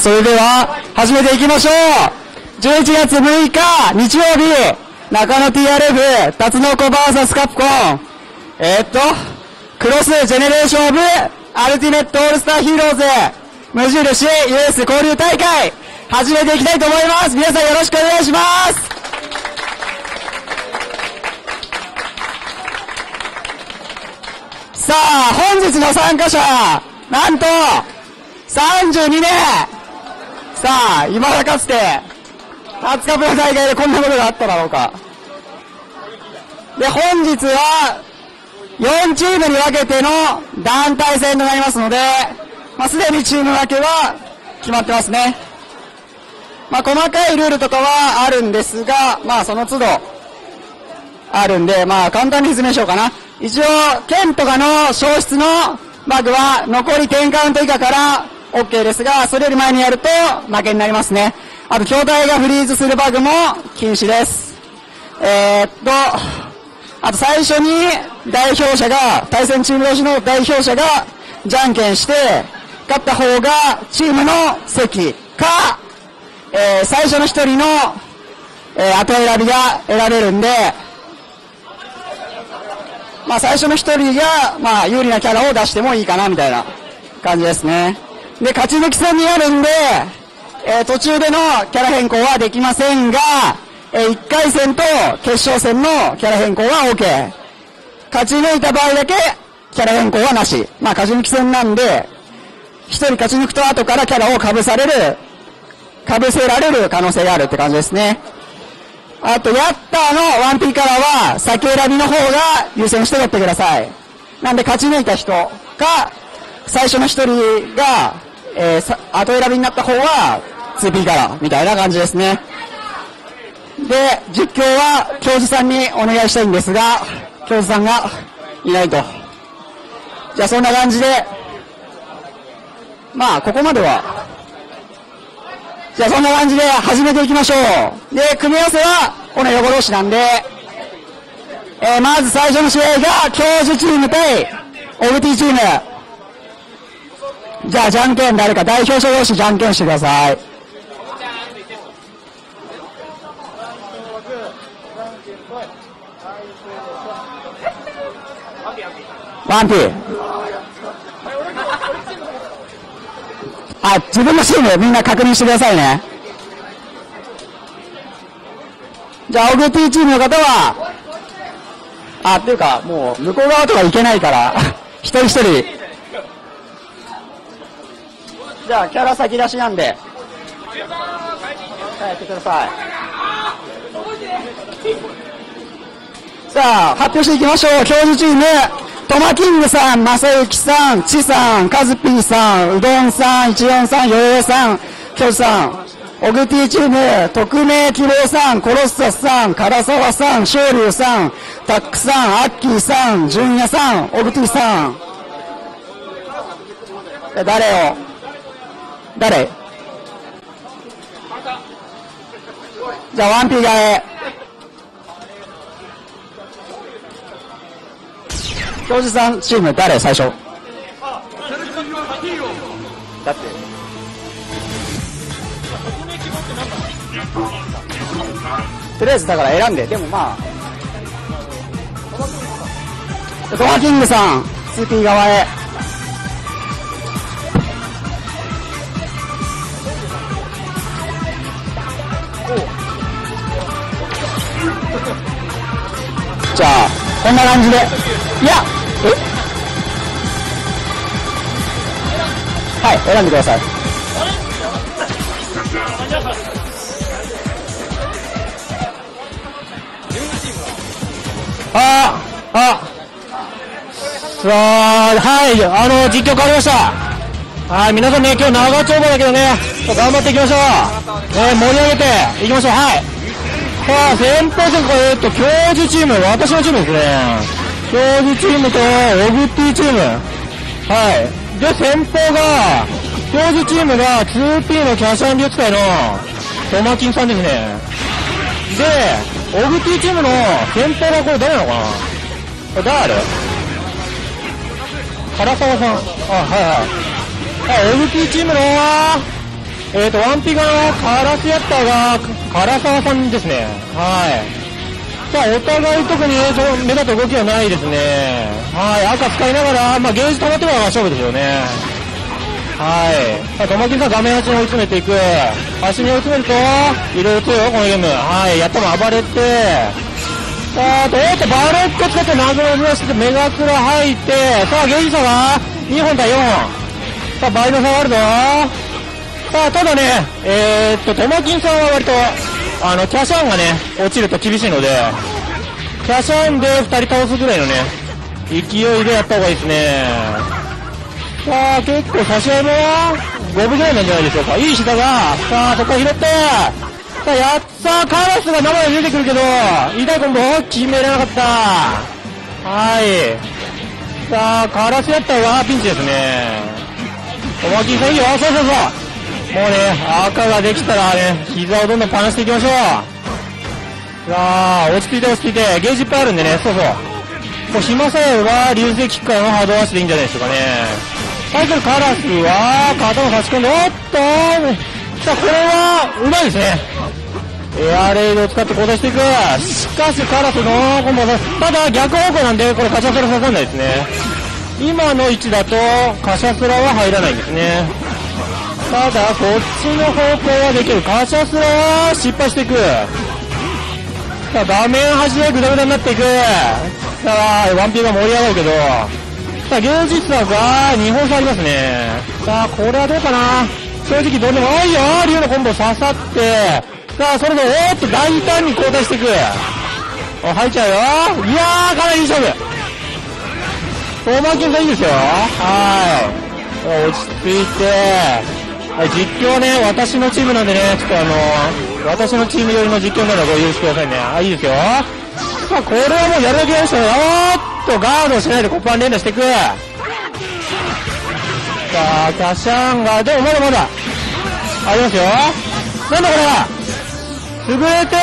それでは、始めていきましょう !11 月6日、日曜日、中野 TRF、タツノコ VS カプコン、えー、っと、クロスジェネレーションオブ、アルティメットオールスターヒーローズ、無印 US 交流大会、始めていきたいと思います。皆さんよろしくお願いします。さあ、本日の参加者、なんと、32名。さあ、今だかつて、初カプの大会でこんなことがあっただろうか。で、本日は、4チームに分けての団体戦となりますので、まあ、すでにチーム分けは決まってますね。まあ、細かいルールとかはあるんですが、まあ、その都度、あるんで、まあ、簡単に説明しようかな。一応、剣とかの消失のバグは残り10カウント以下から OK ですが、それより前にやると負けになりますね。あと、筐体がフリーズするバグも禁止です。えー、っと、あと最初に代表者が、対戦チーム同士の代表者がじゃんけんして、勝った方がチームの席か、えー、最初の一人の、えー、後選びが選べるんで、まあ最初の一人が、まあ有利なキャラを出してもいいかなみたいな感じですね。で、勝ち抜き戦にあるんで、えー、途中でのキャラ変更はできませんが、えー、1回戦と決勝戦のキャラ変更は OK。勝ち抜いた場合だけ、キャラ変更はなし。まあ勝ち抜き戦なんで、1人勝ち抜くと後からキャラを被される、被せられる可能性があるって感じですね。あと、ヤッターの 1P カラーは、先選びの方が優先して取ってください。なんで、勝ち抜いた人が、最初の一人が、えー、後選びになった方は、2P カラー、みたいな感じですね。で、実況は、教授さんにお願いしたいんですが、教授さんがいないと。じゃあ、そんな感じで、まあ、ここまでは、じゃあそんな感じで始めていきましょう。で、組み合わせは、この横同士なんで、えー、まず最初の試合が、教授チーム対、オブティチーム。じゃあ、じゃんけん誰か代表者同士じゃんけんしてください。ワンピー。あ、自分のチームみんな確認してくださいね。じゃあ、オグティチームの方は、あ、っていうか、もう、向こう側とか行けないから、一人一人。じゃあ、キャラ先出しなんで。はい、やってください。さあ、発表していきましょう。教授チーム。トマキングさん、まさゆきさん、ちさん、カズピーさん、うどんさん、一四さん、よよさん、きょさん、オグティチーム、匿名希望さん、コロッサスさん、唐沢さん、昇竜さん、タックさん、アッキーさん、純也さん、オグティさん。誰を？誰？じゃあ、ワンピーがえ。教授さんチーム誰最初だってとりあえずだから選んででもまあトマキングさん 2P 側へじゃあこんな感じでいやえ？はい、選んでください。ああ、さあ、はい、あの、実況変わりました。はい、皆さんね、今日長丁場だけどね、頑張っていきましょう。ね、盛り上げていきましょう。はい。さあ、先輩戦、えっと、教授チーム、私のチームですね。競技チームとオグティチーム。はい。で、先方が、競技チームが 2P のキャッシュ流使いのトマキンさんですね。で、オグティチームの先方がこれ誰なのかな？これ誰？唐沢さん。あ、はいはい。あ、LT チームの、えっ、ー、と、ワンピガのカラスヤッターが、唐沢さんですね。はい。さあ、お互い特にそ目立った動きはないですね。はい。赤使いながら、まあ、ゲージ止まってから勝負ですよね。はい。さあ、トマキンさん画面端に追い詰めていく。端に追い詰めると、いろいろ強いよ、このゲーム。はい。やったも暴れて、さあ、と、おっと、バレット使って謎をずらしてメガクラ入って、さあ、ゲージ差が2本対4本。さあ、倍の差があるぞ。さあ、ただね、えー、っと、トマキンさんは割と、あの、キャシャンがね、落ちると厳しいので、キャシャンで2人倒すぐらいのね、勢いでやった方がいいですね。さあ、結構差し合いも、5分ぐらいなんじゃないでしょうか。いい膝が、さあ、そこ拾って、さあ、やっさあ、カラスが生で出てくるけど、痛いコンボ決められなかった。はい。さあ、カラスやったらピンチですね。おまきさんいいよ。そうそうそう。もうね、赤ができたらね、膝をどんどんパンしていきましょう。さあ、落ち着いて落ち着いて、ゲージいっぱいあるんでね、そうそう。もう暇さえは流星キックからのハードワッシュでいいんじゃないでしょうかね。タイトルカラスは、肩を差し込んで、おっとさあ、これは、うまいですね。エアレイドを使って交代していくしかしカラスのコンボただ逆方向なんでこれカシャスラ刺さんないですね今の位置だとカシャスラは入らないんですねただこっちの方向はできるカシャスラは失敗していくさあ画面端でグダグダになっていくさあワンピーが盛り上がるけどさあ芸術差が2本差ありますねさあこれはどうかな正直どんでもおいよ竜のコンボ刺さってさあ、それで、おーっと大胆に交代していく。お、入っちゃうよ。いやー、かなりいい勝負。相馬健さんいいですよ。はい。落ち着いて、実況ね、私のチームなんでね、ちょっとあの私のチーム寄りの実況ならご許しくださいね。あ、いいですよ。さあ、これはもうやるだけやるしかない。おーっと、ガードしないでコッパン連打していく。さあ、キャシャンが、でもまだまだ、ありますよ。なんだこれは潰れて、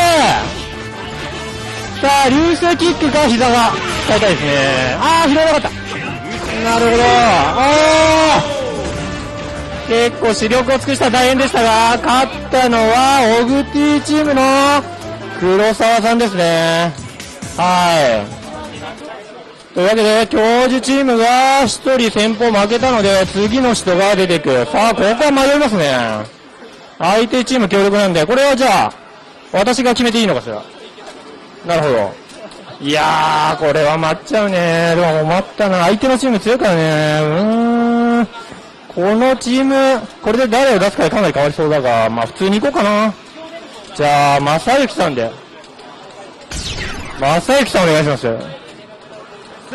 さあ、流星キックか膝が使いたいですね。あー、拾えなかった。なるほど。おー結構視力を尽くした大変でしたが、勝ったのは、オグティチームの黒沢さんですね。はい。というわけで、教授チームが1人先方負けたので、次の人が出てくる。さあ、ここは迷いますね。相手チーム協力なんで、これはじゃあ、私が決めていいのかしら。なるほど。いやー、これは待っちゃうね。でも待ったな。相手のチーム強いからね。うーん。このチーム、これで誰を出すかでかなり変わりそうだが、まあ普通に行こうかな。じゃあ、正幸さんで。正幸さんお願いします。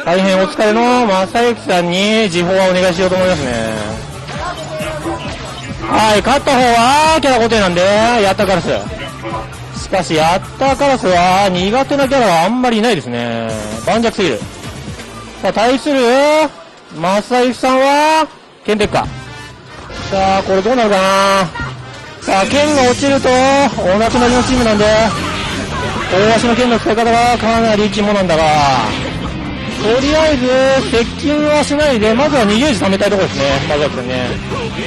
大変お疲れの正幸さんに時報はお願いしようと思いますね。はい、勝った方はキャラ固定なんで、やったからです。かし、やったカラスは苦手なキャラはあんまりいないですね。盤石すぎる。さあ、対する、正幸さんは、剣鉄か。さあ、これどうなるかなさあ、剣が落ちると、お亡くなりのチームなんで、大足の剣の使い方がかなり肝なんだが、とりあえず、接近はしないで、まずは逃げージ貯めたいところですね、正幸さんね。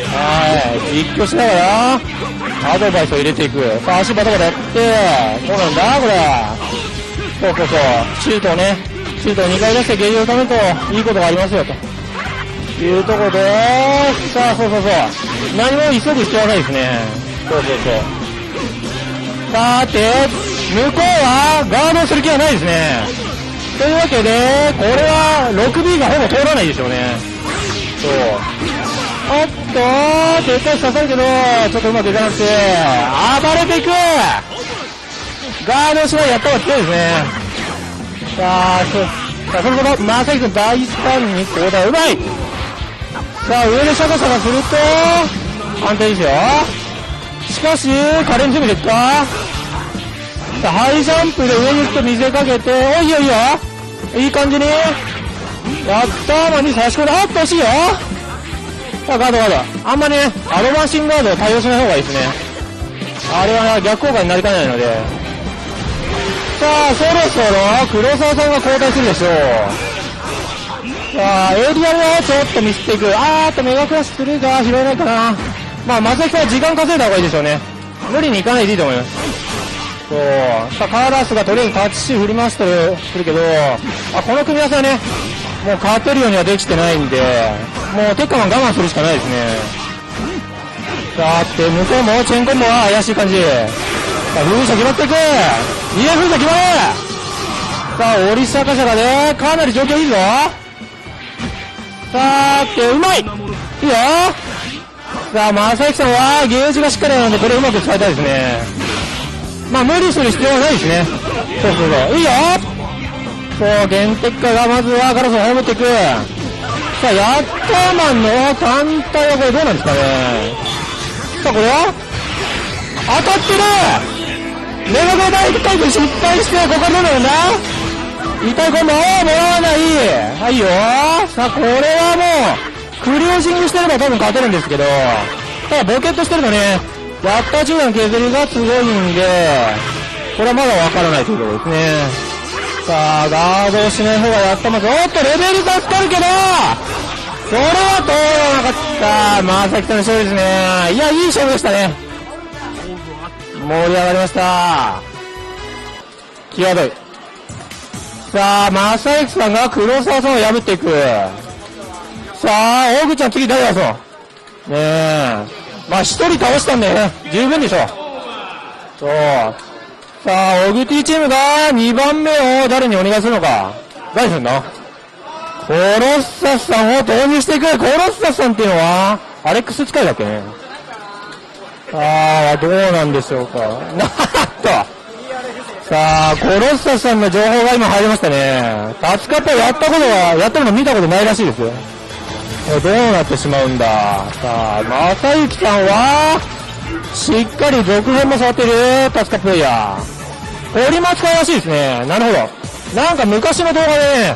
はい、実況しながら、アドバイスを入れていく。さあ、足バタバタやって、どうなんだこれ。そうそうそう。シュートをね、シュートを2回出してゲージを貯めると、いいことがありますよ、と。いうところで、さあ、そうそうそう。何も急ぐ必要はないですね。そうそうそう。さて、向こうはガードする気はないですね。というわけで、これは 6B がほぼ通らないでしょうね。そう。おっと絶対刺さるけど、ちょっとうまくいかなくて、暴れていくガードしないやった方が強いですね。さあ、そうさあ、そのこと、まさきくん大スパンに交代、うまいさあ、上でシャカシャカすると、安定ですよ。しかし、カレン準備できたさあ、ハイジャンプで上に行くと見せかけて、おいいよいいよいい感じに、やったーのに差し込んで、あっと惜しいよさあ、ガードガード。あんまね、アドバンシングガードを対応しない方がいいですね。あれは逆効果になりかねないので。さあ、そろそろ黒沢さんが交代するでしょう。さあ、エイリアルをちょっとミスっていく。あーっと、メガクラッシュするか、拾えないかな。まあ、まさきさんは時間稼いだ方がいいでしょうね。無理に行かないでいいと思います。そう。さあ、カーラスがとりあえずタッチシー振り回してる、するけど、あ、この組み合わせはね、もう勝てるようにはできてないんで、もうテッカマン我慢するしかないですね。さあ、て、向こうもチェーンコンボは怪しい感じ。さあ、風車決まっていく家風車決まるさあ、オリサカシャがね、かなり状況いいぞさあ、て、うまいいいよさあ、正幸さんはゲージがしっかりあるので、これうまく使いたいですね。まあ、無理する必要はないですね。そうそうそう。いいよそう、ゲンテッカがまずはガラスを褒めていく。さあ、ヤッターマンの単体はこれどうなんですかね。さあ、これは？当たってるメガゴダイブタイプ失敗して、ここどうなるんだ痛い今度、もらわない。はいよ。さあ、これはもう、クリオシングしてれば多分勝てるんですけど、ただボケットしてるのね、やった中段削りがすごいんで、これはまだわからないということですね。さあ、ガードをしない方がやったます。おっと、レベル助かるけど、それは通らなかった。まさきさんの勝利ですね。いや、いい勝負でしたね。盛り上がりました。際どい。さあ、まさゆきさんが黒沢さんを破っていく。さあ、大口ちゃん次誰出そうねえ。まあ一人倒したんでね、十分でしょ。そう。さあ、オグティチームが2番目を誰にお願いするのか。誰するの？コロッサスさんを投入していく。コロッサスさんっていうのは、アレックス使いだっけね。ああ、どうなんでしょうか。なんと。さあ、コロッサさんの情報が今入りましたね。タツカップやったことは、やってるの見たことないらしいですよ。えどうなってしまうんだ。さあ、まさゆきさんは、しっかり続編も触ってるタスカプレイヤー。ポリマ使いらしいですね。なるほど。なんか昔の動画でね、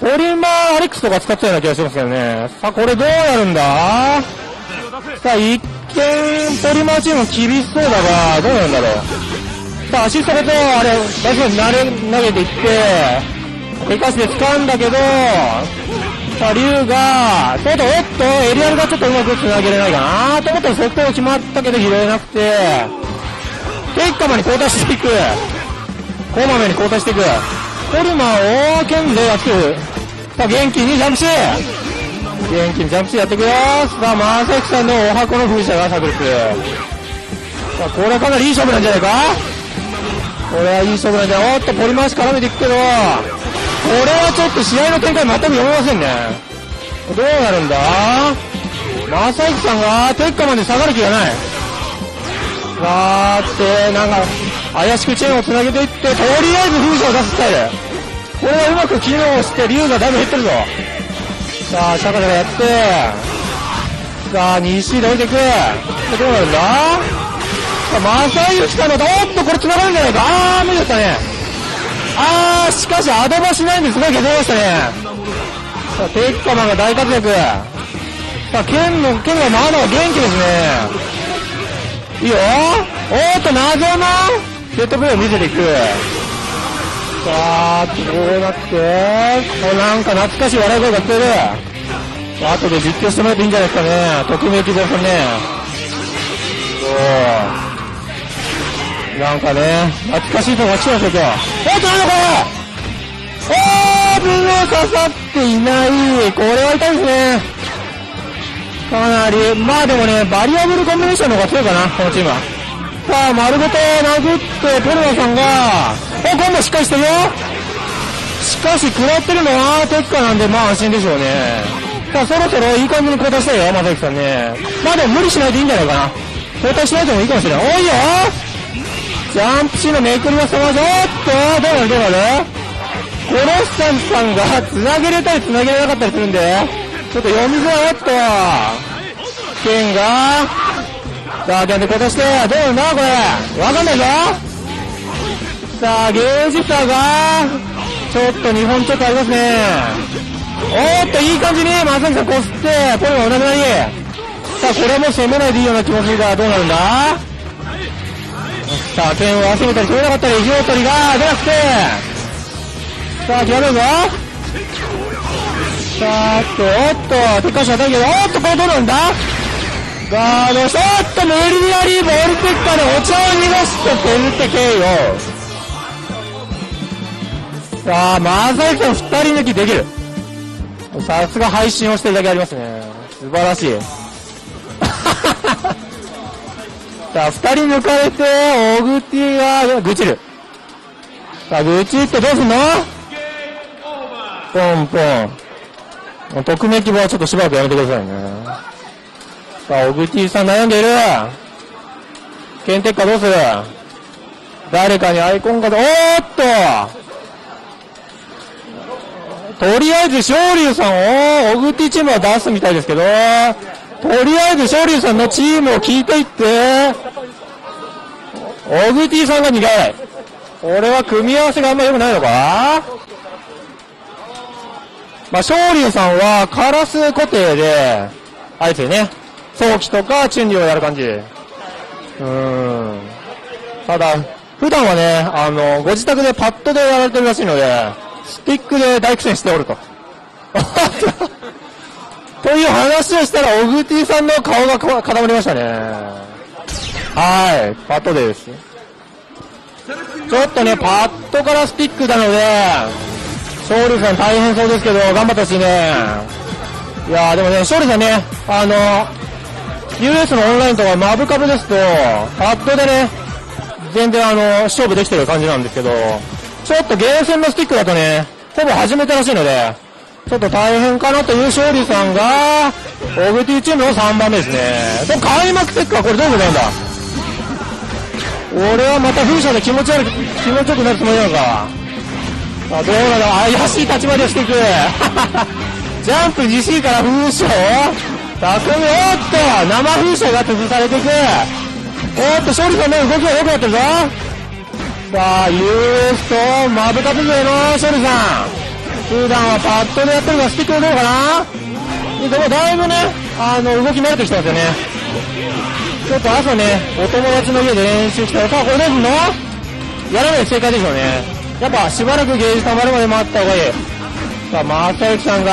ポリマーアレックスとか使ったような気がしますけどね。さあ、これどうやるんだ？さあ、一見、ポリマーチーム厳しそうだが、どうなんだろう。さあ、アシストごと、あれ、大丈夫投げ、投げていって、生かして掴んだけど、さあ、竜が、とうと、おっと、エリアルがちょっとうまく繋げれないかなと思ったら速攻決まったけど拾えなくて、テッカマに交代していく。こまめに交代していく。ポリマを剣でやってる。さあ、元気にジャンプシ元気にジャンプシやっていくよさあ、まさきさんのお箱の風車が炸裂。さあ、これはかなりいい勝負なんじゃないか？これはいい勝負なんじゃない？おっと、ポリ回し絡めていくけど、これはちょっと試合の展開全く読めませんね。どうなるんだ？まさきさんがテッカまで下がる気がない。さーて、なんか、怪しくチェーンを繋げていって、とりあえず風車を出すスタイル。これはうまく機能して、竜がだいぶ減ってるぞ。さあ、シャカシャカやって、さあ、西で置いていく。どうなるんだ？さあ、まさゆきさんの、おっと、これ繋がるんじゃないかあー、無理だったね。あー、しかしアドバしないんですごい削れましたね。さあ、テッカマンが大活躍。さあ、剣の、剣がまだ元気ですね。いいよおーっと、謎のセットプレーを見せていく。さあ、こうなって、こうなんか懐かしい笑い声が聞こえる。後で実況してもらっていいんじゃないですかね。特命希望さんね。そう。なんかね、懐かしいとこが来てますよ、今日。おっと、なんだこれおー、分を刺さっていない。これは痛いですね。かなり、まあでもね、バリアブルコンビネーションの方が強いかな、このチームは。さあ、丸ごと殴って、ポルナさんが、お、今度しっかりしてるよしかし、食らってるのは、テッカなんで、まあ安心でしょうね。さあ、そろそろいい感じに交代したいよ、まさきさんね。まあでも無理しないでいいんじゃないかな。交代しないでもいいかもしれない。おいよジャンプシーンのめくりはそのまま、おっと、どうなるどうなるコロッサンさんが繋げれたり繋げれなかったりするんで、ちょっと読みづらいおっと、剣が、さあ、ギャンで交代して、どうなんだこれ。わかんないぞさあ、ゲージ差が、ちょっと日本ちょっとありますね。おーっと、いい感じに、まさきさんこすって、ポイがお亡くなり。さあ、これも攻めないでいいような気持ちがどうなるんだ？さあ、剣を集めたり取れなかったり、火を取りが出なくて、さあ、決まるぞさて、おっと、鉄火者だけど、おっと、これどうなんだガードして、おっと、無理やりボールテッカーでお茶を逃がしてペルテ KO。さあ、マーザイさん二人抜きできる。さすが配信をしてるだけありますね。素晴らしい。さあ、二人抜かれて、オグティが愚痴る。さあ、愚痴ってどうすんの？ポンポン。匿名希望はちょっとしばらくやめてくださいね。さあ、オグティさん悩んでいる。ケンテッカどうする？誰かにアイコンが、おーっととりあえず、昇竜さんを、オグティチームは出すみたいですけど、とりあえず、昇竜さんのチームを聞いていって、オグティさんが苦い。俺は組み合わせがあんま良くないのか？まあ、昇竜さんはカラス固定で、あれですよね、早期とかチュンリをやる感じ。うん。ただ、普段はね、あの、ご自宅でパッドでやられてるらしいので、スティックで大苦戦しておると。という話をしたら、オグティさんの顔が固まりましたね。はい、パッドです。ちょっとね、パッドからスティックなので、勝利さん大変そうですけど、頑張ってほしいね。いやーでもね、勝利さんね、あの、US のオンラインとかマブカブですと、パッドでね、全然あの、勝負できてる感じなんですけど、ちょっとゲーセンのスティックだとね、ほぼ初めてらしいので、ちょっと大変かなという勝利さんが、オブティチームの3番目ですね。でも開幕ステックはこれどういうことなんだ？俺はまた風車で気持ち悪い、気持ちよくなるつもりなのか。あ、どうなんだ怪しい立場でしていく。ジャンプ自身から風車を匠おっと生風車が崩されていく。おっと、勝利さんの動きが良くなってるぞ。さあ、ユースと、マブカツ勢の勝利さん。普段はパッドでやってるからスティックでどうかな？でもだいぶね、あの、動き慣れてきてますよね。ちょっと朝ね、お友達の家で練習したら、さあ、これどうすんのやらない正解でしょうね。やっぱしばらくゲージ溜まるまで待った方がいい。さあ、正幸さんが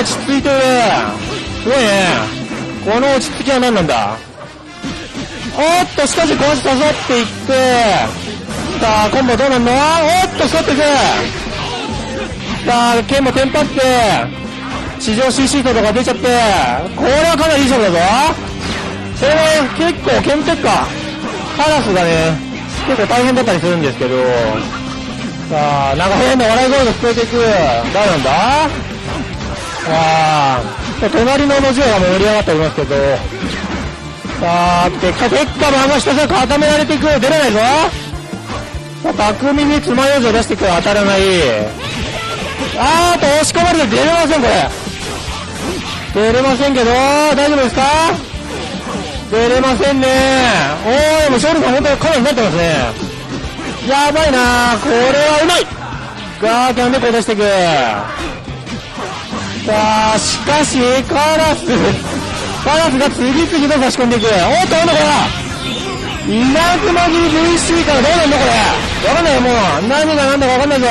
落ち着いてる。すごいね。この落ち着きは何なんだ？おっと、しかし壊して刺さっていって、さあ、コンボどうなんの？おっと、刺さっていく。さあ、剣もテンパって、地上 CC とか出ちゃって、これはかなりいい勝負だぞ。これは結構ケンテッカラスがね結構大変だったりするんですけどさあなんか変な笑い声が聞こえていく誰なんださあ隣のの字が盛り上がっておりますけどさあ結果テッカもあの下で固められていく出れないぞ巧みに爪楊枝を出していく当たらないあーっと押し込まれて出れませんこれ出れませんけど大丈夫ですか？出れませんねおー、もう勝利さん本当にかなりなってますね。やばいなこれはうまいガーキャンでこう出していく。さあ、しかし、カラス、カラスが次々と差し込んでいく。おっと、なんだこれ稲妻切り VC からどうなんだこれわかんない、もう。何が何だかわかんないぞ。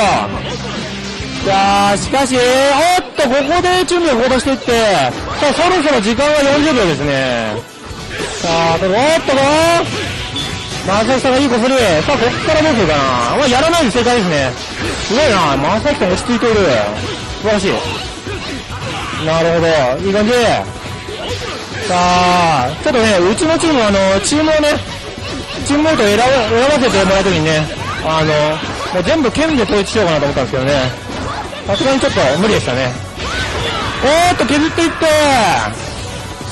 さあ、しかし、おっと、ここで準備を行動していって、さあ、そろそろ時間は40秒ですね。さあ、でも、おっとこマサキさんがいいこすり。さあ、こっからどうするかな。まあ、やらないで正解ですね。すごいな。マサキさん落ち着いている。素晴らしい。なるほど。いい感じ。さあ、ちょっとね、うちのチーム、あの、チームをね、チームメイトを選ば選ばせてもらうときにね、あの、もう全部剣で統一しようかなと思ったんですけどね。さすがにちょっと無理でしたね。おーっと削っていって、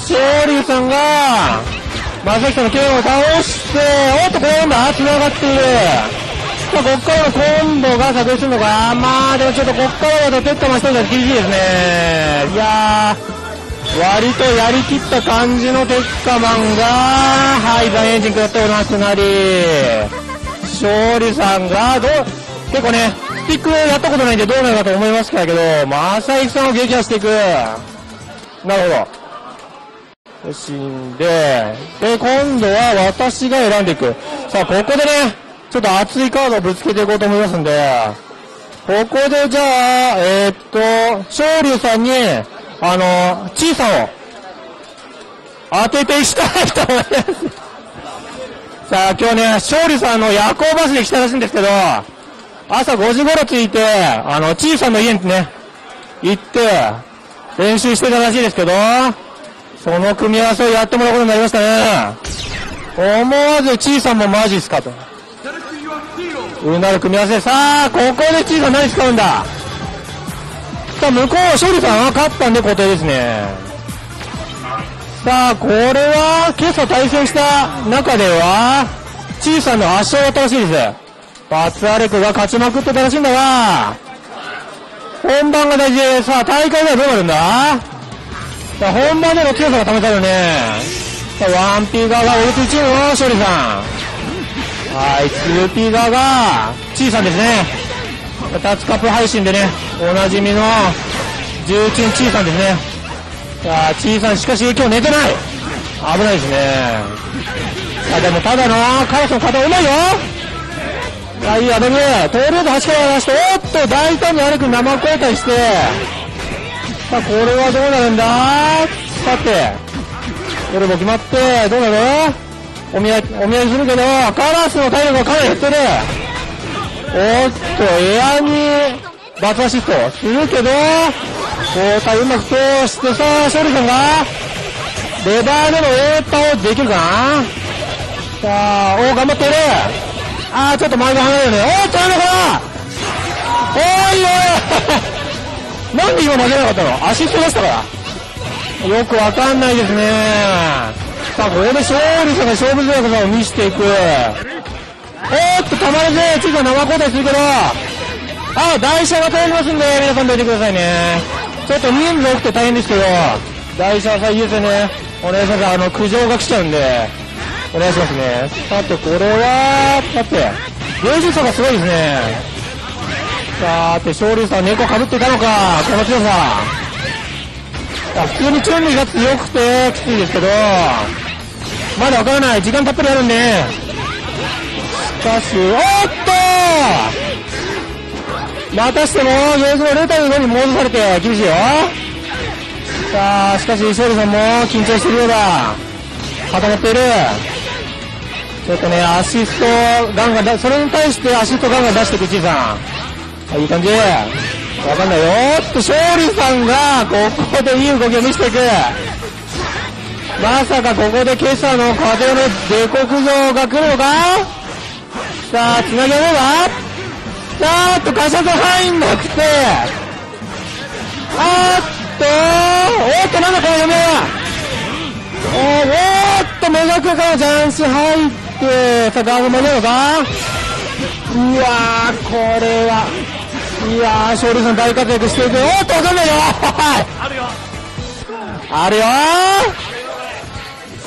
勝利さんが、まさきさんの剣を倒して、おっと、今度は繋がっている。さあ、こっからのコンボが作動するのか。まあ、でもちょっとこっからだとテッカマン一人だと厳しいですね。いやー、割とやりきった感じのテッカマンが、はい、ザエンジン食らっておりますなり、勝利さんが、どう、結構ね、スティックやったことないんでどうなるかと思いますけど、まさきさんを撃破していく。なるほど。死んで、で、今度は私が選んでいく。さあ、ここでね、ちょっと熱いカードをぶつけていこうと思いますんで、ここでじゃあ、えーっと、勝龍さんに、あの、小さんを当てていきたいと思います。さあ、今日ね、勝利さんの夜行バスで来たらしいんですけど、朝5時頃着いて、あの、ちいさんの家にね、行って、練習してたらしいですけど、その組み合わせをやってもらうことになりましたね。思わずちいさんもマジっすかと。うなる組み合わせ。さあ、ここでちいさん何使うんださあ、向こう、勝利さんは勝ったんで固定ですね。さあ、これは、今朝対戦した中では、ちいさんの圧勝だったらしいです。バツアレクが勝ちまくってたらしいんだが、本番が大事で、さあ、大会ではどうなるんだ？さ、本番での強さが試されるね。さあ、1P 側がオルティチームの勝利さん。はい、2P 側が、ちいさんですね。タッチカップ配信でね、おなじみの、重鎮ちいさんですね。さあ、ちいさんしかし今日寝てない危ないですね。あ、でもただの、カラスの肩うまいよあ、いい当たりで、とりあえず端から出して、おっと、大胆に歩く生交代して、さあ、これはどうなるんだ？さて、これも決まって、どうなる？お見合い、お見合いするけど、カラスの体力がかなり減ってる。おっと、エアに、バツアシストするけど、交代うまく通してさあ、勝利さんが、レバーでの A タをできるかな？さあ、お頑張ってる。あー、ちょっと前が離れるね。おー、ちゃうのかなおいおい なんで今投げなかったの？アシストでしたから。よくわかんないですね。さあ、ここで勝利さんが勝負強さを見せていく。おーっと、たまらず、ちょっと生交代するけど、あ、台車が通りますんで、皆さんどいてくださいね。ちょっと人数多くて大変ですけど、台車最優先ね、お願いします。あの、苦情が来ちゃうんで、お願いしますね。さて、これは、さて、芸術さがすごいですね。さて、勝利さん猫かぶってたのか、この強さ。さあ普通にチュンリーが強くてきついですけど、まだわからない。時間たっぷりあるんで、しかし、おっとまたしても、ゲージの0対5に戻されて厳しいよ。さあ、しかし、勝利さんも緊張してるようだ。固まっている。ちょっとね、アシストガンガンだ、それに対してアシストガンガン出していく、ちいさん。い、い感じ。わかんないよ。おっと、勝利さんが、ここでいい動きを見せていく。まさかここで今朝の風の下克上が来るのか？さあ、つなぎはどうださあっと、ガシャが入んなくて、あーっと、おっと、なんだこの嫁は？おおっと、メガクからジャンス入って、さあ、ガード間に合うのかうわー、これは、いやー、勝利さん大活躍していく。おーっと、わかんない。よあるよ。あるよ。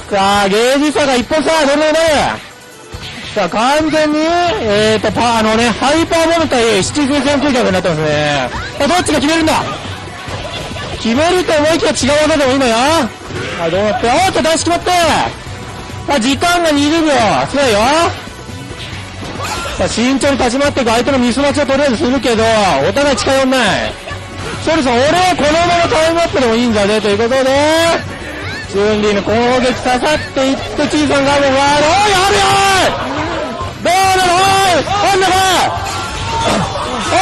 さあ、ゲージ差が一本差、どれどれさあ、完全に、えーと、パあのね、ハイパーモノ対七星戦空脚になってますね。さあ、どっちが決めるんだ？決めると思いきや違う技でもいいのよ。はい、どうなって、おーっと、出し決まってあ、時間が20秒。すごいよ。さあ、慎重に立ち回っていく相手のミスマッチをとりあえずするけど、お互い近寄んない。勝利さん、俺はこのままタイムアップでもいいんだね、ということで、チュンリーの攻撃刺さっていって、チーさんがもう、わーおい、あるよどうなの？おい。あんなかお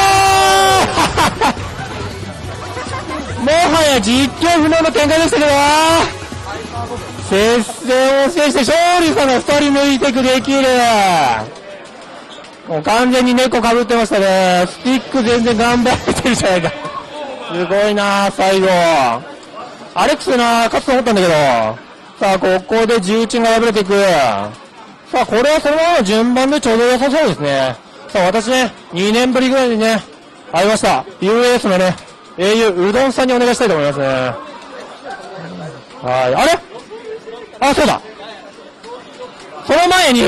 ーもはや実況不能の展開でしたけど。接戦を制して勝利さんが2人抜いてくできるもう完全に猫かぶってましたね。スティック全然頑張ってるじゃないか。すごいな最後。アレックスな勝つと思ったんだけど。さあ、ここで重鎮が敗れていく。さあ、これはそのままの順番でちょうど良さそうですね。さあ、私ね、2年ぶりぐらいにね、会いました。US のね、英雄、うどんさんにお願いしたいと思いますね。はい。あれ？あ、そうだ。その前に、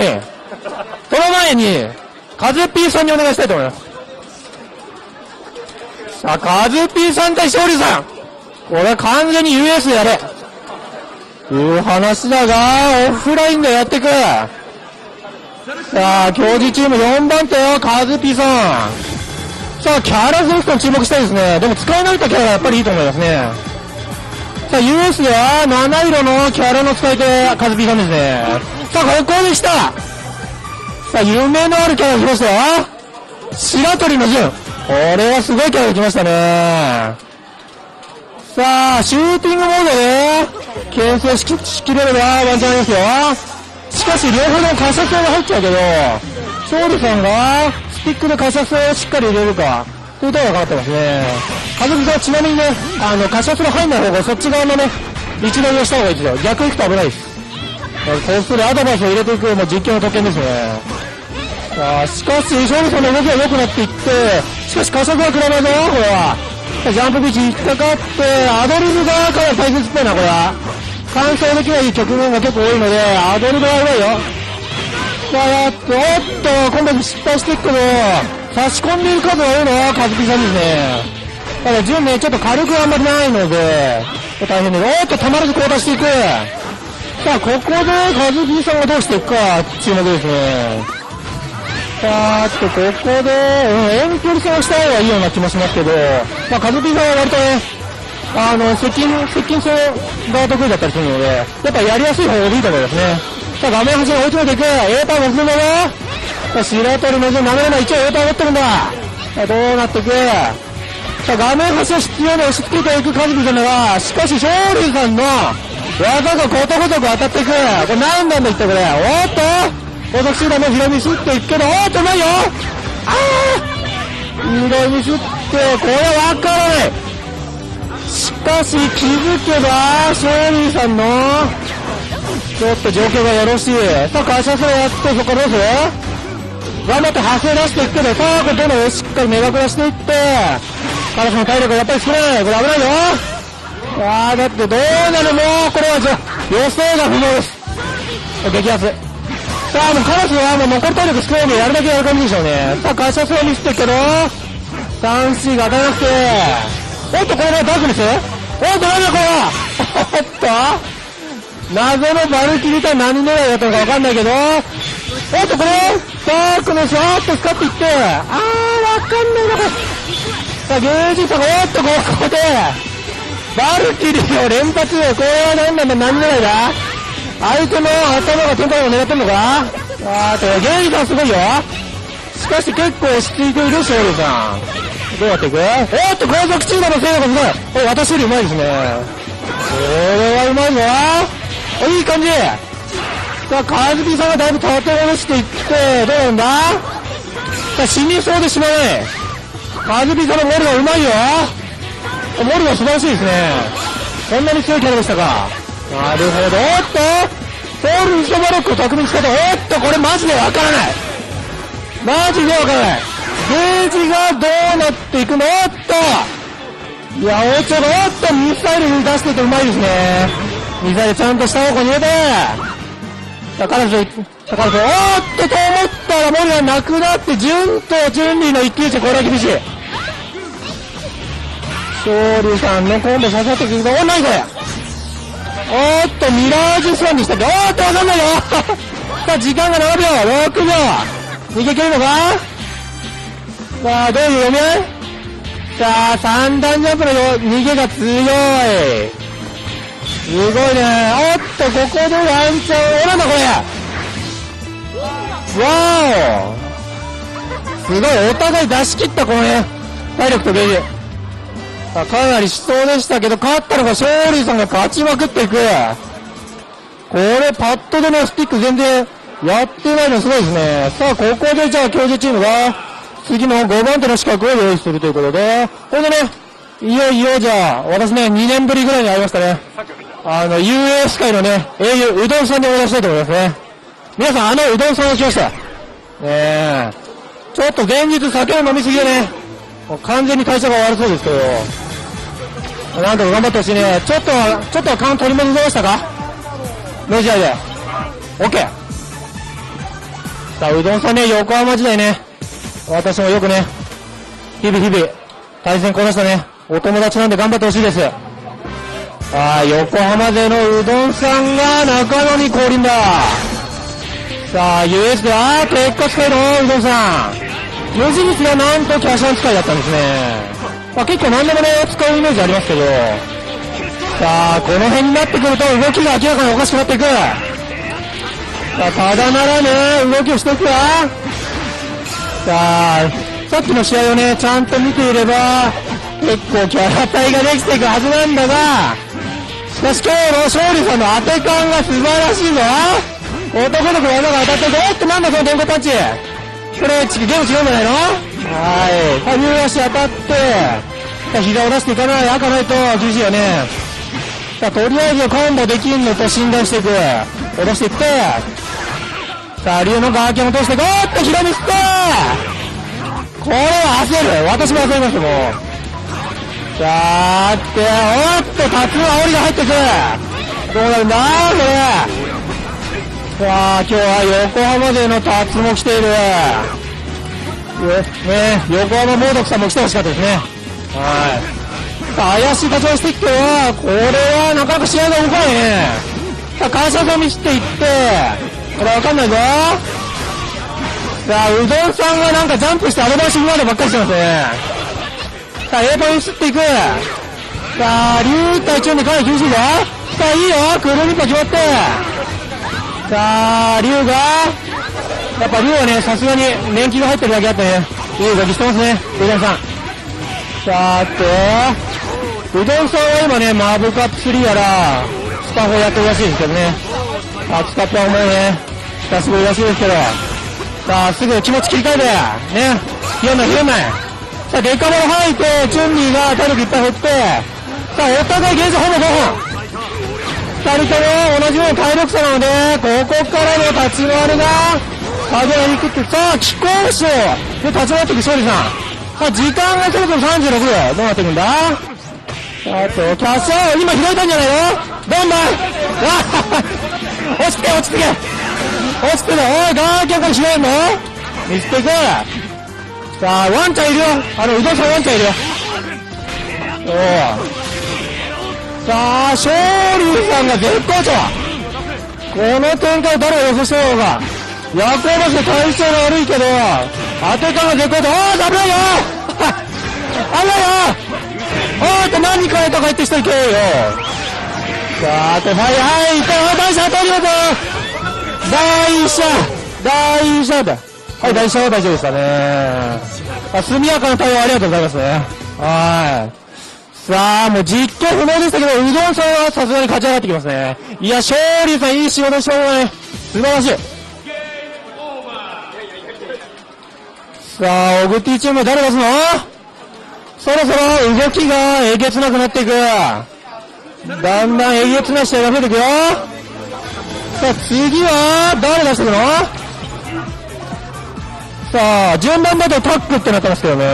その前に、カズピーさんにお願いしたいと思います。さあ、カズピーさん対勝利さん。これ完全に US でやれ。いう話だが、オフラインでやってく。さあ、競技チーム4番手よ、カズピーさん。さあ、キャラゼストン注目したいですね。でも使い慣れたキャラがやっぱりいいと思いますね。さあ、US では7色のキャラの使い手、カズピーさんですね。さあ、ここでしたさあ、夢のあるキャラが来ましたよ。白鳥の順。これはすごいキャラが来ましたね。さあ、シューティングモードで、牽制しきしきれればワンチャンありますよ。しかし、両方の加速が入っちゃうけど、勝利さんが、スティックで加速をしっかり入れるか、というところがかかってますね。はずみさん、ちなみにね、あの、加速の入んない方が、そっち側のね、道のりをした方がいいですよ。逆行くと危ないです。こうするアドバイスを入れていく、もう実況の特権ですね。あ、しかし、勝利さんの動きが良くなっていって、しかし加速は食らないぞ、これは。ジャンプビーチ引っかかって、アドリブがかなり大切っぽいな、これは。完走できない局面が結構多いので、アドリブはやばいよ。さあ、やっと、おっと、今度失敗していくけど、差し込んでいる数が多いのはカズピさんですね。ただ、順ね、ちょっと軽くあんまりないので、大変で、おっと、たまらず交代していく。さあ、ここでカズピさんがどうしていくか、注目ですね。さあ、ちょっとここで、うん、遠距離戦をした方がいいような気もしますけど、まあ、カズピーさんは割とね、あの、接近、接近戦が得意だったりするので、やっぱやりやすい方がいいと思いますね。さあ、画面端に追い詰めていく。A パーもするのよ。さあ、白鳥の順舐めれな。一応 A パー持ってるんだ。どうなってく？さあ、画面端を必要に押し付けていくカズピーさんだが、しかし、勝利さんの技がことごとく当たっていく。これ何なんだ言ってこれ？おっと後続集団も広見すっていくけど、おっとないよああ広見すって、これわからないしかし気づけば、勝利さんの、ちょっと状況がよろしい。さあ、会社さんやって、そこどうする頑張って発生出していくけど、さあ、これどんどんしっかり目隠らしていって、カラスの体力がやっぱり少ない。これ危ないよああ、だってどうなの？もう、これはじゃ予想が不能です。激アツ。さあ、もうカラスはもう残り体力少ないんでやるだけやる感じでしょうね。さあ、会社そう見せてるけど、3C が当たらなくて、おっと、これね、ダークですおっと、なんだこれは？おっと謎のバルキリとは何狙いだったのかわかんないけど、おっと、これダークのシャーッと使っていって、あー、わかんないな、これ。さあ、ゲージさんが、おっと、ここで、バルキリーを連発、これは何なんだ、何狙いだ？相手の頭が天下を狙ってんのか？あーと、ゲイさんすごいよ。しかし結構落ち着いている勝利さん。どうやっていく？おっと、後続チームの精度がすごい。お、私よりうまいですね。これはうまいぞ。お、いい感じ。さあ、カズピさんがだいぶ立て下ろしていって、どうなんだ？さあ、死にそうでしまうね。カズピさんのモルがうまいよ。モルが素晴らしいですね。こんなに強いキャラでしたか。なるほど。おっとポール・ウソバロックを巧みに使った。おっと、これマジでわからない。マジでわからない。ゲージがどうなっていくの？おっといや、おちょろ、おっと、ミサイルに出しててうまいですね。ミサイルちゃんと下方向に入れて、さあ、彼女、彼女、おっと、と思ったらモリがなくなって、順と順利の一騎打ち、これは厳しい。勝利さんのコンボ刺さってくるぞ。お、なにこれおっと、ミラージュスワンにしたっけおっと、わかんないよ さあ、時間が7秒、6秒。逃げ切るのかさあ、どういう読みさあ、三段ジャンプの逃げが強い。すごいね。おっと、ここでワンチャン、おなんだこれわおすごい、お互い出し切った、このね、体力とゲージ。さあ、かなり死闘でしたけど、勝ったのが勝利さんが勝ちまくっていく。これ、パッドでのスティック全然やってないのすごいですね。さあ、ここでじゃあ、教授チームが、次の5番手の資格を用意するということで、これでね、いよいよじゃあ、私ね、2年ぶりぐらいに会いましたね。あの、UA 界のね、英雄、うどんさんでお願いしたいと思いますね。皆さん、あのうどんさんを来ました。ねえ。ちょっと現実酒を飲みすぎでね、もう完全に会社が悪そうですけど、なんとか頑張ってほしいね。ちょっと、ちょっと勘取り戻せましたか？メジャーで。OK。さあ、うどんさんね、横浜時代ね、私もよくね、日々日々、対戦こなしたね、お友達なんで頑張ってほしいです。ああ、横浜勢のうどんさんが中野に降臨だ。さあ、US で、あー、結果使いのうどんさん。四字率がなんとキャシャン使いだったんですね。まあ、結構何でもね、使うイメージありますけど、さあ、この辺になってくると動きが明らかにおかしくなっていく。さあ、ただならね、動きをしていくわ。さあ、さっきの試合をね、ちゃんと見ていれば、結構キャラ体ができていくはずなんだが、しかし今日の勝利さんの当て感が素晴らしいぞ。男の子技が当たってるおっとなんだその電光パンチ。これゲーム違うんじゃないの？はい。さあ両足当たって。膝を出していかない開かないと厳しいよね。さあとりあえずコンボできんのと診断していく。下ろしていって。さあ竜のガーキャンを通してゴーッと広めしてこれは焦る。私も焦りましたもう。さあっておっとタツの煽りが入ってくる。どうなる？んだこれ？さあ今日は横浜勢のタツも来ている。よね横浜猛毒さんも来てほしかったですね。はい。怪しい立ち回りしてきてはこれはなかなか試合が動かないね。さあ会社さん見していってこれわかんないぞ。さあうどんさんがなんかジャンプしてアドバンスまでばっかりしてますね。さあ、A ポイントっていく。さあ、竜対中にかなり厳しいぞ。さあ、いいよ。クルリッパ決まって。さあ、竜が、やっぱ竜はね、さすがに年季が入ってるだけあってね、いい動きしてますね、うどんさん。さて、うどんさんは今ね、マブカップ3やら、スパフォやってるらしいですけどね。あ、スカップはお前ね、久しぶりらしいですけど、さあ、すぐ気持ち切り替えて、ね、ひよんない、ひよんない。さあ、デカモロ入って、チュンリーが体力いっぱい振って、さあ、お互いゲージほぼ5本。二人とも同じような体力差なので、ここからの立ち回りが、風を引くって、さあ、気候賞で立ち回っていく勝利さん。さあ、時間がそろそろ36秒。どうなっていくんだ？さあと、キャッシャー、今開いたんじゃないの？どんどん落ち着け、落ち着け。落ち着け。おい、ガーキャンからしないの？見捨ててくさあ、ワンちゃんいるよ。あの、うどんさんワンちゃんいるよ。おさあ、勝利さんが絶好調。この展開誰が予想してるのか。ヤコバス体勢が悪いけど、当て感が絶好調。おー、ダメだよ あらよおーって何かえとか言って人いけよ。さあ、と、はいはい、いったよ、大社当たります大社大社だ。はい、大社は大丈夫ですかね。あ速やかな対応ありがとうございますね。はい。さあ、もう実況不能でしたけど、うどんさんはさすがに勝ち上がってきますね。いや、勝利さんいい仕事でした方がね、素晴らしい。さあ、オグティチーム誰出すの？そろそろ動きがえげつなくなっていく。だんだんえげつな試合が増えていくよ。さあ、次は誰出していくの？さあ、順番だとタックってなってますけどね。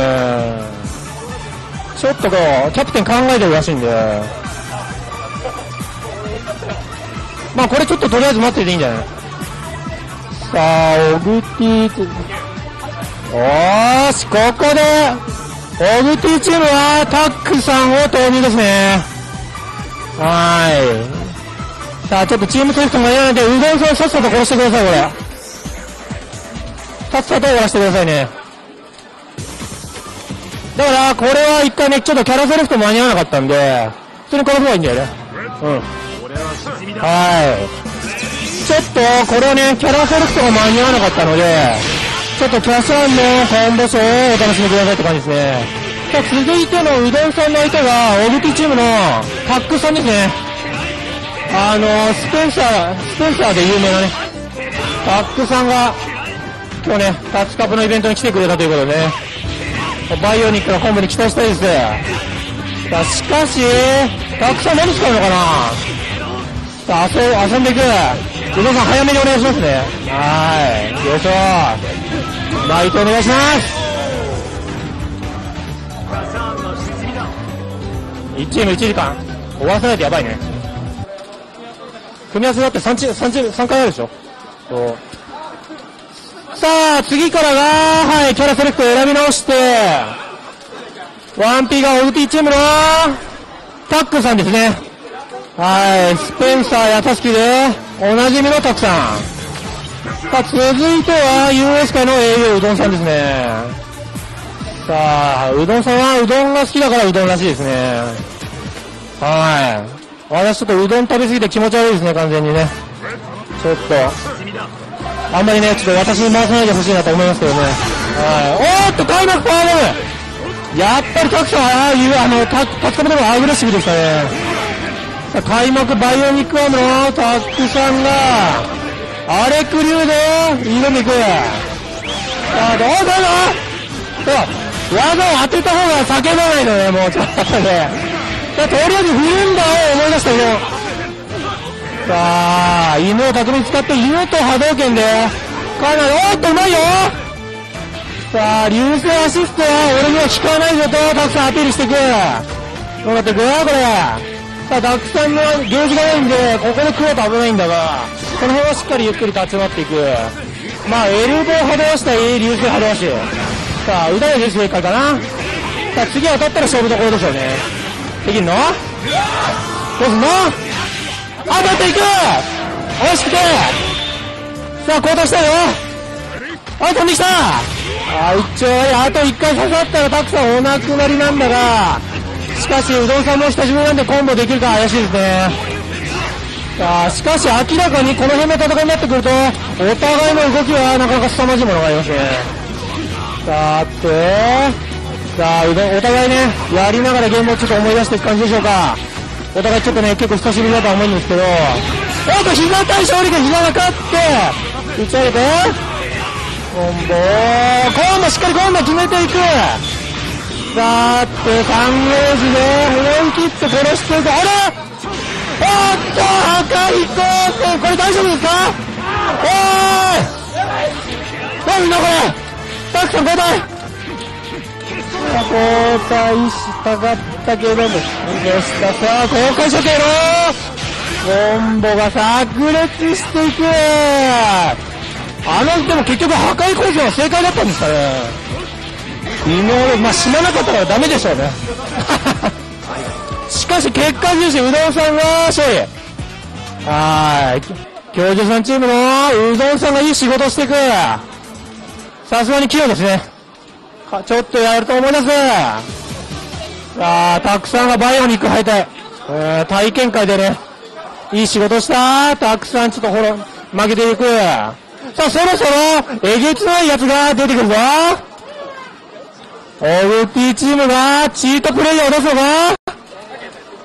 ちょっとこう、キャプテン考えてるらしいんで。まあこれちょっととりあえず待ってていいんじゃない？さあ、オグティー、おーし、ここで、オグティチームはタックさんを投入ですね。はーい。さあ、ちょっとチームテストもやらないで、うどんさんさっさと殺してください、これ。さっさと終わらせてくださいね。だから、これは一回ね、ちょっとキャラセレクト間に合わなかったんで、普通に殺せばいいんだよね。うん。はい。ちょっと、これはね、キャラセレクトが間に合わなかったので、ちょっとキャシャンの本ボスをお楽しみくださいって感じですね。さあ、続いてのうどんさんの相手が、オブティチームのタックさんですね。あの、スペンサー、スペンサーで有名なね、タックさんが、今日ね、タッチカップのイベントに来てくれたということでね、バイオニックの本部に期待したいです。さ、しかし、たくさん何使うのかなさあ、遊遊んでいく。宇野さん早めにお願いしますね。はい。よいしょ。バイトお願いします。1チーム1時間。終わらせないとやばいね。組み合わせだって3チーム、3チーム、3回あるでしょそう。さあ、次からが、はい、キャラセレクト選び直して、ワンピがオルティチームの、タックさんですね。はい、スペンサーやタスキで、おなじみのタックさん。さあ、続いては、US 界の英雄うどんさんですね。さあ、うどんさんはうどんが好きだからうどんらしいですね。はい。私ちょっとうどん食べ過ぎて気持ち悪いですね、完全にね。ちょっと。あんまりね、ちょっと私に回さないでほしいなと思いますけどね。はい。おーっと、開幕パワーボムやっぱりタクさん、ああいう、あの、タタツカムでもアグレッシブでしたね。さあ開幕バイオニックアームのタックさんが、アレクリューで挑んでいく。さあ、どうだろうさあ、技を当てた方が叫ばないのね、もうちょっとね。とりあえず振るんだを思い出したけど。さあ、犬を巧みに使って犬と波動拳で、かなり、おっとうまいよさあ、流星アシストは俺には効かないぞと、たくさんアピールしていく。どうなっていく？これ。さあ、たくさんのゲージがないんで、ここで食うと危ないんだが、この辺はしっかりゆっくり立ち回っていく。まあ、エルボー波動したい、流星波動し。さあ、歌でです正解かな。さあ、次当たったら勝負どころでしょうね。できるの？どうすんの？当たっていく惜しくてさあ、交代したよはい、飛んできたあ一応、あと1回刺さったらたくさんお亡くなりなんだが、しかし、うどんさんも久しぶりなんでコンボできるか怪しいですね。さあ、しかし明らかにこの辺の戦いになってくると、お互いの動きはなかなか凄まじいものがありますね。さて、さあ、うどん、お互いね、やりながらゲームをちょっと思い出していく感じでしょうか。お互いちょっとね、結構久しぶりだと思うんですけど、おっと、膝対勝利が膝が勝って、打ち上げて、コンボ今度しっかり今度決めていく。さーて、三ゲージで思い切って殺していく。あれ？おっと、破壊光線これ大丈夫ですか？おーい！何だこれ？たくさん交代！交代したかったけども、でした。さあ、公開処刑のコンボが炸裂していくあの、でも結局破壊工場は正解だったんですかね。微妙で、まあ死ななかったからダメでしょうね。しかし結果重視、うどんさんが勝利。はーい。教授さんチームのうどんさんがいい仕事していく。さすがに器用ですね。ちょっとやると思います。さあ、たくさんがバイオニック敗退。えー、体験会でね、いい仕事した。たくさんちょっとほら、負けていく。さあ、そろそろ、えげつないやつが出てくるぞ。OT チームがチートプレイヤーを出すのか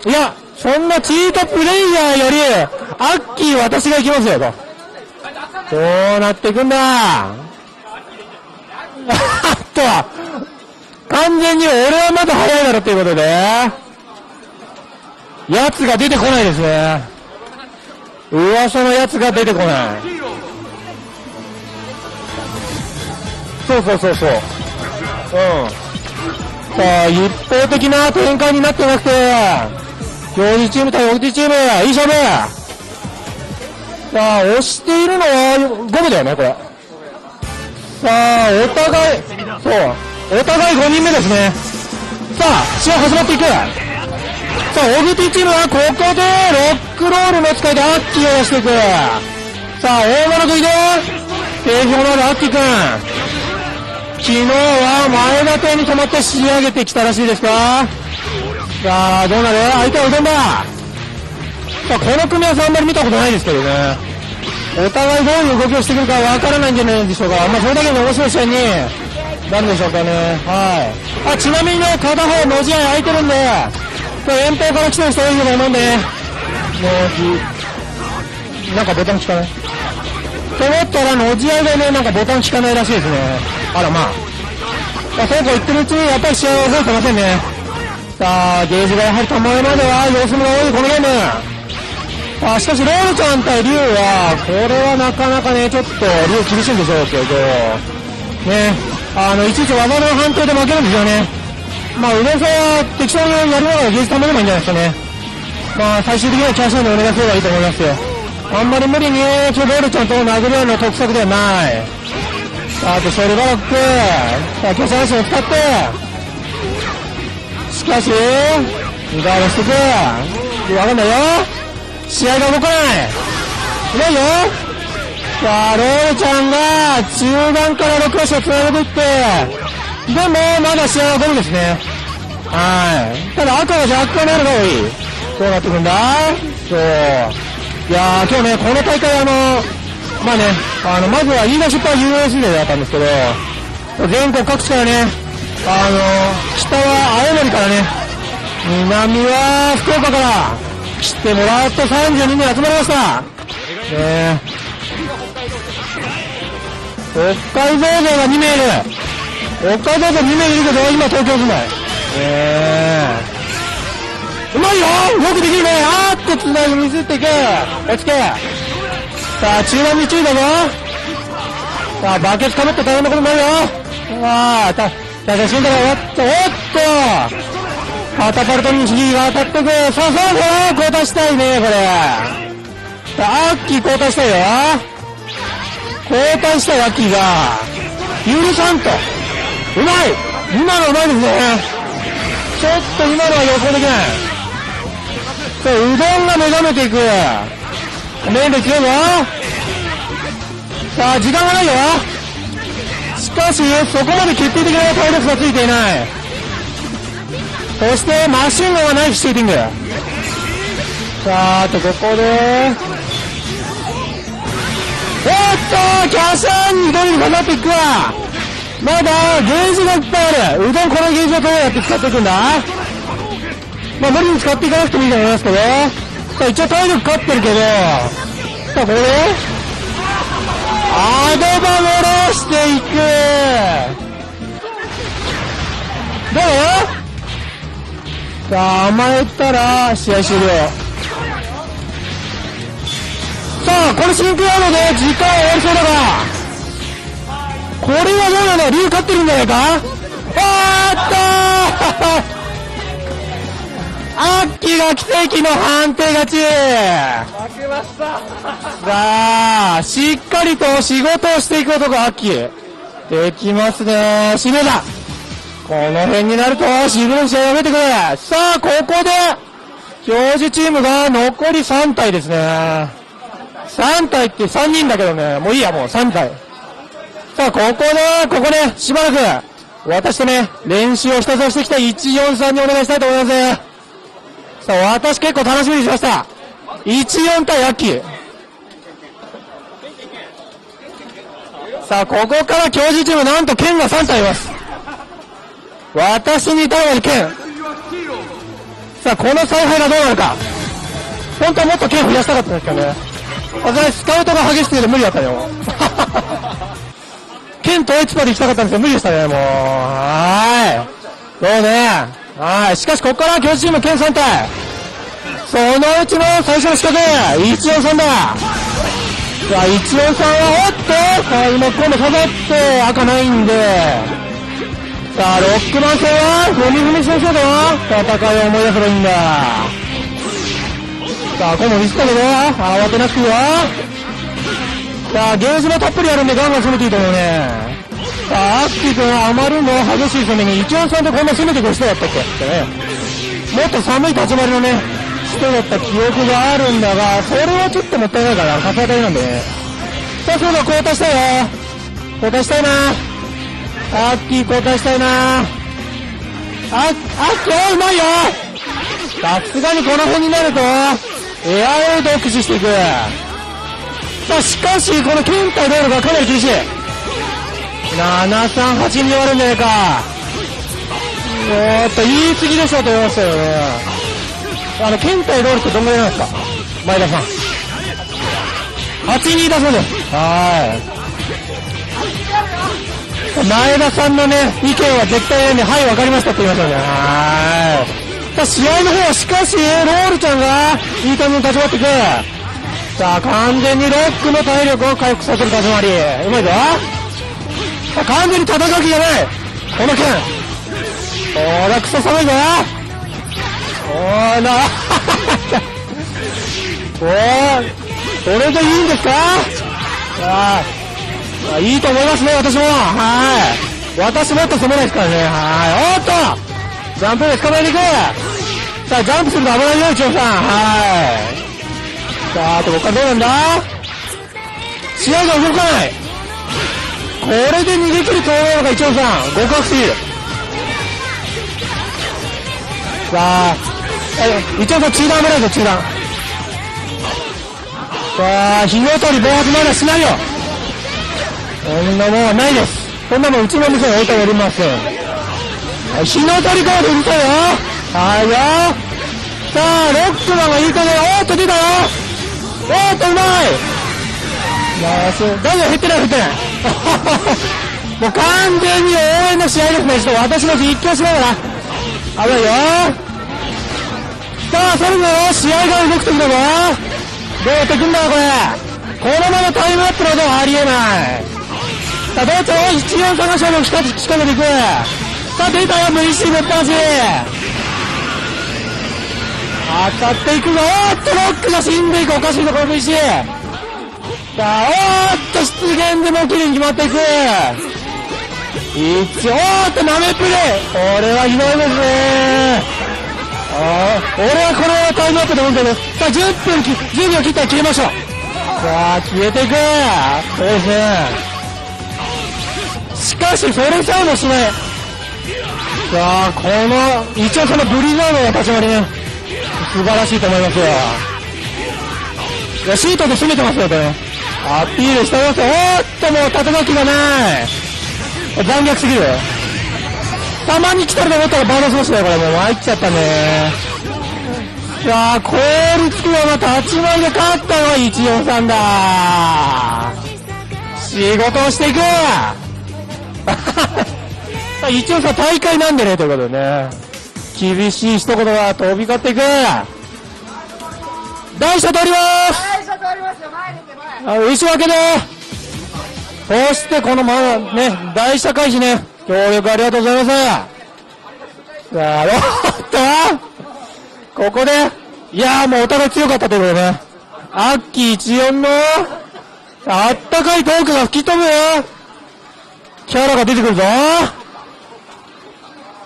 いや、そんなチートプレイヤーより、アッキー私が行きますよ、と。どうなっていくんだ あっと、完全に俺はまだ早いだろっていうことで、やつが出てこないですね。噂のやつが出てこない。そうそうそうそう。うん。さあ、一方的な展開になってなくて、表示チーム対オチチーム、いい勝負さあ、押しているのはゴムだよね、これ。さあ、お互い、そう、お互い5人目ですね。さあ、試合始まっていく。さあ、オグティチームはここでロックロールの使いでアッキーを出していく。さあ、大物食いで、定評のあるアッキーくん。昨日は前田邸に止まって仕上げてきたらしいですかさあ、どうなる？相手はうどんださあ、この組み合わせあんまり見たことないですけどね。お互いどういう動きをしてくるかわからないんじゃないでしょうか。まあ、それだけの面白い試合になんでしょうかね。はい。あ、ちなみにね、片方文字合い空いてるんで、これ遠方から来てる人多いと思うんで、文字、なんかボタン効かないと思ったら、のじ合いでね、なんかボタン効かないらしいですね。あらまあ。まあ、そうこう言ってるうちに、やっぱり試合は覚えてませんね。さあ、ゲージがやはりたまるまでは様子見が多いこのゲーム。あしかし、ロールちゃん対リュウは、これはなかなかね、ちょっと、リュウ厳しいんでしょうけど、ね、あの、いちいち技の判定で負けるんですよね。まあ、宇野さは適当にやりながらゲージ溜めればいいんじゃないですかね。まあ、最終的にはチャーシャンでお願いすればいいと思いますよ。あんまり無理に、ちょ、ロールちゃんと殴るような得策ではない。さあ、あと、ショルバロック。さあ、巨三足を使って、しかし、リガードしてく。わかんないよ。試合が動かない。いないよ。さあ、ローちゃんが中盤から6足をつなげていって、でも、まだ試合は5分ですね。はい。ただ赤は若干なるが多い。どうなってくんだ？そう。いやー、今日ね、この大会あの、まあね、あの、まずは言い出しっぱ USJ だったんですけど、全国各地からね、あの、北は青森からね、南は福岡から来てもらって32名集まりました。ね北海道勢が2名いる。北海道勢2名いるけど、今東京住まい。ねうまいよ！よくできるね！あーっとつないで見せていけ！落ちてさあ、中段に注意だぞ！さあ、バケツかぶって大変なことになるよ！わあ、た、ただ死んだからおっと、おっと！カタパルトに次が当たってくさあ、そうそう交代したいね、これ。さあ、アッキー交代したいよ。交代したい、アッキーが許さんと。うまい今のうまいですね。ちょっと今のは予想できない。さあ、うどんが目覚めていく。麺類強いぞさあ、時間がないよ。しかし、そこまで決定的な体力がついていない。そして、マシンガンはナイフシューティング。さあ、あと、ここで、っとキャシャンにどれにかかっていくわまだゲージがいっぱいあるうどんこのゲージをどうやって使っていくんだまあ無理に使っていかなくてもいいと思いますけどさあ一応体力勝ってるけどさあこれでアドバ戻していくどうさあ甘えたら試合終了あこれ真空なので時間終わりそうだが。これはどうなの？竜勝ってるんじゃないか？あーっとアッキーが奇跡の判定勝ち。負けました。さあ、しっかりと仕事をしていく男、アッキー。できますね。締めだ。この辺になると、シグの試合やめてくれ。さあ、ここで、表示チームが残り3体ですね。3体って3人だけどね、もういいや、もう3体。さあ、ここで、ここで、しばらく、私とね、練習をひたすらしてきた143にお願いしたいと思います。さあ、私結構楽しみにしました。14対アッキー。さあ、ここから教授チーム、なんと剣が3体います。私に対する剣。さあ、この采配がどうなるか。本当はもっと剣増やしたかったんですけどね。私、スカウトが激しくて無理だったよ。剣統一まで行きたかったんですけど、無理でしたね、もう。はーい。そうね。はい。しかし、ここから教授チーム、剣3体。そのうちの最初の仕掛け、143だ。さあ、143は、おっとさあ、今今度下がって、赤ないんで。さあ、ロックマン戦は、踏み踏み先生だよ。戦いを思い出せばいいんだ。さあ、これもミスったけど、慌てなくていいよ。さあ、ゲージもたっぷりあるんで、ガンガン攻めていいと思うね。さあ、アッキー君はあまりの激しい攻めに、143でこんな攻めてくる人だったっけ？ってね。もっと寒い立ち回りのね、人だった記憶があるんだが、それはちょっともったいないから、さすがりなんでね。さあ、そうだ、交代したいよ。交代したいな。アッキー交代したいな。あ、アッキー、うまいよさすがにこの辺になると、エアエイドを駆使していく。さあ、しかし、この剣対道路がかなり厳しい。738に終わるんじゃないか。おーっと、言い過ぎでしょと言いましたよね。あの、剣対ロールってどんぐらいなんですか？前田さん。82だそうです。はい。前田さんのね、意見は絶対ね、はい、わかりましたって言いましたね。はい。さあ、試合の方はしかし、ロールちゃんが、いい感じに立ち回っていく。さあ、完全にロックの体力を回復させる立ち回り。うまいぞ。さあ、完全に叩きじゃない。この剣。ほら、クソ寒いぞ。おーなおーそれでいいんですか？ああいいと思いますね私もはい私もっと攻めないですからねはいおっとジャンプで捕まえていくさあジャンプすると危ないよ一応さんはいさああとここからどうなんだ？試合が動かないこれで逃げ切ると思うのが一応さん、合格すぎる。さあ、え、一応さん中断危ないぞ、中断。さあ、火の鳥暴発まだしないよ。こんなもんはないです。こんなもんうちの店に置いておりません。はい、火の鳥コードうるさいよ。はいよ。さあ、ロックマンがいいかね。おっと出たよ。おっとうまい。ナイス。大丈夫減ってない減ってない。もう完全に応援の試合ですね。ちょっと私の実況しながら。危ないよ。さあ、それでは試合が動くときだぞ。どうやってくんだこれ。このままタイムアップなどはありえない。さあ、どうぞ、一四探しの仕掛け、仕掛けていく。さあ、出たよ、VC ぶっ放し。当たっていくぞ。おっと、ロックが死んでいく。おかしいぞ、この VC。さあ、おっと、出現でも綺麗に決まっていく。一応、おっと、ナメプレイ。これはひどいですね。ああ、俺はこれはタイムアップで思ってます。さあ、10分き、10秒切ったら切りましょう。さあ、消えていく。そうですね。しかし、それさえもしない。さあ、この、一応そのブリザードの立ち回りね、素晴らしいと思いますよ。いや、シートで攻めてますよ、これ。アピールしてますよ。おっと、もう、縦書きがない。残虐すぎる。たまに来たると思ったらバードしましたよ、これ。もう参っちゃったね。さあ、効率はまた立ち回りで勝ったのは143だ。仕事をしていくさあ、一応さ、大会なんでね、ということでね。厳しい一言が飛び交っていく。大車通ります大車通りますよ、前出て前。あ後ろ分けでそしてこのまだね、大社会費ね、協力ありがとうございます。さあ、おっとここで、いやーもうお互い強かったということでね。アッキー14の、あったかいトークが吹き飛ぶよキャラが出てくるぞ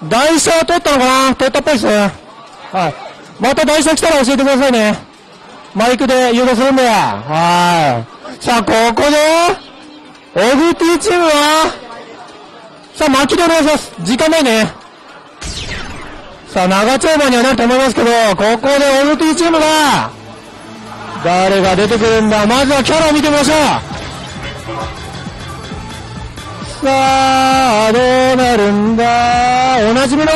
台車取ったのかな？取ったっぽいですね。はい。また台車来たら教えてくださいね。マイクで誘導するんだよ。はい。さあ、ここで、OVT チームは、さあ、巻きでお願いします。時間ないね。さあ、長丁場にはなると思いますけど、ここで OVT チームが、誰が出てくるんだまずはキャラを見てみましょう。さあ、どうなるんだ？おなじみの？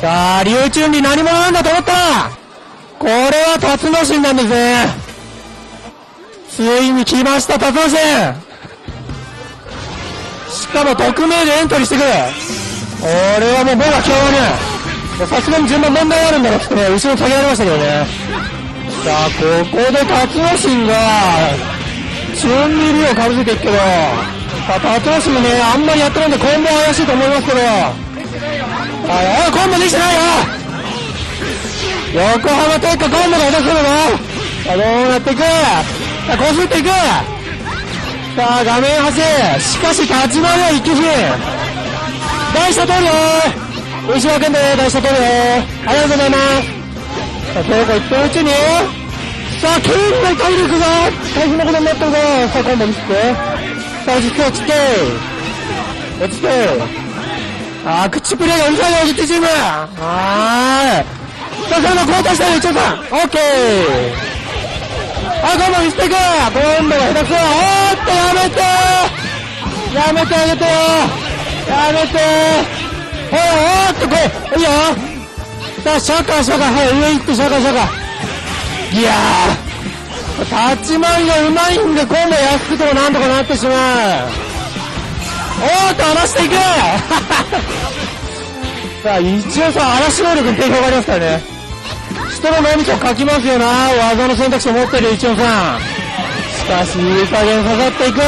さあ、竜チュンリ何者なんだと思った？ら、これは辰野神なんですね。ついに来ました、辰野神しかも匿名でエントリーしてくる。俺はもう目が極まる。さすがに順番問題あるんだろうってね、後ろに下げられましたけどね。さあ、ここで辰野神が、チュンリリをかぶせていくけど、さあ、辰野神ね、あんまりやってないんで、コンボ怪しいと思いますけど、あおい、コンボできてないよ。横浜テックコンボが下手くるのさあ、どうなっていく？さあ、こすっていく。さあ、画面端。しかし、立ち回りは一級品大下通るよ。石川県で大下通るよ。ありがとうございます。さあ、どこ行ってるうちに。さあ、県内体力が大変なことになってるぞ。さあ、今度見せて。さあ、落ち着け、落ち着け落ち着けあー、口プレイがうるさいよ、実チーム。はーい。さあ、それで交代したよ、一応さん。オッケー。あ、今度見せていく。今度は下手くそ。おーっと、やめて。やめてあげて。よやめて。ほら、おーっと、こ、いいよ。さあ、シャカシャカ、はい、上行ってシャカシャカ。いやー、立ち回りがうまいんで、今度安くてもなんとかなってしまう。おーっと、荒らしていく さあ、一応さ、嵐能力に定評がありますからね。人の脳みそをかきますよな、技の選択肢を持ってる一応さん。しかし、いい加減刺さっていくう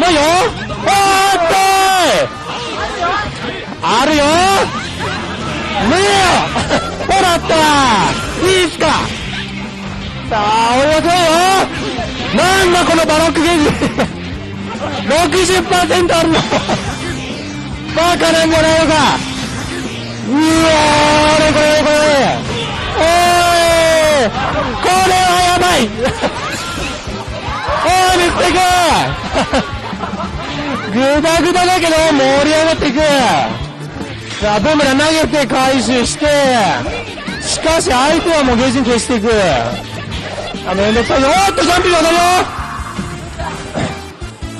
まいよおーっとあるよねえよほらった。いいっすか？さあ、俺はそうよ。なんだこのバロックゲージ60%あるの。バカなんじゃないのか。うわーこれこれこれ。おい。これはやばい。おいミステイクグダグダだけど盛り上がっていく。さあブーメラ投げて回収してしかし相手はもうゲージに消していく。あめんどくさいよおっとジャンピング当たるよ。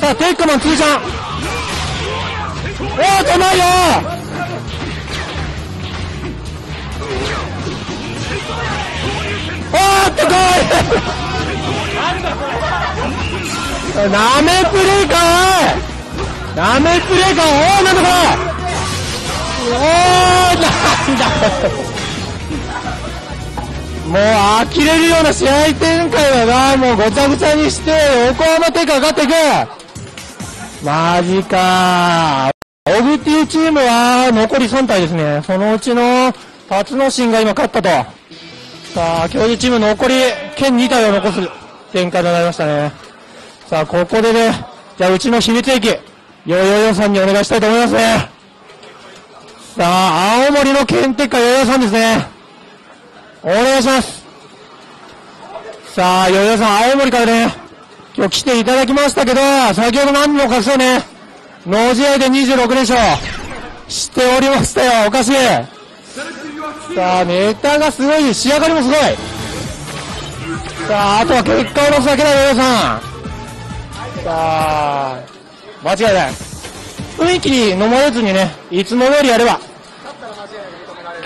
さあテックマンつーちゃんおーっとうまいよ。おーっと来い。なめプレイかおい。なめプレイかおいなんだこれ。おなんだもう呆れるような試合展開だな。もうごちゃごちゃにして横浜テイク上がってくマジか。オグティチームは残り3体ですね。そのうちの辰野ンが今勝ったと。さあ、教授チーム残り、剣2体を残す展開となりましたね。さあ、ここでね、じゃあうちの秘密兵器、ヨヨヨさんにお願いしたいと思いますね。さあ、青森の剣鉄火ヨヨさんですね。お願いします。さあ、ヨヨさん、青森からね、今日来ていただきましたけど、先ほど何にも隠そうね、ノー試合で26連勝しておりましたよ、おかしい。さあ、ネタがすごい、仕上がりもすごい。さあ、あとは結果を出すだけだ、ヨヨさん。さあ、間違いない。雰囲気に飲まれずにね、いつも通りやれば、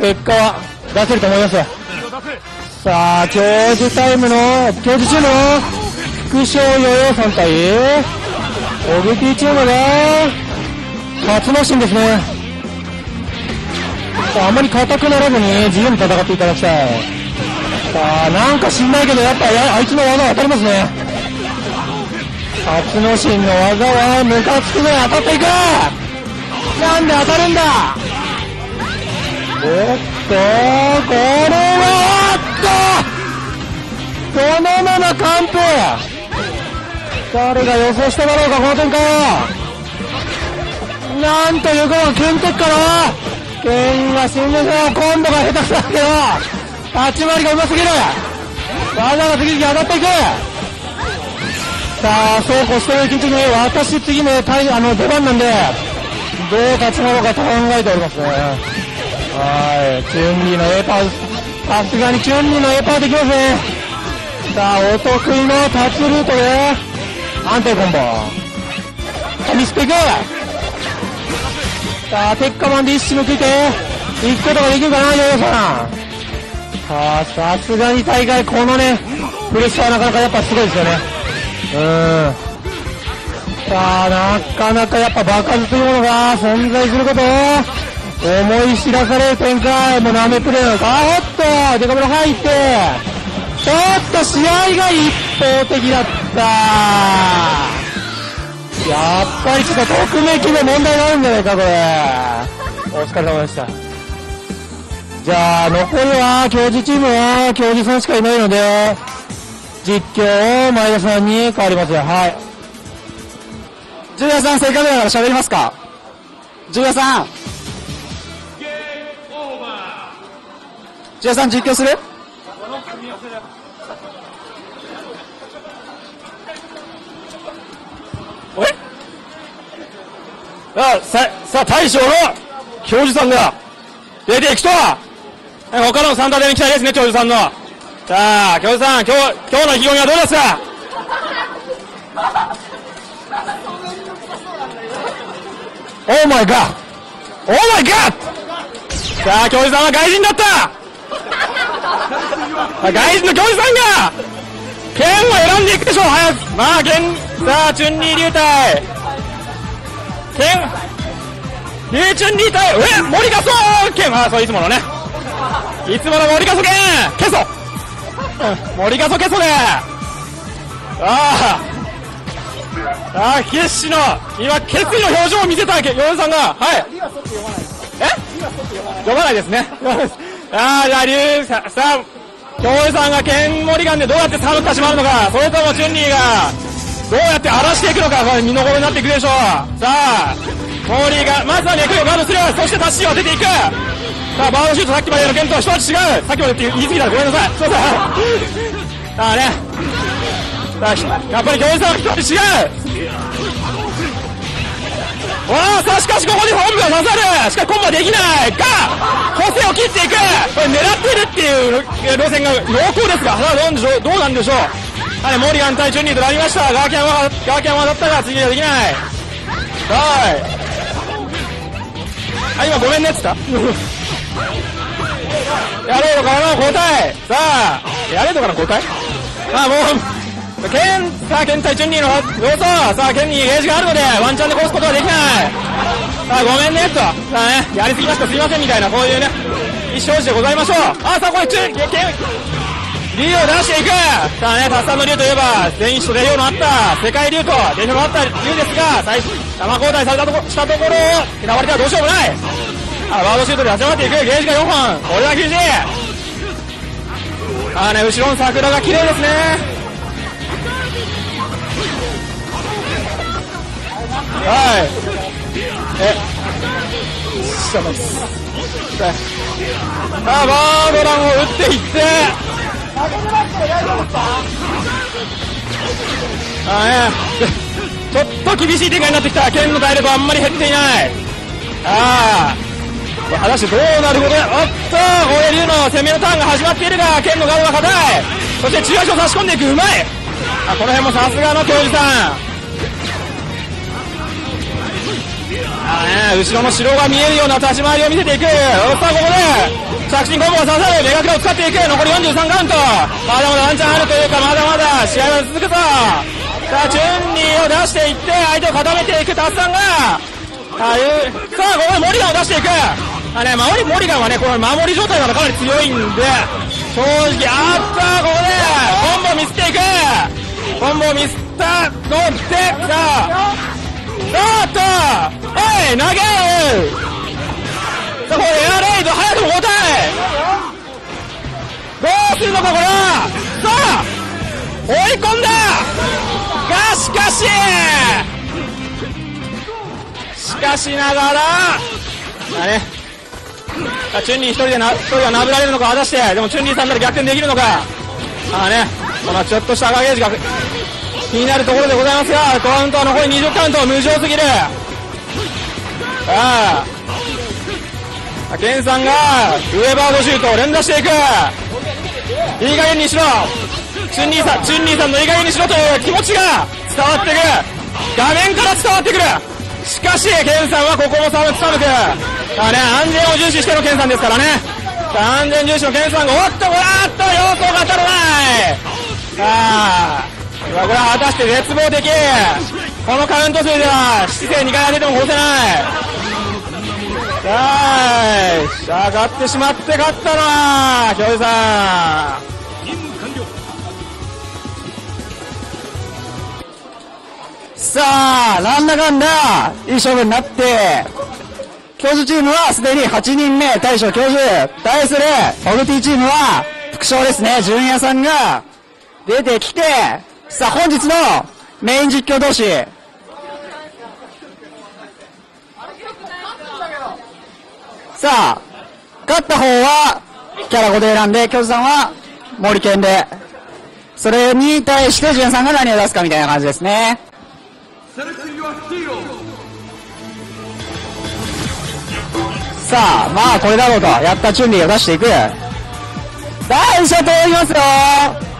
結果は出せると思います。さあ、教授タイムの、教授チームの、副将ヨヨさん対、オグティチームで、初のシーンですね。あんまり硬くならずに自由に戦っていただきたい。さあ、なんか知んないけど、やっぱあいつの技当たりますね。初の心の技はムカつくね当たっていくなんで当たるんだおっと、これは、おっとこのまま完封誰が予想しただろうか、この展開なんと横は剣鉄から剣が死んでしまう今度が下手くそだけど立ち回りがうますぎる。技が次々当たっていくさあそうこうしてるうちに私次ねあの出番なんでどう立ち回ろうか考えておりますね。はいチュンリーの A パーさすがにチュンリーの A パーできますねさあお得意のタッチルートで安定コンボミスペいくさあ、鉄火マンで一矢報いて、行くことができるかな、ヨヨさん。さあ、さすがに大会、このね、プレッシャーなかなかやっぱすごいですよね。うん。さあ、なかなかやっぱ爆発というものが存在すること思い知らされる展開。もうナメプレーのか、おっと、デカメラ入って、ちょっと試合が一方的だった。やっぱりちょっと特命機で問題があるんじゃないか、これ。お疲れ様でした。じゃあ、残りは、教授チームは、教授さんしかいないので、実況を前田さんに変わりますよ。はい。ジュニアさん、せっかくだから喋りますか？ジュニアさん。ジュニアさん実況する？おい？あさ、さあ、大将の教授さんが出ていくと他のサンタデに期待ですね、教授さんの。さあ、教授さん、今日、今日の意気込みはどうですか？オーマイガーオーマイガーさあ、教授さんは外人だった。外人の教授さんが剣を選んでいくでしょう、早く。まあ、剣、さあ、チュンリー流体。剣、リュウチュンリー体、え、森ガソ剣まあ、そういつものね。いつもの森ガソ剣消そう森ガソ消そうねああ。ああ、決死の、今、決意の表情を見せたわけ、ヨヨさんが、はい。え読まないですね。ああ、じゃあ、リュウさ、さあ、京平さんが剣森ガンでどうやって寒かしまうのか、それともチュンリーが、どうやって荒らしていくのか、これ見どころになっていくでしょう。さあ、モーリーが、まずはネクをガードする。そしてタッシーは出ていく。さあ、バードシュートさっきまでの剣とは一味違う。さっきまでって言い過ぎたらごめんなさい。そうそう。さあね。さあ、やっぱり京平さんは一味違う。わあさあしかしここで本部が刺さる。しかしコンボできない。が補正を切っていく。これ狙ってるっていう路線が濃厚ですが。さあどうどうなんでしょう。はいモーリガン対チュンリーとなりました。ガーキャンはガーキャンは当たったが次はできない。はい。あ今ごめんねっつった。やれよからの交代さあやれとからの交代あもうケンさあケン対チュンリーの要素さあケンにゲージがあるのでワンチャンで殺すことはできない。さあごめんねと。さあねやりすぎましたすいませんみたいなこういうね意思表示でございましょう。あさあこれチュンケン竜を出していく。さあね、タッサンの竜といえば、全員と出ようのあった世界竜と出ようのあった竜ですが、最生交代されたとこしたところを嫌われてはどうしようもない。あワードシュートで立ち回っていく。ゲージが4本。これは厳しい。あね後ろの桜が綺麗ですね。はい。えしゃばですあバードランを打っていってあねちょっと厳しい展開になってきた。剣の体力はあんまり減っていない。ああ果たしてどうなることやおっとこれ竜の攻めのターンが始まっているが剣のガードが硬い。そして中足を差し込んでいく。うまい。あこの辺もさすがの教授さん。あね、後ろの城が見えるような立ち回りを見せていく。さあここで着信コンボが刺さるメガクラを使っていく。残り43カウント。まだまだワンチャンあるというかまだまだ試合は続くぞ。さあチュンリーを出していって相手を固めていくタッサンが。あいうさあここでモリガンを出していく。あね守りモリガンはねこの守り状態なのかなり強いんで。正直あったここでコンボをミスっていく。コンボをミスったのでさあさあっとはい投げさあこれエアレイド早くも交代どうするのかこれは。さあ追い込んだ。がしかししかしながらだねチュンリー一人でな一人は殴られるのか果たしてでもチュンリーさんなら逆転できるのか。ああね。このちょっとした赤ゲージが。気になるところでございますがカウントは残り20カウント無情すぎる。ああ。ケンさんが上バードシュートを連打していく。いい加減にしろ。チュンリーさんチュンリーさんのいい加減にしろという気持ちが伝わってくる。画面から伝わってくる。しかしケンさんはここも差をつかむく。あね安全を重視してのケンさんですからね。安全重視のケンさんがおっとこれあっと要素が当たらない。さあ。これは果たして絶望的このカウント数では姿勢2回当てても殺せないはい上がってしまって勝ったのは教授さんさあ、なんだかんだ、いい勝負になって、教授チームはすでに8人目、大将教授、対する、ホグティチームは、副将ですね、純也さんが、出てきて、さあ、本日のメイン実況同士、さあ、勝った方は、キャラ5で選んで、教授さんは、森健で、それに対して、純也さんが何を出すかみたいな感じですね。さあ、まあこれだろうと、やったチュンリーを出していく。大将通りますよ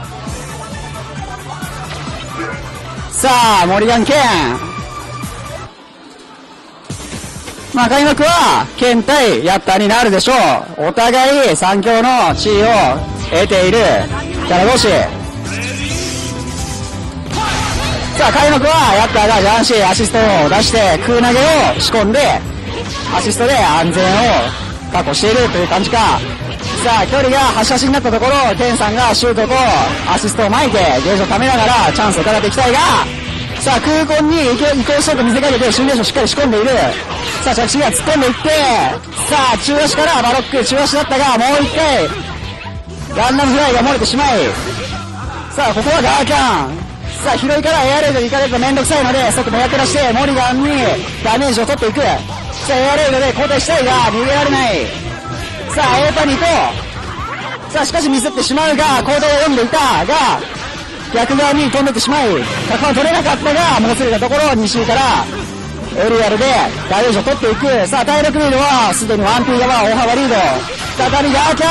さあ、モリガン剣。まあ開幕は、剣対ヤッタになるでしょう。お互い三強の地位を得ているキャラ同士。さあ開幕はヤッターがジャンシーアシストを出して空投げを仕込んでアシストで安全を確保しているという感じかさあ距離が端々になったところケンさんがシュートとアシストを巻いてゲージを貯めながらチャンスを伺っていきたいがさあ空港に移行したと見せかけてシミュレーションをしっかり仕込んでいる。さあ着地が突っ込んでいってさあ中足からバロック中足だったがもう一回ランダムフライが漏れてしまいさあここはガーキャン。さあ、広いからエアレイドで行かれるとめんどくさいので、即もやってらして、モリガンにダメージを取っていく。さあ、エアレイドで交代したいが、逃げられない。さあ、エータニと、さあ、しかしミスってしまうが、交代を読んでいたが、逆側に飛んでてしまい、角は取れなかったが、もうすれたところ、2周から、エリアルで大王を取っていく。さあ、体力リードは、すでに 1P 側大幅リード。再びガーキャ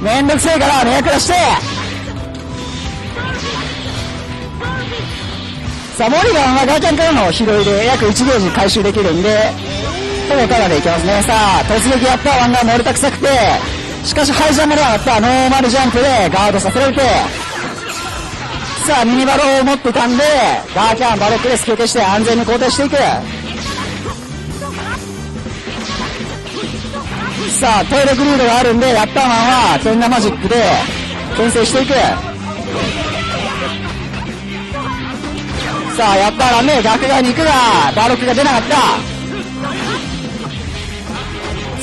ンめんどくせえから、目くらして。さあ、モリガンはガーキャンからの拾いで約1ゲージ回収できるんで、ほぼタダでいけますね。さあ、突撃やったワンガンモルタ臭くて、しかしハイジャンプではあったノーマルジャンプでガードさせられて、さあ、ミニバローを持ってたんで、ガーキャン、バロックレス休憩して安全に後退していく。さあ、体力リードがあるんで、ヤッターマンは、全ナマジックで、牽制していく。さあ、ヤッターランね、逆側に行くが、バロックが出なかった。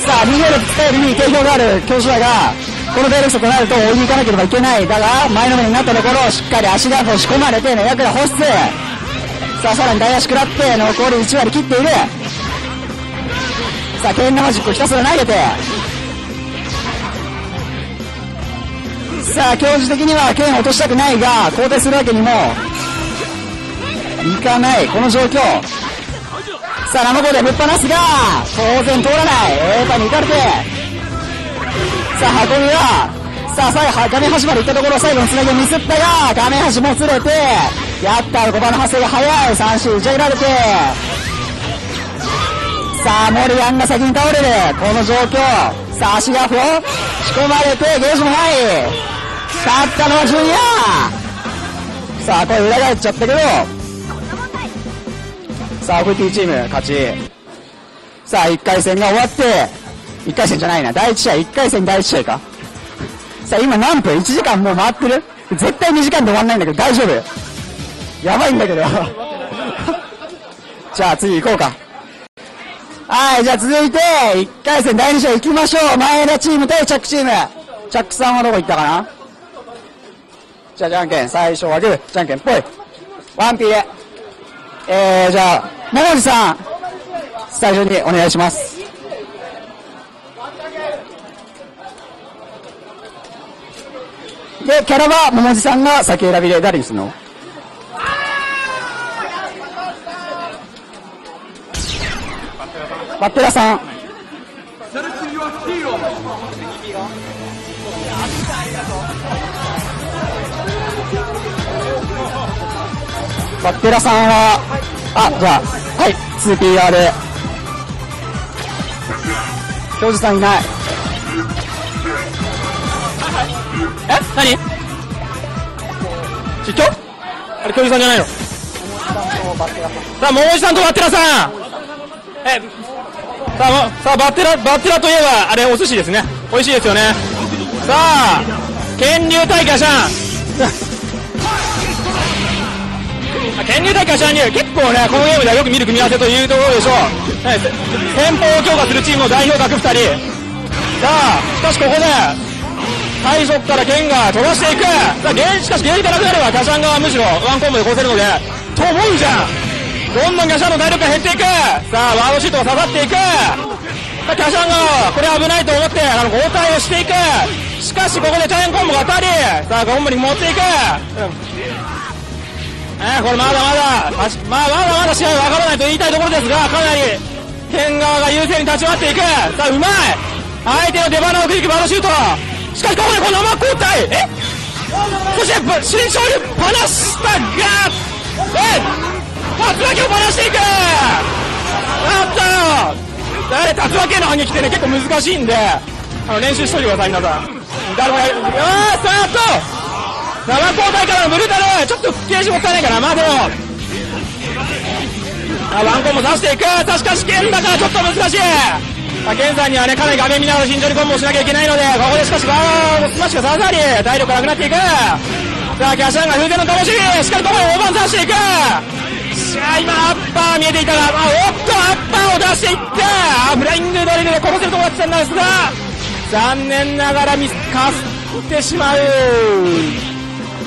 さあ、逃げるスタイルに定評がある強者だが、このダイレクトとなると追いに行かなければいけない。だが、前のめりになったところを、しっかり足が押し込まれて、の役がホスさあ、さらに大足食らって、残り1割切っている。さあ、ケンナマジックひたすら投げて。さあ、教授的には剣を落としたくないが、交代するわけにも、いかない、この状況。さあ、生子でぶっ放すが、当然通らない。エーパに行かれて、さあ、運びは、さあ、最後、画面端まで行ったところ、最後のつなぎをミスったが、画面端もつれて、やった5番の発生が早い、3周打ち上げられて、さあ、モリアンが先に倒れる、この状況、さあ、足がふを仕込まれて、ゲージもない、勝ったのはジュニア。さあ、これ裏返っちゃったけど、さあ、FT チーム勝ち。さあ、1回戦が終わって、1回戦じゃないな、第1試合、1回戦第1試合か。さあ、今何分 ?1 時間もう回ってる？絶対2時間で終わんないんだけど、大丈夫？やばいんだけど。じゃあ次行こうか。はい、じゃあ続いて、1回戦第2試合行きましょう。前田チーム対チャックチーム。チャックさんはどこ行ったかな？じゃあじゃんけん、最初はグー、じゃんけんぽい。ワンピーで。えー、じゃあ、長地さん、最初にお願いします。で、キャラは、桃地さんが先選びで誰にするの？バッテラさん。バッテラさんは、あ、じゃあ、はい、2PR で。教授さんいない。え何？実況あれ、教授さんじゃないの？さあ、桃地さんとバッテラさんえ、さあ、さあバッテラ、バッテラといえば、あれ、お寿司ですね。美味しいですよね。さあ、剣竜対ガシャン。剣竜対ガシャン流、結構ね、このゲームではよく見る組み合わせというところでしょう。はい先方を強化するチームの代表格2人。さあ、しかしここで、最初から剣が飛ばしていく。さあ、しかしゲージがなくなれば、ガシャン側はむしろワンコンボで殺せるので、と思うじゃん。どんどんガシャンの体力が減っていく。さあ、ワードシートが刺さっていく。さあ、ガシャンが、これ危ないと思って、あの、交代をしていく。しかし、ここでチャインコンボが当たり、さあ、コンボに持っていく。うんえー、これまだまだ、ましまあ、まだまだ試合分からないと言いたいところですが、かなり、剣側が優勢に立ち回っていく。さあ、うまい。相手の出花を食いくバロシュート。しかし、ここでこの生交代。え？そして、新勝利放したが、え？竜巻を放していく。あったよ。誰竜巻への反撃ってね、結構難しいんで、あの、練習しといてください、皆さん。誰もやる、あー、スタート生交代からのブルータルちょっとゲージもったいないからまあでもあワンコンも出していく。さあしかし剣だからちょっと難しいあ剣さんにはねかなり画面見ながら慎重にコンボしなきゃいけないのでここでしかしバースマッシュが刺さり体力がなくなっていくさあキャシャンが風船の楽しみしっかりここで大盤出していくさあ今アッパー見えていた。が、まあ、おっとアッパーを出していってあフライングドリルで殺せると思ってたんですが残念ながらミスかすってしまう。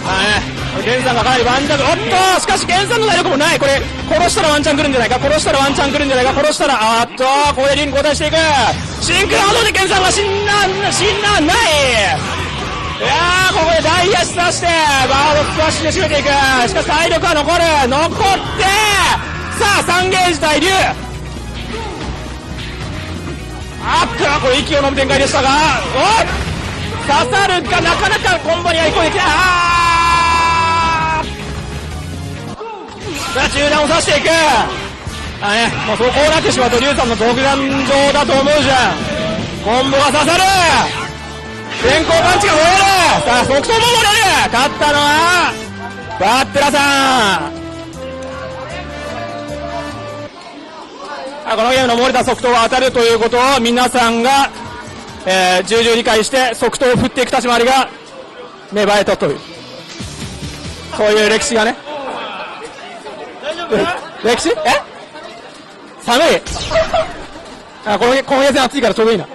はい、ゲンさんがかなりワンチャン、おっと、しかしゲンさんの体力もない、これ、殺したらワンチャン来るんじゃないか、殺したらワンチャン来るんじゃないか、殺したら、あっと、ここでリング交代していく、シンクロードでゲンさんが死んだ、死んだ、ない。いやー、ここで大足さして、バードスプラッシュで締めていく、しかし体力は残る、残って、さあ3ゲージ対竜。あっとこれ息を飲む展開でしたがおい刺さるがなかなかコンボには移行できない。あさあ中段を刺していく。あねもうそこうなってしまうと竜さんの独壇場だと思うじゃん。コンボが刺さる。先行パンチが燃える。さあ即答も燃える。勝ったのはバッテラさん。あこのゲームの漏れた即答が当たるということを皆さんが、えー、重々理解して即答を振っていく立ち回りが芽生えたという。そういう歴史がね。歴史？え？寒い。あこの今月戦暑いからちょうどいいな。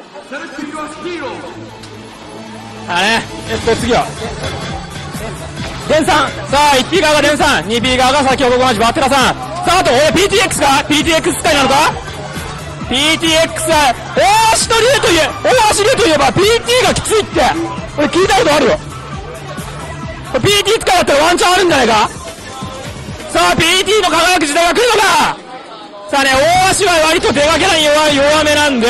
あねえっと次は？デンさん。さあ 1P 側がデンさん。2P 側が先ほどと同じバッテラさん。さああと俺 PTX か？PTX 使いなのか？PTX は大足と竜といえ大足竜といえば PT がきついって。俺聞いたことあるよ。PT 使いだったらワンチャンあるんじゃないか？さあ PT の輝く時代が来るのか？さあね大足は割と出かけない弱弱めなんで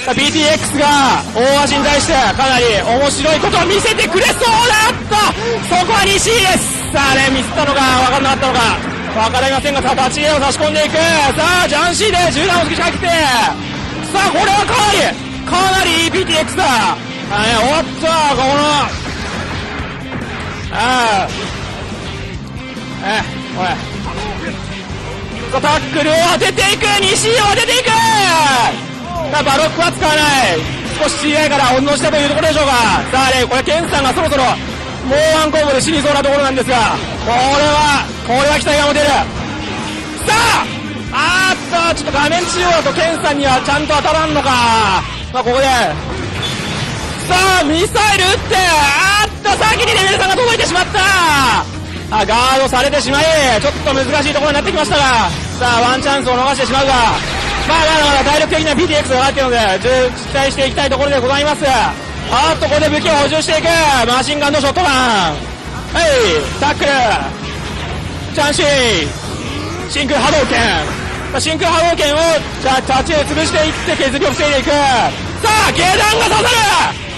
さあ PTX が大足に対してかなり面白いことを見せてくれそうだった！そこは西井です。さあねミスったのか分かんなかったのか。分かりませんがさあ立ち絵を差し込んでいく。さあジャンシーで銃弾を突き仕掛けて。さあこれはかなりかなりいい PTX だ。あねおっとこの。ああえおいさあタックルを当てていく。西井を当てていく。さあバロックは使わない。少し小さいから温存したというところでしょうか。さあねこれケンさんがそろそろもうワンコンボで死にそうなところなんですがこれはこれは期待が持てる。さああっとちょっと画面中央だとケンさんにはちゃんと当たらんのか。まあここで。さあミサイル撃ってあーっと先にレベルさんが届いてしまった。あガードされてしまいちょっと難しいところになってきましたが。さあワンチャンスを逃してしまうが。まあまだまだ体力的な PTX が上がっているので期待していきたいところでございます。あーっとここで武器を補充していく。マシンガンのショットガン。はい。タックル。チャンシー真空波動拳。真空波動拳をじゃあ立ちで潰していって削りを防いでいく。さあ下段が刺さる。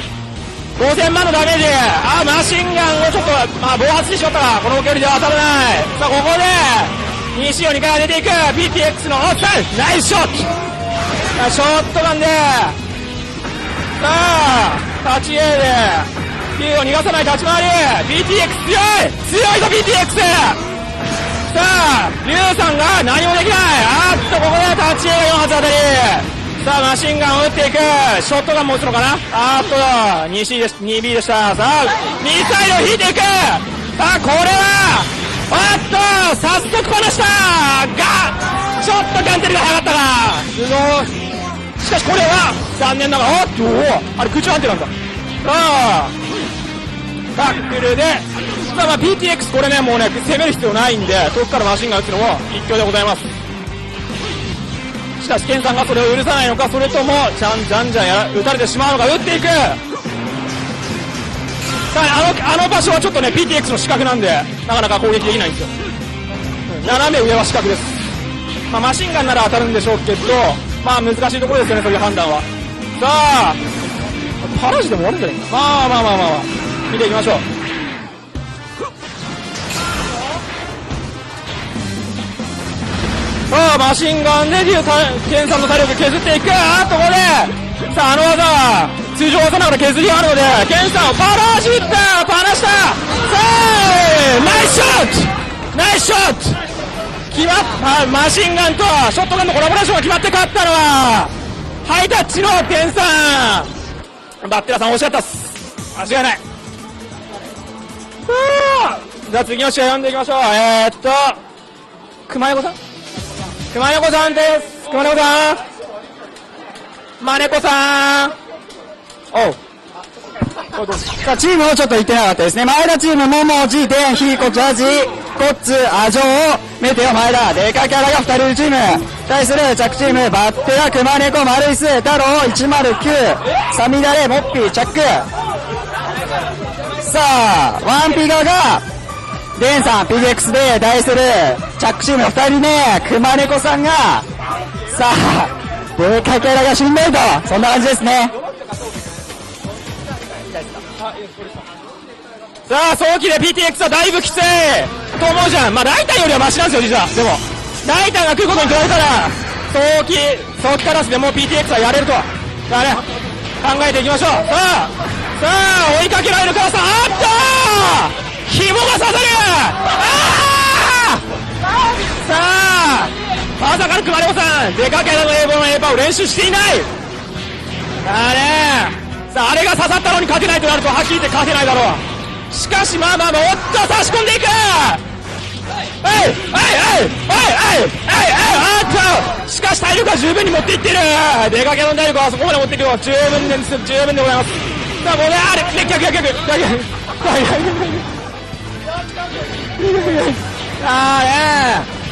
5000万のダメージ。あマシンガンをちょっと、まあ、暴発してしまったがこの距離では当たらない。さあここで西を2回当てていく。PTX のおっさんナイスショット。さあショットガンで。さあ立ち A で。P を逃がさない立ち回り。PTX 強い。強いぞ PTX さあリュウさんが何もできない。あっとここで立ち A が4発当たり。さあマシンガンを撃っていく。ショットガンも撃つのかな？あーっと 2C です 2B でした。さあミサイルを引いていく。さあこれはあっと早速こなした。がちょっとガンテルが早かったがすごい。しかしこれは残念ながらおっとあれ空中判定なんだ。さあタックルでさあまあ PTX これねもうね攻める必要ないんで遠くからマシンガン撃つのも一挙でございます。しかしケンさんがそれを許さないのかそれともちゃんじゃんじゃんやら撃たれてしまうのか撃っていく。さああのあの場所はちょっとね PTX の死角なんでなかなか攻撃できないんですよ。斜め上は死角です、まあ、マシンガンなら当たるんでしょうけどまあ難しいところですよねそういう判断は。さあパラジでも終わるんじゃないかまあまあまあまあ、まあ、見ていきましょう。さあマシンガンで竜ケンさんの体力削っていく。あっここで。さああの技は通常技ながら削りあるのでケンさんをパラシッタパラした。さあナイスショット。ナイスショット。決まったマシンガンとショットガンのコラボレーションが決まって勝ったのはハイタッチのケンさん。バッテラさん惜しかったっす。間違いない。じゃあ次の試合読んでいきましょう。えー、っと熊猫さん。熊猫さんです。熊猫さん。マネコさん。おう。さあ、チームをちょっと言ってなかったですね。前田チーム、ももじ、でん、ひ、こ、じゃじ、こっつ、あじょう、メテオ、前田、デカキャラが2人チーム。対する着チーム、バッテラ、熊猫、マルイス、太郎、109、サミダレ、モッピー、チャック。さあ、ワンピ側が、デンさん PDX で対するチャックチームの2人目熊猫さんがさあでかけらがしんどいとそんな感じですねさあ、早期で PTX はだいぶきついと思うじゃん。まあ、ライターよりはマシなんですよ、実は。でも、ライターが来ることに比べたら、早期、早期カラスでもう PTX はやれると。あね、考えていきましょう。さあ、さあ、追いかけられるカラス、あっと紐が刺さる。あさあ、まさかの熊猫さん、でかけらの英語の A パを練習していない。あね、さあ、あれが刺さったのに勝てないとなると、はっきり言って勝てないだろう。しかしまあまあまあおっと差し込んでいく。しかし体力は十分に持っていってる出かけの体力はそこまで持っていくよ十分です十分でございますさあこれあれね逆逆逆逆逆ああね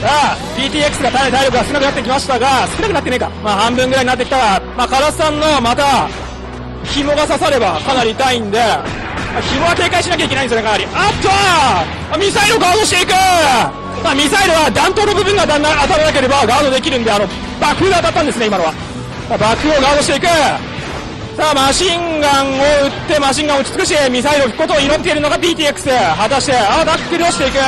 さあ PTX が体力が少なくなってきましたが少なくなってねえかまあ半分ぐらいになってきたらまあカラスさんのまた紐が刺さればかなり痛いんで、紐は警戒しなきゃいけないんですよね、かなり。あっとミサイルをガードしていくまあ、ミサイルは弾頭の部分がだんだん当たらなければガードできるんで、あの、爆風が当たったんですね、今のは。まあ、爆風をガードしていくさあ、マシンガンを撃って、マシンガンを撃ち尽くし、ミサイルを引くことを祈っているのが PTX。果たして、あ、ダックルをしていく。さ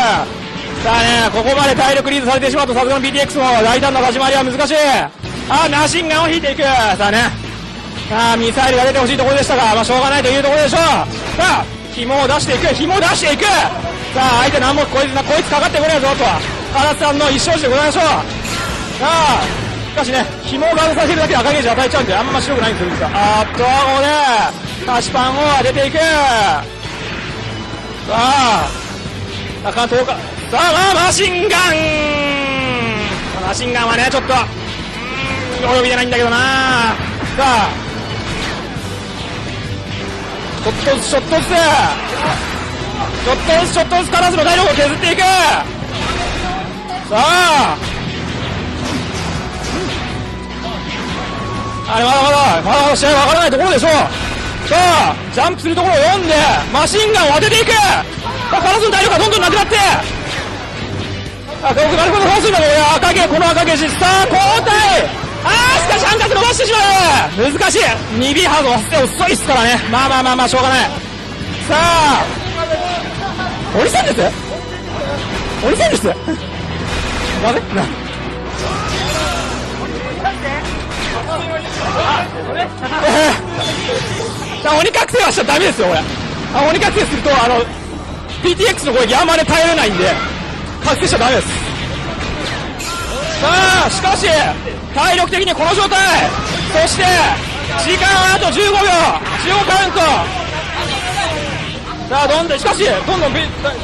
あね、ここまで体力リードされてしまうと、さすがの PTX も大胆な立ち回りは難しい。あ、マシンガンを引いていく。さあね、さあミサイルが出てほしいところでしたが、まあ、しょうがないというところでしょう。さあ紐を出していく。紐を出していく。さあ相手何もこいつこいつかかってこないぞと。は原さんの一生児でございましょう。さあかしね紐をガードさせるだけで赤ゲージ与えちゃうんであんま白くないんですよあっとここで菓子パンを当てていく。さあなかなか遠かさあマシンガン。マシンガンはねちょっとうん及びでないんだけどな。さあちょっとずつちょっとずつ。ちょっとずつちょっとずつカラスの体力を削っていく。さああれまだまだまだまだ試合わからないところでしょう。さあジャンプするところを読んでマシンガンを当てていく。カラスの体力がどんどんなくなって。あ、ここなるほどどうするんだ赤毛この赤毛さあ交代。あーしかし半角伸ばしてしまう。難しい。2B ハード遅いっすからね。まあまあまあまあしょうがない。さあ折り線です？折り線です？ダメな ー、鬼覚醒はしちゃダメですよ俺あ鬼覚醒するとあの PTX の攻撃あんまり耐えられないんで覚醒しちゃダメです。さあしかし体力的にこの状態。そして時間はあと15秒。15カウント。さあどんどんしかしどんどん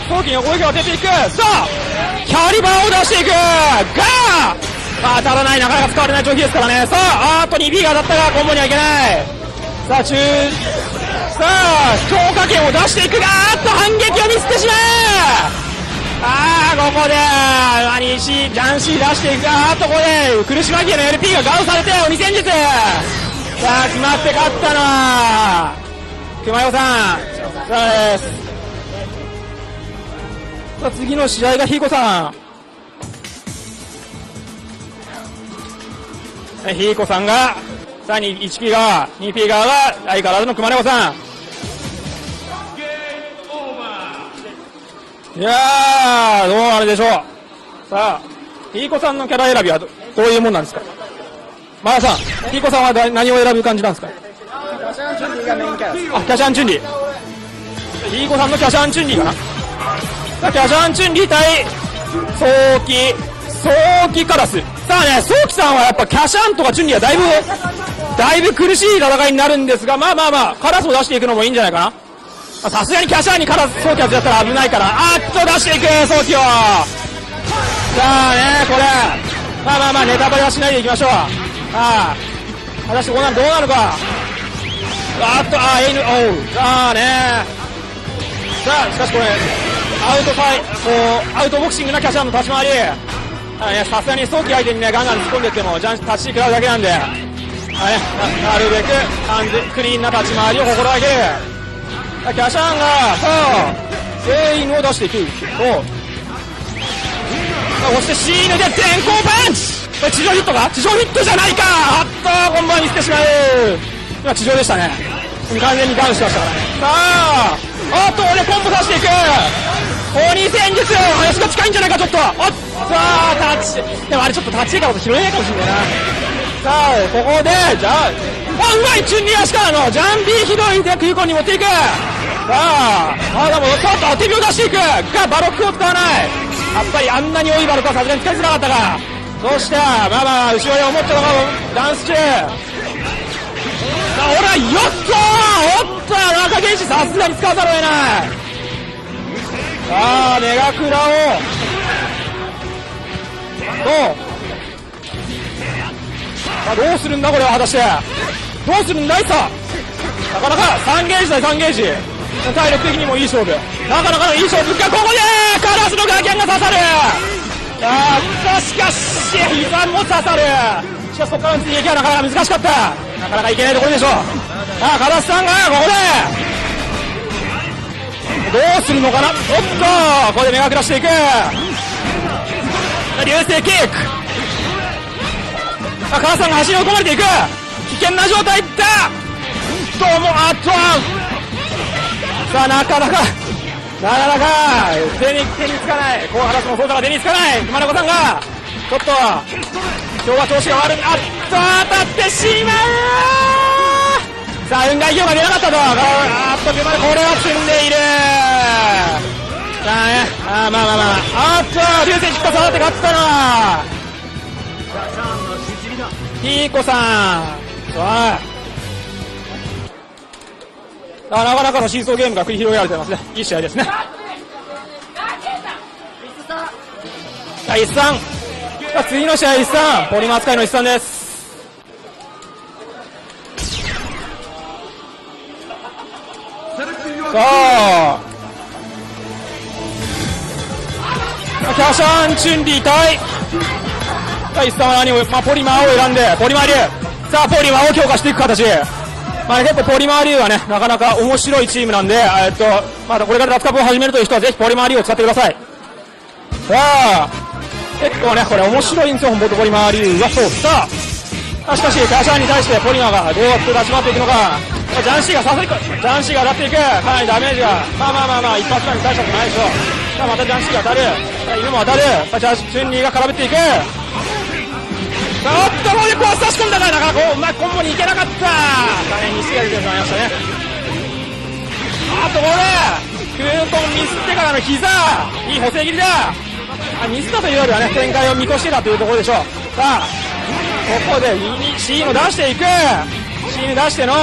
早期に攻撃が出ていく。さあキャリバーを出していく。がまあ、当たらないなかなか使われない状況ですからね。さああと 2B が当たったがコンボにはいけない。さあ中さあ強化権を出していくがあっと反撃をミスってしまう。ああここで西ジャンシー出していくあーとここで苦し紛れの LP がガウされて鬼戦術。さあ決まって勝ったのは熊代さん。さあです。さあ次の試合がひいこさん。ひいこさんがさらに 1P 側 2P 側が相変わらずの熊根子さん。いやー、どうあれでしょう。さあ、ピーコさんのキャラ選びはどどういうもんなんですか？マーさん、ピーコさんは何を選ぶ感じなんですか？キャシャンチュンリーがメインキャラあ、キャシャンチュンリー。ピーコさんのキャシャンチュンリーかな？キャシャンチュンリー対、早期、早期カラス。さあね、早期さんはやっぱキャシャンとかチュンリーはだいぶ、だいぶ苦しい戦いになるんですが、まあまあまあ、カラスを出していくのもいいんじゃないかな。さすがにキャシャーにから早期やったら危ないから。あっと出していく早期を。さあねこれ。まあまあまあネタバレはしないでいきましょう。ああ果たしてこうなるどうなるか。あっとああ N おう。さあね。さあしかしこれアウトファイこうアウトボクシングなキャシャーの立ち回り。さすがに早期相手にねガンガン突っ込んでいってもジャンタッチ食らうだけなんで、ね、なるべくクリーンな立ち回りを心がけ。るキャシャンが、そう、全員を出していくそしてシーヌで電光パンチ。これ地上ヒットか？地上ヒットじゃないか。あっとコンボは見せてしまう。今地上でしたね。完全にダウンしましたからね。さああっと俺コンボ出していく。鬼戦術林が近いんじゃないかちょっと。おっさあ立ちでもあれちょっと立ちからと拾えないかもしれないな。さあここでじゃああうまいチュンリ足からのジャンビーひどいで空港に持っていく。さあまだもさっと手秒出していく。がバロックを使わない。やっぱりあんなに多いバロックはさすがに使いづらかったか。そしてまあまあ後ろで思ったのがダンス中。さあほらよっとおっと中源氏さすがに使わざるを得ない。さあメガクラを。どう？さあどうするんだこれは果たして。どうするんだいさなかなか3ゲージだ3ゲージ。体力的にもいい勝負。なかなかのいい勝負。がここでカラスのガキャンが刺さる。ああしかし膝も刺さる。しかしそこからの追撃はなかなか難しかった。なかなかいけないところでしょう。さあカラスさんがここで。どうするのかな？おっとここで目がくらしていく。流星キック。あカラスさんが走り込まれていく。危険な状態だ。どうもあっとさあなかなかなかなか手に手につかない。こう話もそうだが手につかない。熊中さんがちょっと今日は調子が悪い。あっと当たってしまうさあ運外表が出なかったとあっとこれは積んでいるさあねあまあまあまああっと流星引っかさって勝ったのはピーコさんさああなかなかの真相ゲームが繰り広げられてますね。いい試合ですね。さあ、一三。さあ、次の試合、一三。ポリマー使いの一三です。さあ。キャシャン、チュンリー対。さあ、一三は何を、まあ、ポリマーを選んで、ポリマー流。さあ、ポリマーを強化していく形。まあ、結構ポリマー流はね、なかなか面白いチームなんで、えっと、まだこれからラツカップを始めるという人はぜひポリマー流を使ってください。さあ、結構ね、これ面白いんですよ、本ポリマー流は。そう、さあ、しかし、カシャンに対してポリマーがどうやって出し回っていくのか、ジャンシーがさせるジャンシーが当たっていく、かなりダメージが、まあまあまあまあ、一発目に大したことないでしょう。さあ、またジャンシーが当たる。さあ、犬も当たる。さあ、ジャンチュンリーが絡めていく。あ、おっと、ここで差し込んだから、なかなかう、まいコンボにいけなかった。大変に西が出てしまいましたね。あとこれ、クートンミスってからの膝、いい補正切りだ。あミスったというよりはね、展開を見越してたというところでしょう。さあ、ここで C も出していく。C に出しての、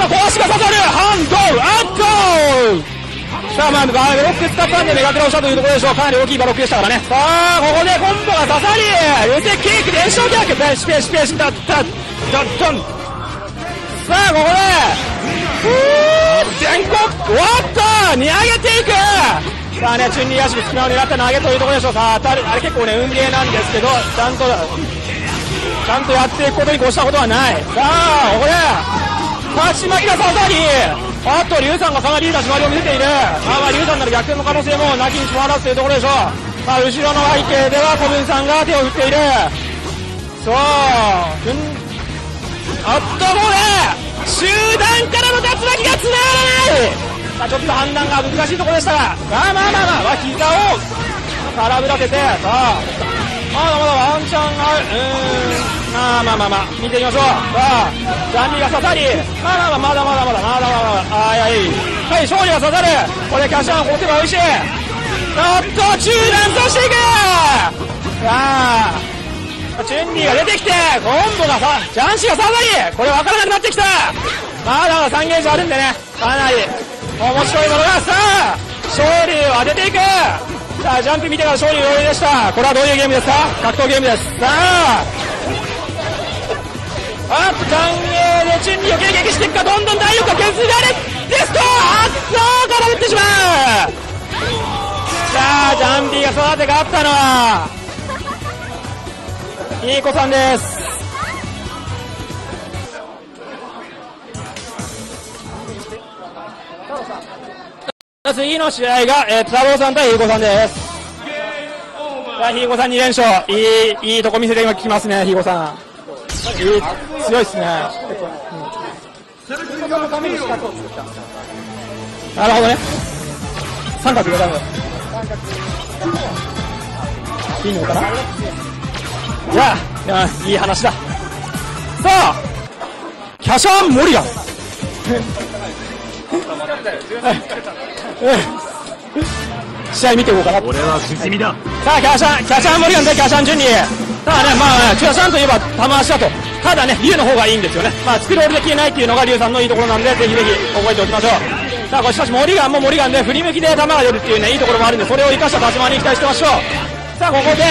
さあ、こうしが刺さるハンドアットさあまあバロック使ったんでメガクラをしたというところでしょう。かなり大きいバロックでしたからね。さあここでコンボが刺さり。寄せキックで延長逆ペシペシペシだったドンドンさあここでふー全国終わった見上げていくさあねチュンリー足に隙間を狙って投げというところでしょうか当たるあれ結構ね運ゲーなんですけどちゃんとちゃんとやっていくことに越したことはないさあここで勝ち負けが刺さりあと、リュウさんがかなりいい立ち回りを見せている。まあまあ、リュウさんなら逆転の可能性もなきにしもあらずというところでしょう。まあ、後ろの背景では小文さんが手を振っている。そう。あっと、もうね、集団からの竜巻が繋がらないさあ、ちょっと判断が難しいところでしたが、まあまあまあまあ、まあ、膝を空振らせて、さあ、まだまだワンチャンがある。うーん。まあまあまあまあ、見ていきましょう。さあ、ジャンビが刺さり、まあまあまあ、まだまだまだ、まだまだまだ、あいやい。はい、勝利が刺さる。これ、キャッシャン、こうてば美味しい。おっと、中断さしていくさあ、チュンリーが出てきて、コンボがさ、ジャンシーが刺さり、これ分からなくなってきた。まだまだ3ゲージあるんでね、かなり面白いものが、さあ、勝利を当てていく。さあ、ジャンプ見てから勝利終えでした。これはどういうゲームですか格闘ゲームです。さあ、あっと、残影でチュンリーを迎撃していくか、どんどん体力が削られ、デストあっと、から打ってしまうさあ、ジャンピーが育て勝ったのは、いい子さんです。あ次の試合が、えー、太郎さん対ひいこさんです。さあ、ひいこさん2連勝。いい、いいとこ見せて今きますね、ひいこさん。強いっすね。なるほどね。三角がダメ。いいのかな？いや、いや、いい話だ。さあ、キャシャン・モリガン。試合見ていこうかな。俺は不死身だ。さあキャシャンキャシャンモリガン対キャシャン・ジュニーただねまあキャシャンといえば玉足だと。ただね竜の方がいいんですよね。まあスクロールで消えないっていうのが竜さんのいいところなんでぜひぜひ覚えておきましょう。さあこれしかしモリガンもモリガンで振り向きで球が出るっていうねいいところもあるんでそれを生かした立ち回りに期待してましょう。さあここで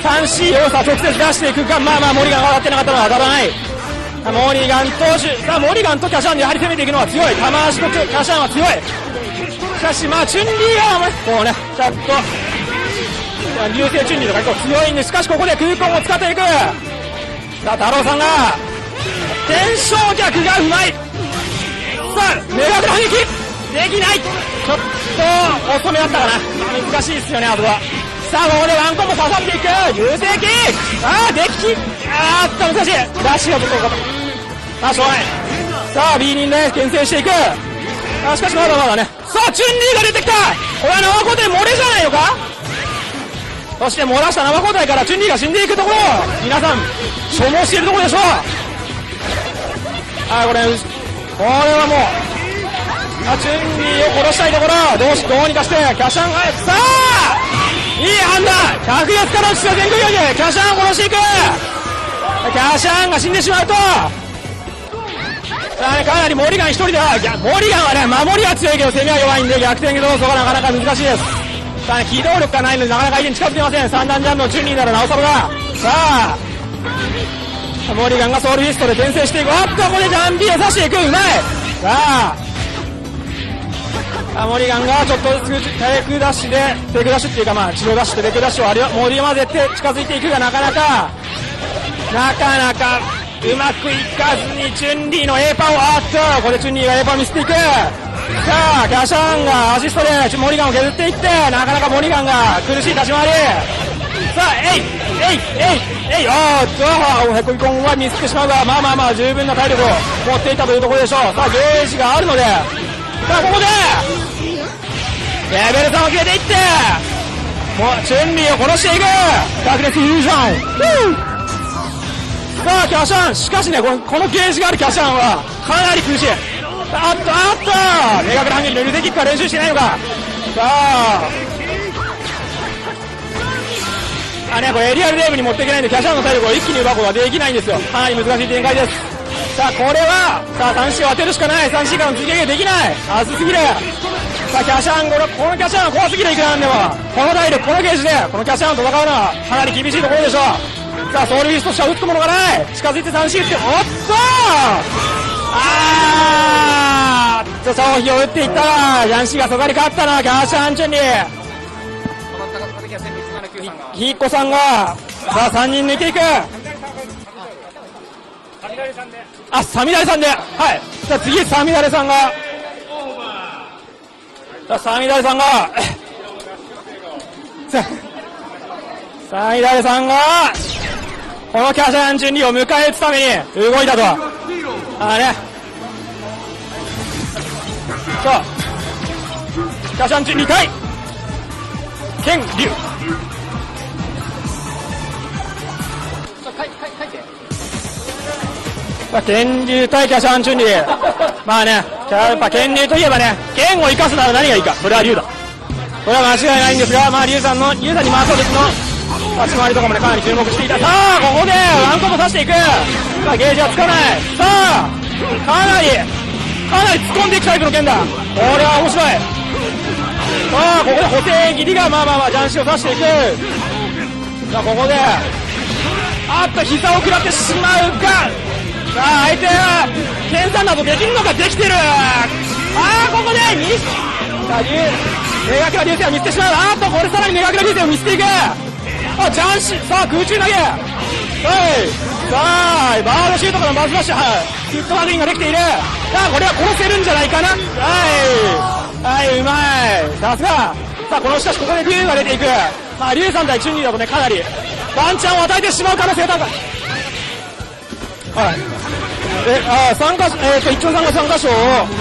3C をさ直接出していく。かまあまあモリガンが当たってなかったのは当たらない。モリガン投手さあモリガンとキャシャンでやはり攻めていくのは強い。玉足とキャシャンは強いしかしまあチュンリーがこうねちょっと流星チュンリーとか結構強いんでしかしここでクーポンを使っていく。さあ太郎さんが天正逆がうまい。さあメガドラ反撃できない。ちょっと遅めだったかな。難しいですよねあとは。さあここでワンコンボ刺さっていく。流星キック。ああできあーっと難しい。ラッシュがちょっと多かったあしょうがない。さあ B 人で牽制していく。あしかしまだまだね。さあチュンリーが出てきたこれは生交代漏れじゃないのかそして漏らした生交代からチュンリーが死んでいくところ皆さん所望しているところでしょう。あこれこれはもうあチュンリーを殺したいところ。どうしどうにかしてキャシャンがさあいい判断。格安からの全空用でキャシャンを殺していく。キャシャンが死んでしまうと、かなりモリガン一人では、いやモリガンはね、守りは強いけど攻めは弱いんで逆転要素がなかなか難しいです。さあ、機動力がないのでなかなか相手に近づけません。三段ジャンプのチュンリーならなおさらだ。さあ、モリガンがソウルフィストで転生していく。おっと、ここでジャンピーを刺していく。うまいさあ、あモリガンがちょっとずつテクダッシュで、テクダッシュっていうかまあ、治療ダッシュでテクダッシュをあるいは盛り混ぜて近づいていくがなかなか、なかなか、うまくいかずにチュンリーの A パンをあっとここでチュンリーが A パを見せていく。さあキャシャンがアシストでモリガンを削っていってなかなかモリガンが苦しい立ち回り。さあえいえいえいえいおっとへこみコンは見つけてしまうがまあまあまあ十分な体力を持っていたというところでしょう。さあゲージがあるので。さあここでレベル3を決めていってもうチュンリーを殺していく。ダークネスフュージョン。さあキャシャン。しかしねこのこのゲージがあるキャシャンはかなり苦しい。あっとあっと。メガクラ反撃のルデキックは練習してないのか。さあ。あねこれエリアルレーブに持っていけないんでキャシャンの体力を一気に奪うことはできないんですよ。かなり難しい展開です。さあこれはさあ 3C を当てるしかない。3C からの追撃ができない。熱すぎる。さあキャシャンこのこのキャシャンは怖すぎるいくらなんでも。この体力このゲージでこのキャシャンと戦うのはかなり厳しいところでしょう。さあソウルフィストしか打つものがない。近づいて 3C っておっとあーっと商品を打っていった。らヤンシーがそがり勝ったなキャシャンチュンにひっこさんがさあ3人抜いていく。あサミダレさんで。はい。じゃあ次サミダレさんが。さあサミダレさんが。さあサミダレさんが。このキャシャンチュンリを迎え撃つために動いたとああねさあキャシャンチュンリー対ケンリュウまあ、剣竜対キャシャンチュンリー。まあね、やっぱ剣竜といえばね、剣を生かすなら何がいいか。それは竜だ。これは間違いないんですが、まあ竜さんの、竜さんに回そうですの、立ち回りとかもね、かなり注目していた。さあ、ここでワンコンボ刺していく。さあ、ゲージはつかない。さあ、かなり、かなり突っ込んでいくタイプの剣だ。これは面白い。さあ、ここで補正切りが、まあまあまあ、雀士を刺していく。さあ、ここで、あっと膝を食らってしまうかさあ相手は剣さんなどできるのかできてるああここでにさあ竜メガキラ流星を見捨てしまうあっとこれさらにメガキラ流星を見捨てていくあジャンシさあ空中投げはいさあバードシュートからバズバッシはいヒットマグリンができているさあこれは殺せるんじゃないかなはいはい、うまい。さすが。さあ、このしかしここで竜が出ていく。まあ、竜さん対チュンリーだとね、かなり、ワンチャンを与えてしまう可能性が高い。はい。え、あ、参加、えっ、と、一丁さんが参加賞を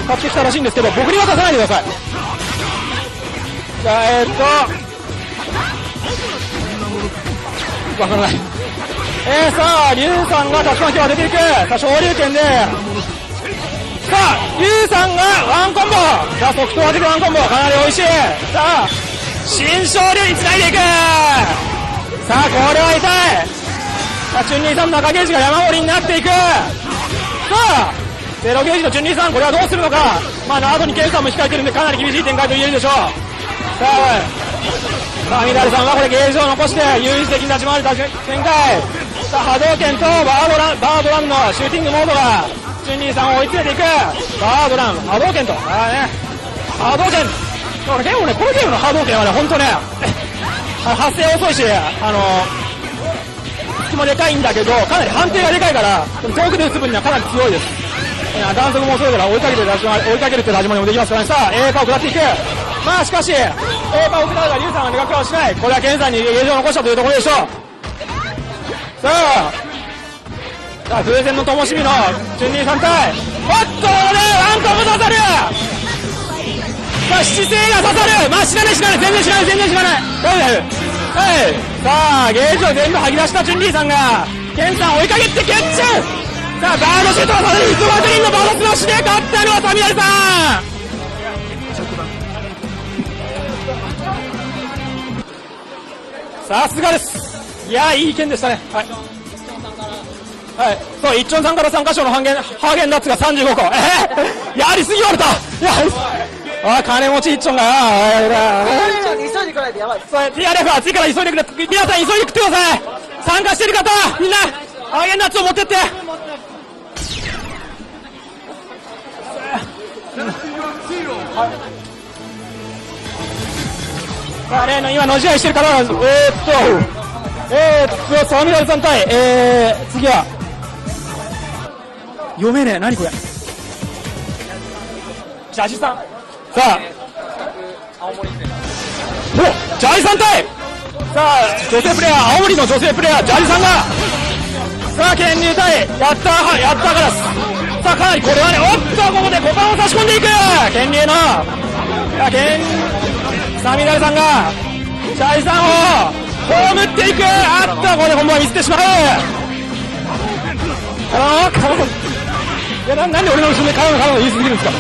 買ってきたらしいんですけど、僕には出さないでください。じゃあ、えっ、と、わからない。えー、さあ、竜さんが竜巻を当てていく。さあ、昇竜拳で、さあ、竜さんがワンコンボ。さあ、即答当ててワンコンボ。かなり美味しい。さあ、新昇竜につないでいく。さあ、これは痛い。さあ、チュンリーさんの中ゲージが山盛りになっていく。さあ、ゼロゲージのチュンリーさん、これはどうするのか。まあ、後にケンさんも控えてるんで、かなり厳しい展開と言えるでしょう。さあ、さあ、ミダルさんはこれゲージを残して、有意的に立ち回る展開。さあ、波動拳とバードラン、バードランのシューティングモードが、チュンリーさんを追い詰めていく。バードラン、波動拳と、あね、波動拳。これゲームね、このゲームの波動拳はね、ほんとね、発生遅いし、あの、隙もでかいんだけど、かなり判定がでかいから、遠くで打つ分にはかなり強いです。えー、弾速も遅いから追いかけて立ち回追いかけるって立ち回りもできますからね。さあ、A パーを食らっていく。まあしかし、A パーを食らうがリュウさんが目隠れをしない。これはケンさんにゲージを残したというところでしょう。さあ、さあ、風船の灯火のチュンニーさん対、おっと、ね、ワンコも刺さるさあ、姿勢が刺さるまあ知らない知らない全然知らない全然知らない大丈夫はいさあ、ゲージを全部吐き出したチュンリーさんが、ケンさん追いかけてキャッチさあ、バードシュートがされる、イソワトリンのバードスマッシュで勝ったのはサミダルさん。さすがです。いやいい意見でしたね。はい。はい、そう、一丁さんから参加賞のハーゲンハーゲンダッツが35個。えー、やりすぎわれた。やりすあ、金持ち一丁が、ああ、急いでこないでやばい。そう、TRF は暑いから急いでくれ。皆さん急いで食ってください。参加してる方、みんな、ハーゲンダッツを持ってって。さあ、例の今、の試合してる方は、えー、っと、えー、っと、サミダルさん対、えー、次は、読めねえ、何これ。ジャジさん。さあ、おジャジさん対、さあ、女性プレイヤー、青森の女性プレイヤー、ジャジさんが、さあ、剣入対、やったは、やったからす。さあ、かなりこれはね、おっと、ここで股間を差し込んでいく剣入の、いや、剣、サミダルさんが、ジャージさんを、葬っていくあっと、ここで本番ミスってしまうあのー、いやななんで俺の後ろで絡む絡む言い過ぎるんですか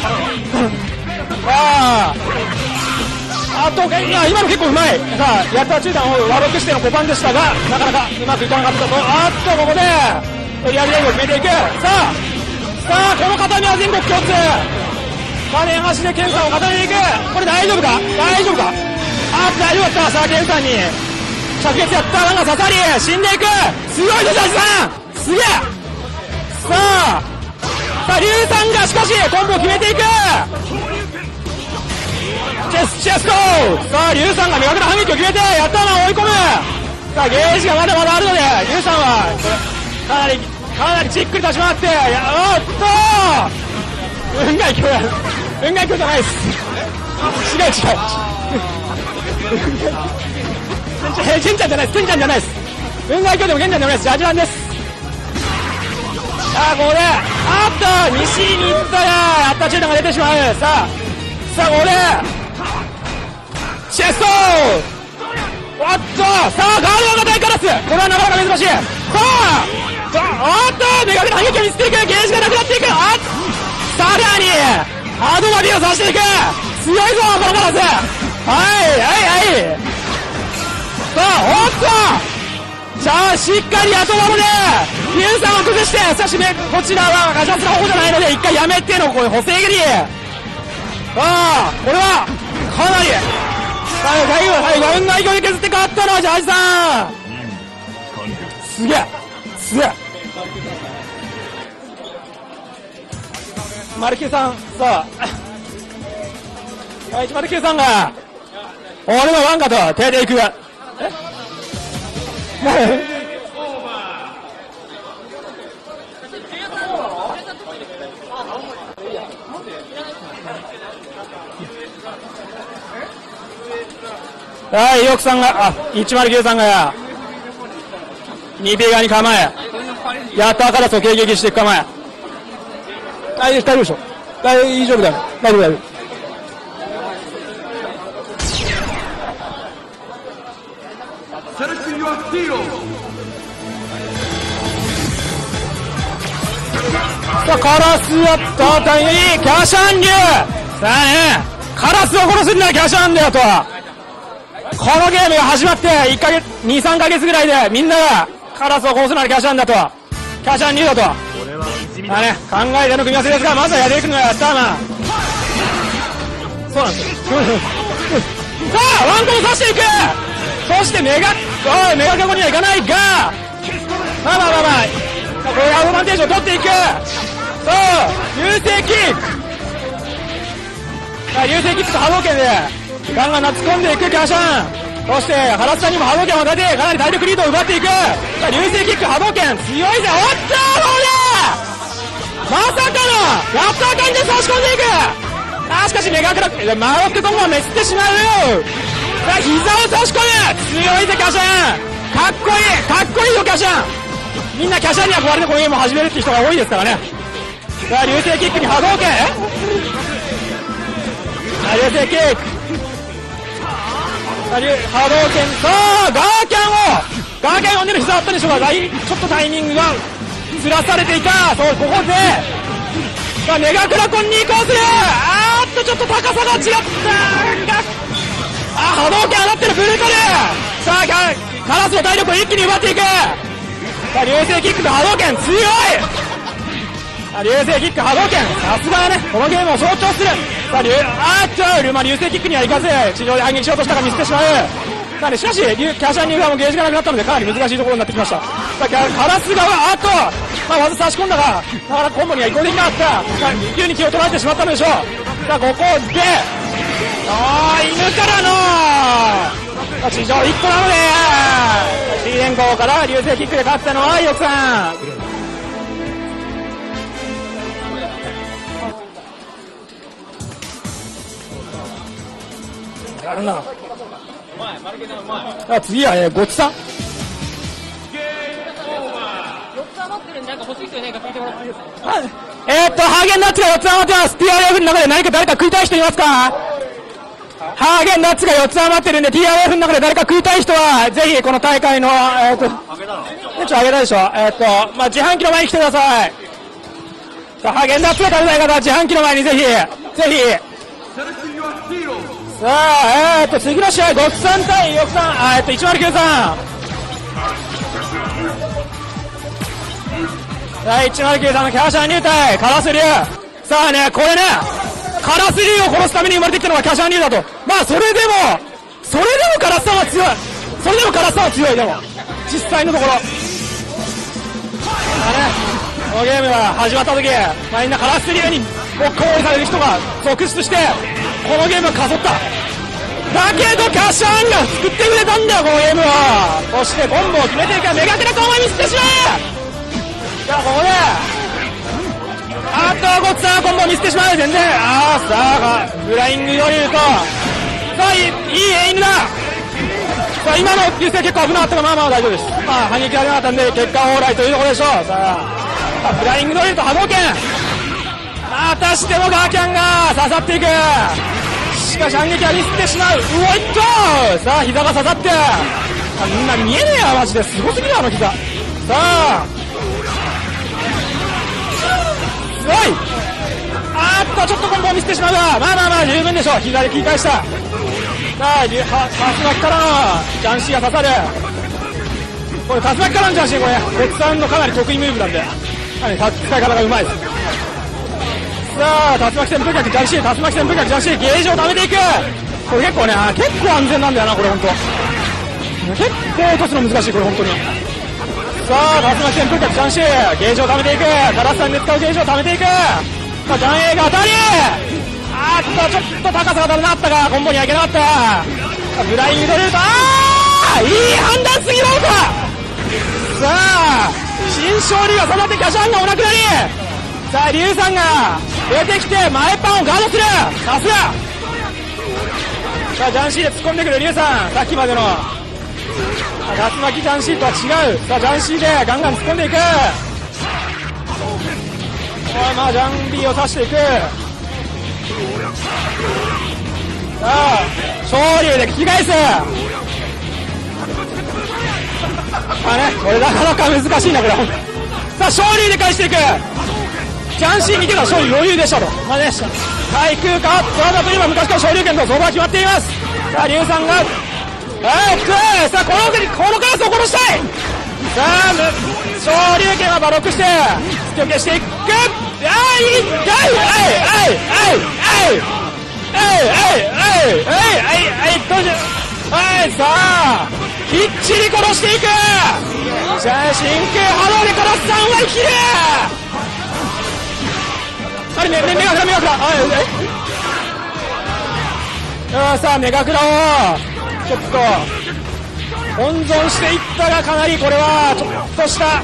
あああといや今の結構うまいさあやった中段を和録しての股間でしたがなかなかうまくいかなかったとあっとここでやり合いを決めていくさあさあこの形には全国共通。金橋でケンさんを固めていく。これ大丈夫か？大丈夫か？あっ大丈夫だった。さあケンさんに。着月やった。が刺さり。死んでいく。強いぞジャジさん。すげえ。さあ。さあ、リュウさんがしかしコンボを決めていく。チェス、チェストさあ、リュウさんが磨くな反撃を決めて、やったな、追い込む。さあ、ゲージがまだまだあるので、リュウさんは、かなり、かなりじっくり立ち回って、やおっと運外鏡や、運外鏡じゃないです。違う違う。ケンちゃんじゃないです、ケンちゃんじゃないです。運外鏡でもケンちゃんじゃないです、ジャージランです。さあ、ここで、あっと、西に行ったら、やった中段が出てしまう。さあ、さあ、ここで、チェストおっと、さあ、ガードが大カラスこれはなかなか珍しい。さあ、おっと、メガネの反撃を見せていく。ゲージがなくなっていく。あさらに、ハードマビを刺していく。強いぞ、このカラス。はい、はい、はい。さあ、おっと、さあ、しっかり後窓で、リュウさんを崩して、さあ、締め、こちらはガチャツの方じゃないので、一回やめての、これ、補正蹴り。さあ、これは、かなり、最後、最後、最後、運内勢で削って勝ったのは、ジャージさん。すげえ、すげえ。マルキューさん、さあ、はい、マルキューさんが、俺のワンカと手でいく。え？はい、よくさんが、あ、109さんが、2ビ側に構え、やっと赤ラスを迎撃していく構え。大丈夫、でしょ。大丈夫だよ。大丈夫、大丈夫。さあ、カラスやったあたり、キャシャン流さあね、カラスを殺すんだ、キャシャン流とは。このゲームが始まって、1ヶ月、2、3ヶ月ぐらいで、みんなが、カラスを殺すならキャシャンだと。キャシャン流だと。まあね、考えての組み合わせですが、まずはやでいくのがやったまあ。そうなんですよ。さあ、ワンコも刺していくそしてメガ、おい、メガカゴにはいかないが、まあまあまあまあ、これアドバンテージを取っていくそう流星キックさあ流星キックと波動拳でガンガン突っ込んでいくキャシャンそして原田さんにも波動拳を当ててかなり体力リードを奪っていく。さあ流星キック波動拳。強いぜ。おっとーまさかのやった感じで差し込んでいく。あーしかしメガクラックマロックコンボは滅ってしまう。さあ膝を差し込む。強いぜキャシャン。かっこいいかっこいいよキャシャン。みんなキャシャンに憧れてこのゲームを始めるって人が多いですからね。さあ流星キックに波動拳。さあ流星キック。波動拳さあガーキャンをガーキャン呼んでる膝あったでしょうがちょっとタイミングがずらされていたそうここでさあメガクラコンに移行するあーっとちょっと高さが違ったあ波動拳上がってるブルートルさあカラスの体力を。一気に奪っていくさあ流星キックと波動拳強いあ流星キック波動拳さすがはねこのゲームを象徴するさあ流あーっと、まあ、流星キックにはいかず地上で反撃しようとしたがミスってしまうさあね、しかし、キャシャンニューガもゲージがなくなったので、かなり難しいところになってきました。さあ、カラス側、あっと、まあ、技差し込んだが、なかなかコンボには移行できなかった。さあ、急に気を取られてしまったのでしょう。さあ、ここで、あー、犬からの、地上1個なので、C 連合から流星キックで勝ったのは、ヨクさん。やるな。あ次は、えー、ごちさん。4つ余ってるんで、なんか欲しい人いないか聞いてもらっていいですか？はいえーっと、ハーゲンダッツが4つ余ってます。TRF の中で何か誰か食いたい人いますか？ハーゲンダッツが4つ余ってるんで、TRF の中で誰か食いたい人は、ぜひこの大会の、えーっと、えちょ、あげたでしょ？えーっと、まあ、自販機の前に来てください。ハーゲンダッツが食べたい方は自販機の前にぜひ、ぜひ。さあ、えーっと、次の試合、ごっさん対よくさん、あえっと、109さん。第109さんのキャーシャン入隊。カラス竜さあねこれねカラス竜を殺すために生まれてきたのがキャシャン竜だと。まあそれでもそれでもカラスさんは強い。それでもカラスさんは強いでも。実際のところ。あねこのゲームが始まった時、まあ、みんなカラス竜にボッコールされる人が続出してこのゲームをかそった。だけどキャシャンが作ってくれたんだよこのゲームをそしてコンボを決めていくからメガクラコンボミスってしまえ。さあここであっとゴッツさんコンボミスってしまう全然。ああさあフライングドリルと。さあいいいいエイムだ。さあ今の流星結構危なかったがまあまあ大丈夫です。まあ反撃がなかったんで結果オーライというところでしょう。さあフライングドリルと波動拳。またしてもガーキャンが刺さっていく。しかし反撃はミスってしまう。うおいっと！さあ膝が刺さって。あみんな見えねえやマジで。すごすぎるあの膝。さあ。すごい。あっとちょっとコンボを見せてしまうが。まあまあまあ十分でしょう。左で切り返した。さあ竜は竜巻からのジャンシーが刺さる。これ竜巻からのジャンシーこれ。鉄さんのかなり得意ムーブなんで。使い方がうまいです。さあ竜巻旋風脚ジャンシー竜巻旋風脚ジャンシーゲージを貯めていく。これ結構ね結構安全なんだよなこれ本当。結構落とすの難しいこれ本当に。さあ、竜巻旋風脚ジャンシー、ゲージを貯めていく、ガラスさんで使うゲージを貯めていく、さあ、ジャンエーが当たり、あーっと、ちょっと高さが足らなかったが、コンボにはいけなかった、さあフライングドルート、あーいい判断すぎろうか。さあ、新勝利が育てキャシャンがお亡くなり、さあ、リュウさんが出てきて、前パンをガードする、さすが。さあジャンシーで突っ込んでくるリュウさん。さっきまでの。竜巻ジャンシーとは違う。さあジャンシーでガンガン突っ込んでいく。おいまあジャンビーを刺していく。さあ昇竜で引き返す。あねこれなかなか難しいなこれ。さあ昇竜で返していく。ジャンシー見てから勝利余裕でしたとまあね対空かドラマといえば昔から昇竜拳と相場は決まっていますさあ龍さんがあーくさあこのこのカラスを殺したいさあ昇竜拳はバロックして突き消していくあいいはいはいはいはいはいはいはいはいはいはいどうしはいさあきっちり殺していくさあ真空波動でカラスさんは生きるあれメメメガクラメガクラあえあさあメガクラをちょっと。温存していったがかなりこれはちょっとした。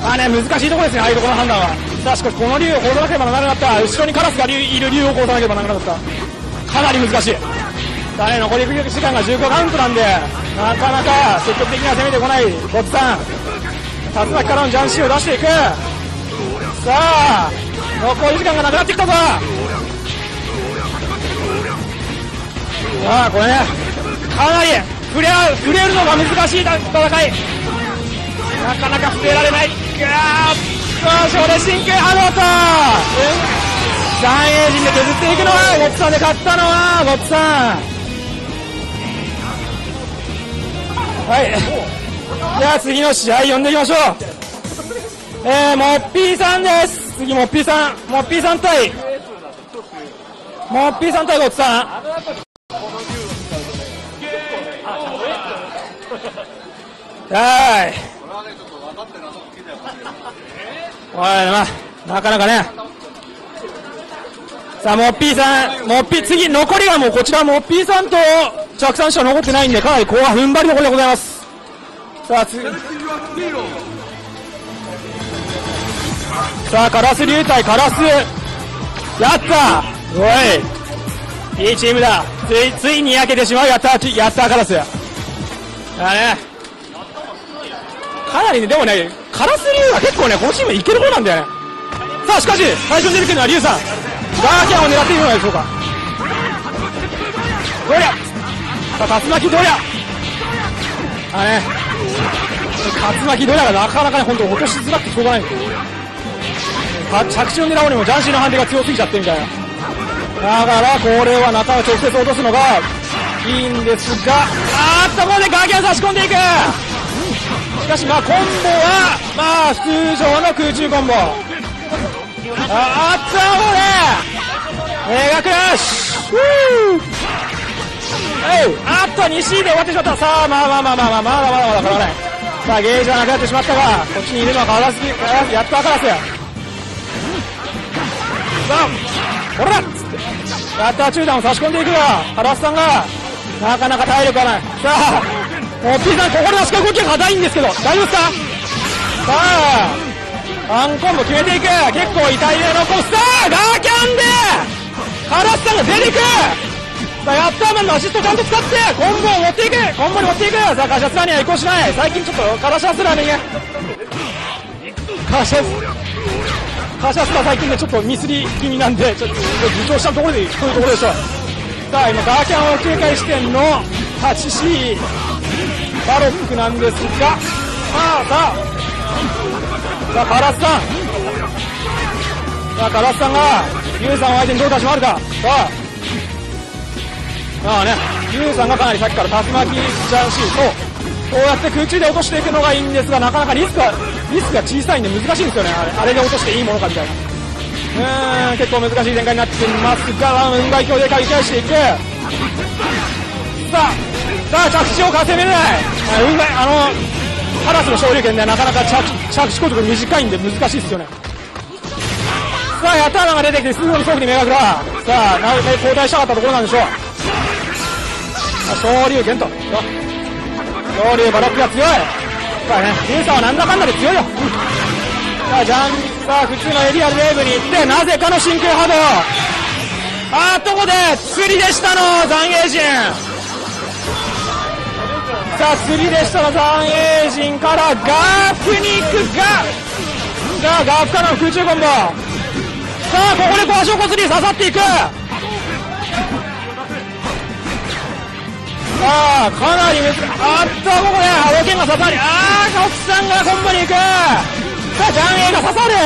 あね難しいところですねああいうところの判断は。さあしかしこの竜を殺さなければならなかった。後ろにカラスがいる竜を殺さなければならなかった。かなり難しい。さあね残り時間が15カウントなんでなかなか積極的には攻めてこないゴッツさん。竜巻からのジャンシーを出していく。さあ残り時間がなくなってきたぞ。さあこれね。かなり触れ合う触れるのが難しい戦い。なかなか触れられない。ガーッとそれ真空波動と三英人で削っていくのはゴッツさんで勝ったのはゴッツさん。はい。じゃあ次の試合呼んでいきましょう。えー、モッピーさんです。次モッピーさんモッピーさん対モッピーさん対ゴッツさん。はい。おいまあなかなかね。さあモッピーさんモッピー次残りはもうこちらモッピーさんと着さんしか残ってないんでかなり後半踏ん張りどころでございます。さあ次さあカラス流体カラスやった！おい！いいチームだ。ついついに焼けてしまう。やったやったカラスだねかなりねでもねカラス流は結構ねこのチームいける方なんだよね。さあしかし最初に出てくるのはリュウさん。ガーキャンを狙っているのでしょうか。どりゃ。さあ竜巻どりゃ。あね竜巻どりゃがなかなかね本当落としづらくてしょうがない。んですよ着地を狙うにもジャンシーの判定が強すぎちゃってみたいなだからこれは中を直接落とすのがいいんですがあーっとここでガキャン差し込んでいく。しかしまあコンボはまあ普通上の空中コンボ。ああっつあこれメガクラッシュはいあっと2 c で終わってしまった。さあまあまあまあまあまあまだまだまだまだないさあゲージはなくなってしまったがこっちにいるのはカラスやっとカラスさあほらっつって。やった中段を差し込んでいくがカラスさんがなかなか体力がない。さあもう P さんここで足利動きが硬いんですけど大丈夫ですか？さあアンコンボ決めていく。結構痛い目のコスターガーキャンでカラスさんが出ていく。さあヤッターマンのアシストちゃんと使ってコンボを持っていく。コンボに持っていく。さあカシャスラーには移行しない。最近ちょっとカラシャスラーにねカシャス。カシャスラー最近ねちょっとミスり気味なんでちょっと自重したところでそういうところでしょうさあ今ガーキャンを警戒してんの 8C バロックなんですがまあさあさあカラスさんさあカラスさんがユウさんを相手にどう立ち回るかさあまあね。ユウさんがかなりさっきから竜巻ジャンシーと。こうやって空中で落としていくのがいいんですがなかなかリスクがリスクが小さいんで難しいんですよね。あれあれで落としていいものかみたいな。うん結構難しい展開になってますが運外鏡で書き返していく。さあさあ着地を稼めない。あ運外あのカラスの昇竜拳ねなかなか着着地工程が短いんで難しいですよね。さあヤターナが出てきてすぐにソフにメガクラさあなるべく交代したかったところなんでしょう。昇竜拳と。昇竜バロックが強い。さあねリュウさんはなんだかんだで強いよ。さあジャンさあ普通のエリアルウェーブに行ってなぜかの真空波動。あーとこで釣りでしたの残影陣さあ釣りでしたの残影陣からガーフに行くがさあガーフからの空中コンボ。さあここで小足骨に刺さっていく。ああかなり難しい。あっとここでハロケンが刺さりああカツさんがコンボに行く。さあジャンエイが刺さる。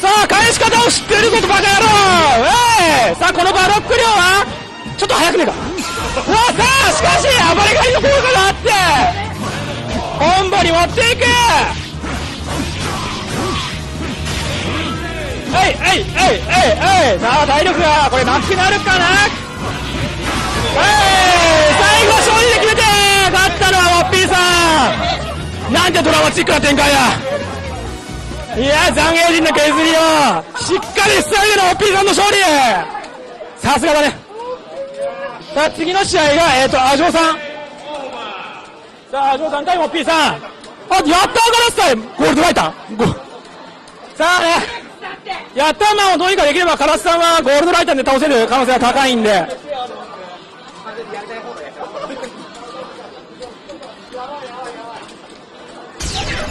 さあ返し方を知ってることバカ野郎えい！さあこのバロック量はちょっと早くねえか。うわさあしかし暴れ狩りの効果があってコンボに持っていく。はいはいはいはいはい。さあ体力がこれなくなるかな？はい最後勝利で決めて勝ったのはモッピーさん。なんてドラマチックな展開だ？いや残影人の削りをしっかりした上でのモッピーさんの勝利。さすがだね。さあ次の試合がえっ、ー、とアジョさん。さあアジョさん対モッピーさん。あやったーガラス対ゴールドライター。さあね。やったーマンをどうにかできればカラスさんはゴールドライターで倒せる可能性が高いんで。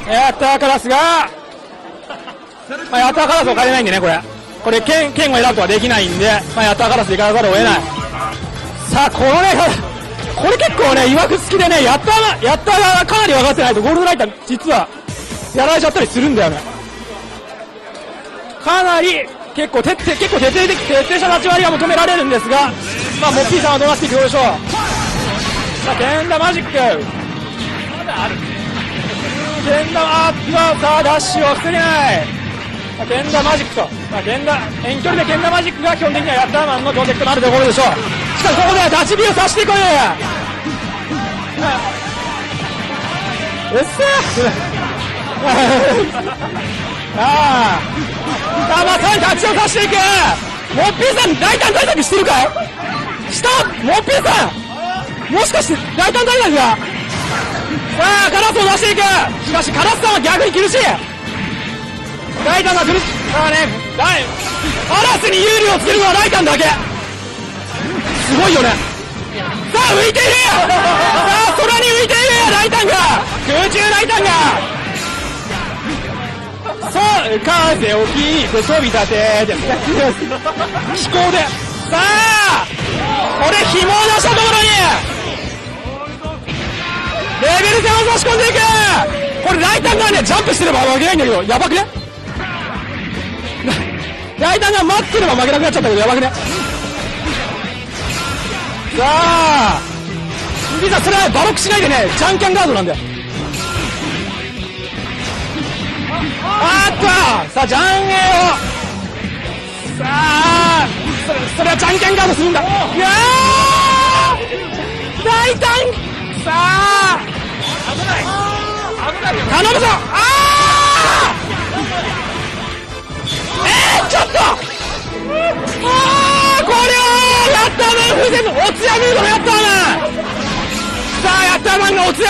やったーカラスが、まあ、やったーカラスを変えないんでねこれ。これ剣剣を選ぶことはできないんで、まあ、やったーカラスでいかざるを得ない。さあこのね これ結構ねいわくつきでねやったーやったーがかなり分かってないとゴールドライター実はやられちゃったりするんだよね。かなり結構徹底結構徹底的徹底した立ち割りが求められるんですが、まあ、モッピーさんはどうなっていくでしょう。さあケンダマジック。ケンダあっとさあダッシュを防げない。ケンダマジックと、まあ、遠距離でケンダマジックが基本的にはヤッターマンの標的となるところでしょう。しかしここでダチビを刺してこうようっせああ。さあまさにタッチを刺していく。モッピーさん大胆対策してるかい？したモッピーさん。もしかして大胆対策が。さあカラスを出していく。しかしカラスさんは逆に苦しい。ライタンが苦しいさあねカラスに有利をつけるのはライタンだけ。すごいよね。さあ浮いている。さあ空に浮いている。ライタンが。空中ライタンが。そう風を聞いて飛び立て飛行で。さあこれ紐を出したところに。レベル0を差し込んでいく。これライタンがねジャンプしてれば負けないんだけどやばくね？ライタンが待ってれば負けなくなっちゃったけどやばくね？さあ実はそれはバロックしないでねジャンキャンガードなんだよ。あっとさあじゃんえをさあそれそれはじゃんけんガードするんだ。いや大胆さあ危ない。危ない頼むぞ。ああえー、ちょっと。ああこれはやったーマン風船のおつやムードのやったーマンさあやったーマンがおつや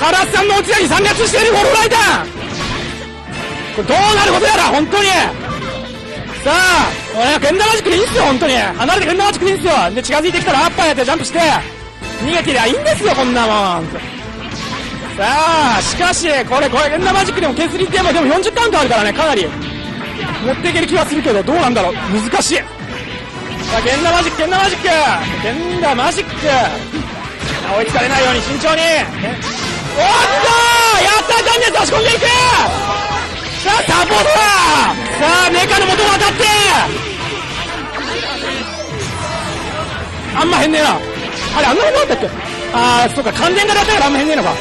カラスさんのおつやに参列しているゴルフライター。これどうなることやら本当に。さあこれけん玉軸でいいっすよ本当に。離れてけん玉軸でいいっすよ。で近づいてきたらアッパーやってジャンプして。逃げてりゃいいんですよこんなもん。さあしかしこれこれけん玉軸でも削りってもでも40カウントあるからねかなり。持っていける気はするけどどうなんだろう。難しい。さあけん玉軸けん玉軸けん玉軸追いつかれないように慎重に。おっとやったジャンネ差し込んでいく。さあサポートださあメカの元を当たってあんま変ねえな。あれあんな変なんだっけああそうか完全なだったからあんま変ねえのか。あ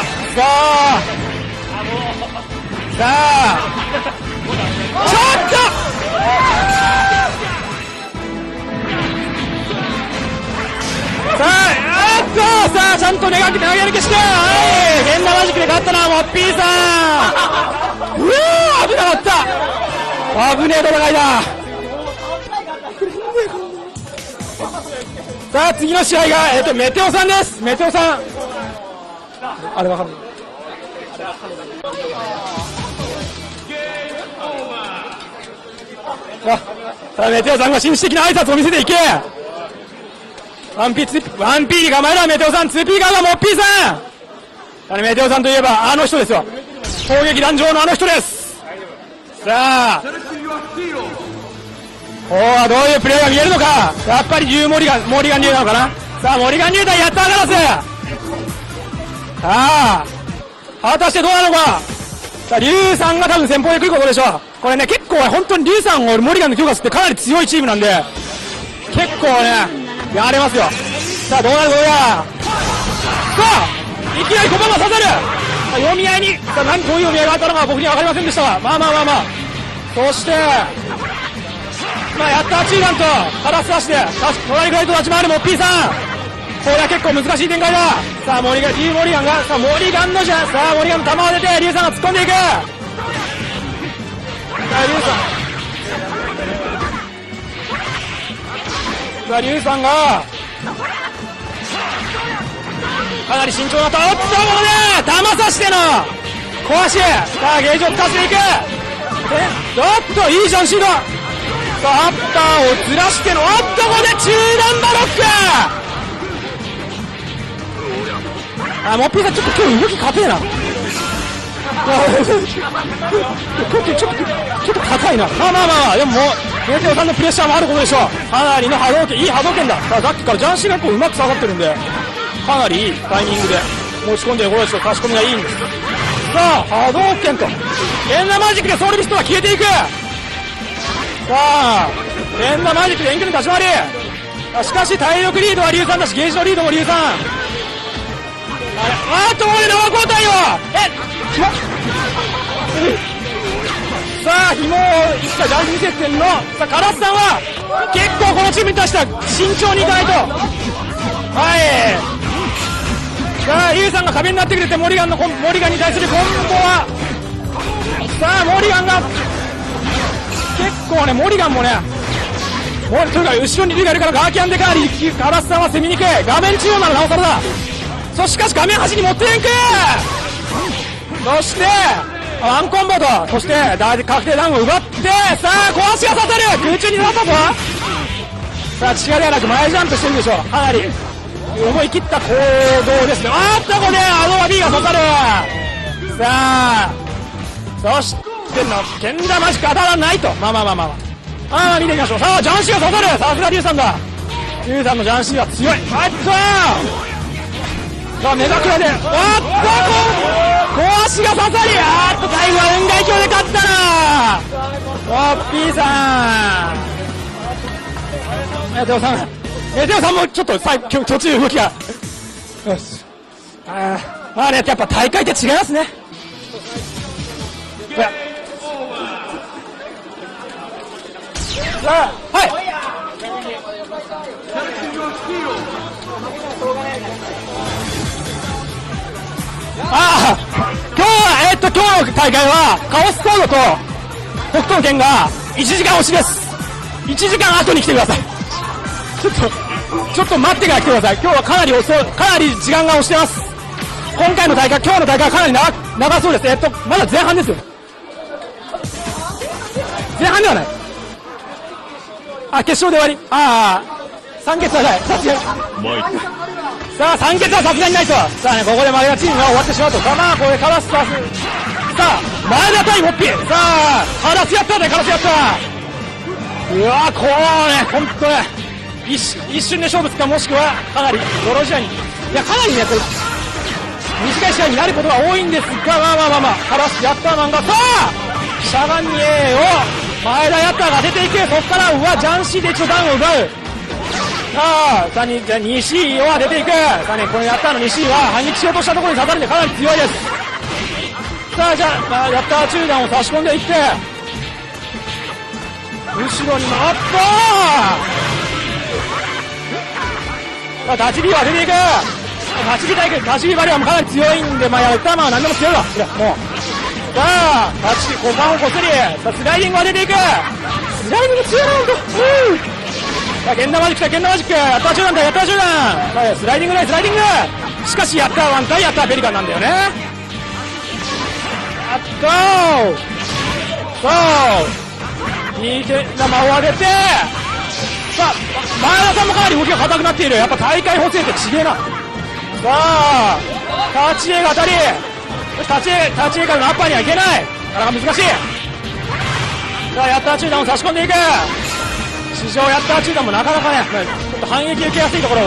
あさあ。さあ。ちょっとさあ、あっとさあ、ちゃんと願って投げ抜けして、はい、現代マジックで勝ったのはモッピーさん。うわー危なかった。危ねえ戦いだ。さあ次の試合が、えーと、メテオさんです。メテオさん。あれわかるさあ、メテオさんが紳士的な挨拶を見せていけ。ワンピーツ、ワンピーに構えろ、メテオさん、ツーピー側がモッピーさんあれ、メテオさんといえば、あの人ですよ。攻撃壇上のあの人です。さあ、おー、どういうプレーが見えるのか。やっぱりユーモリガン、モリガン流なのかな。さあ、モリガン流だ、やったーガラス。さあ、果たしてどうなのか。さあ、リュウさんが多分先方へ来ることでしょう。これね、結構本当にリュウさんをモリガンの強化するってかなり強いチームなんで、結構ね、やれますよ。さあ、どうなるどうや。さあ、いきなりコバが刺さる。さあ読み合いに、さあ、何、どういう読み合いがあったのか僕には分かりませんでしたが、まあまあまあまあ。そして、まあ、やったチーガンと、カラス足で、トライフライト立ち回るモッピーさん。これは結構難しい展開だ。さあ、モリガン、リュウモリガンが、さあ、モリガンのじゃ、さあ、モリガンの球を出て、リュウさんが突っ込んでいく。さあ、リュウさん。さあ、リュウさんが、かなり慎重なと、おっと、ここで、玉刺しての、壊し、さあ、ゲージを使っていく。おっと、いいじゃん、シード。さあ、アッパーをずらしての、おっと、ここで中段バロックあ、モッピーさん、ちょっと今日動き硬いな。ちょっと、ちょっと、ちょっと硬いな。まあまあまあ、でももう、メテオさんのプレッシャーもあることでしょう。かなりの波動拳、いい波動拳だ。さあ、さっきからジャンシーがこううまく下がってるんで、かなりいいタイミングで持ち込んでるころですよ。差し込みがいいんです。さあ、波動拳と。連打マジックでソウルビストが消えていく。さあ、連打マジックで遠距離立ち回り。しかし体力リードはリュウさんだし、ゲージのリードもリュウさん。あれ、あっと、ここで生交代をえひもさあ、紐をいつかジャンプ見せてんの。さあ、カラスさんは、結構このチームに対しては慎重にいかないと。はい。さあ、リュウさんが壁になってくれて、モリガンの、モリガンに対するコンボは、さあ、モリガンが、結構ね、モリガンもね、もうとにかく後ろにリュウがいるからガーキャンでかなりカラスさんは攻めにくい画面中央ならなおさらだそしかし画面端に持っていくそしてワンコンボとそして大確定ダウンを奪ってさあ小足が刺さる。空中に刺ったぞ。さあ力ではなく前ジャンプしてるでしょう。かなり。思い切った行動ですね。あーっとここでアドバ B が刺さる。さあそしての剣玉マジック当たらないと。まあまあまあまあまあ。あ見てみましょう。さあジャンシーが刺さる。さすがリュウさんだ。リュウさんのジャンシーは強い。あっとさあ目桜であっと小足が刺さりあっと最後は雲外鏡で勝ったな。ワッピーさん。メテオさんメテオさんもちょっとさ今日途中動きが。よし。あーまあねやっぱ大会って違いますね。さあはい。ああ今日はえっと今日の大会はカオスコードと北東圏が1時間押しです。1時間後に来てください。ちょっとちょっと待ってから来てください今日はかなり遅いかなり時間が押してます。今回の大会今日の大会はかなり長長そうです。えっとまだ前半ですよ。前半ではない。あ決勝で終わり。ああ三決はない。さすがに。さあ三決はさすがにないと。さあねここで前田チームが終わってしまうと。さあまあこれカラスパス。さあ前田対モッピー。さあカラスやったねカラスやった。うわーこうね本当ね。一瞬一瞬で勝負つかもしくはかなり泥試合に。いやかなりねこれ短い試合になることが多いんですがまあまあまあまあカラスやったマンがさあしゃがんに A を前田やったが当ていく。そこからうわジャンシーで一応ダウンを奪う。あ、さあにじゃあ西井は出ていく。さあね、これやったの西井は反撃しようとしたところに刺さるんでかなり強いです。さあ、じゃあ、まあ、やった中段を差し込んでいって、後ろに回ったさあ、立ち火は出ていく。立ち火対決、立ち火バリアもかなり強いんで、まあ、やったまあ何でも強いわ。もう。さあ、立ち、股間をこすり、さあ、スライディングは出ていく。スライディング強いな、ほんと。うんさあ、ゲンダマジックだ、ゲンダマジック。やったー中段だ、やったー中段。スライディングない、スライディング。しかし、やったーワン対やったーペリカンなんだよね。やっとーそう2点玉を上げてさあま前田さんもかなり動きが硬くなっているやっぱ大会補正ってちげえなさあ立ち絵が当たり立ち絵立ち絵からのアッパーにはいけないなかなか難しいさあやったー中段を差し込んでいく史上やった中段もなかなかねちょっと反撃受けやすいところを。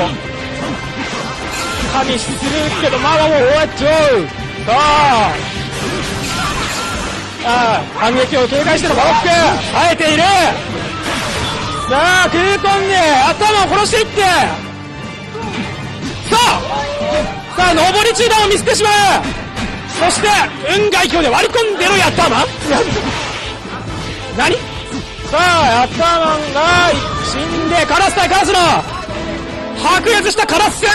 加味するけどまあまあもう終わっちゃう。さあ。ああ反撃を警戒してのバロック。耐えている。さあ食い込んで頭を殺していって。さあ。さあ上り中段を見せてしまう。そして運外境で割り込んでるヤッターマン何？さあヤッターマンが死んでカラス対カラスの白熱したカラス戦。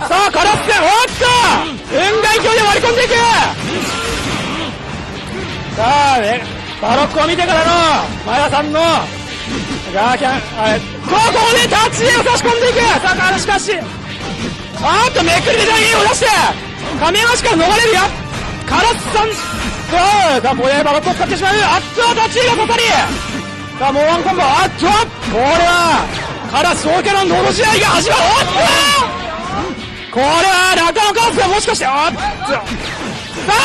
さあカラス戦おっと運外境で割り込んでいく。さあねバロックを見てからの前田さんのガーキャンあここで立ち絵を差し込んでいく。さあからしかしあっとめくりで大円を出して亀山しから逃れるよ。カラスさん。ああここでバロックを使ってしまう。あっと立ち絵が刺さりさあもうワンコンボ。あっと。これはカラスオーキャノンの脅し合いが始まる。おっとこれは中野カラスがもしかしておっと。さあ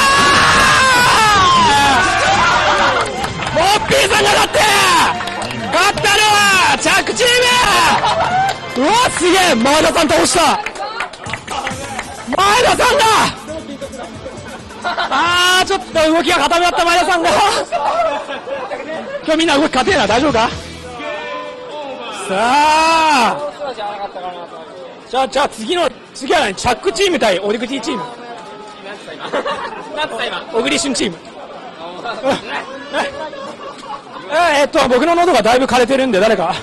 モッピーさんが勝って。勝ったのは着チームうわすげえ。前田さん倒した。前田さんだ。あーちょっと動きが固まった前田さんが。今日みんな動き勝てえな大丈夫か？さあ。じゃあじゃあ次の次は何？チャックチーム対オリグティチーム。小栗旬チーム。ええっと僕の喉がだいぶ枯れてるんで誰か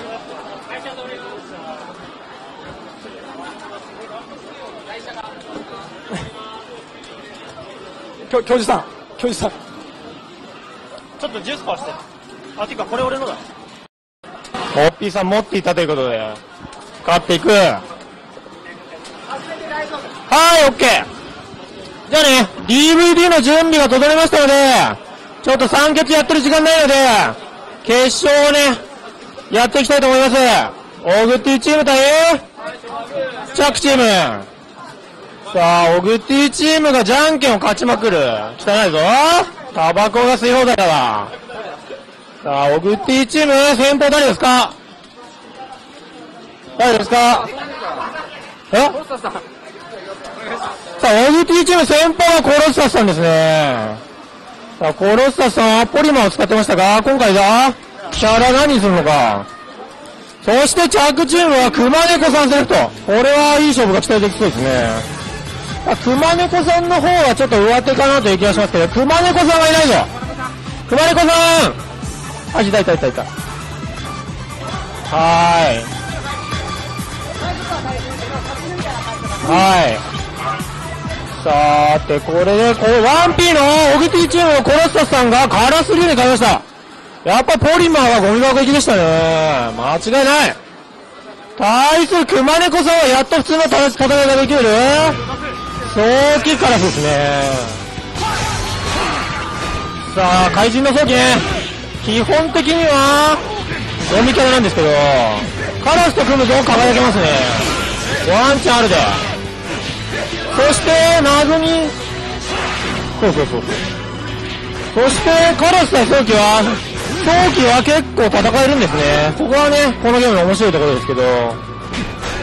教教授さん教授さんちょっとジュース買わして。あ、ていうかこれ俺のだ。ホッピーさん持っていたということで、買っていく。はい、オッケー。じゃあね、DVD の準備が整いましたので、ちょっと酸欠やってる時間ないので、決勝をね、やっていきたいと思います。オグティチーム対、チャックチーム。さあ、オグティチームがじゃんけんを勝ちまくる。汚いぞ。タバコが吸い放題だわ。さあ、オグティチーム、先方誰ですか？誰ですか？え？さあ、オグティチーム先方はコロッサスさんですね。さあ、コロッサスさんはポリマーを使ってましたが、今回だ、キャラ何にするのか。そして、チャックチームは熊猫さんセレクト。これはいい勝負が期待できそうですね。あ熊猫さんの方はちょっと上手かなという気がしますけど、熊猫さんはいないぞ熊猫さんあ、いたいたいたいた。はーい。はい。さーて、これで、これ、1P のオグティチームのコロッサスさんがカラスリーに変えました。やっぱポリマーはゴミ箱行きでしたね。間違いない。対する熊猫さんはやっと普通の戦いができる早期カラスですね。さあ、怪人の早期ね。基本的には、ゾンビキャラなんですけど、カラスと組むと輝けますね。ワンチャンあるで。そして、謎に、そうそうそうそう。そして、カラス対早期は、早期は結構戦えるんですね。ここはね、このゲームの面白いところですけど、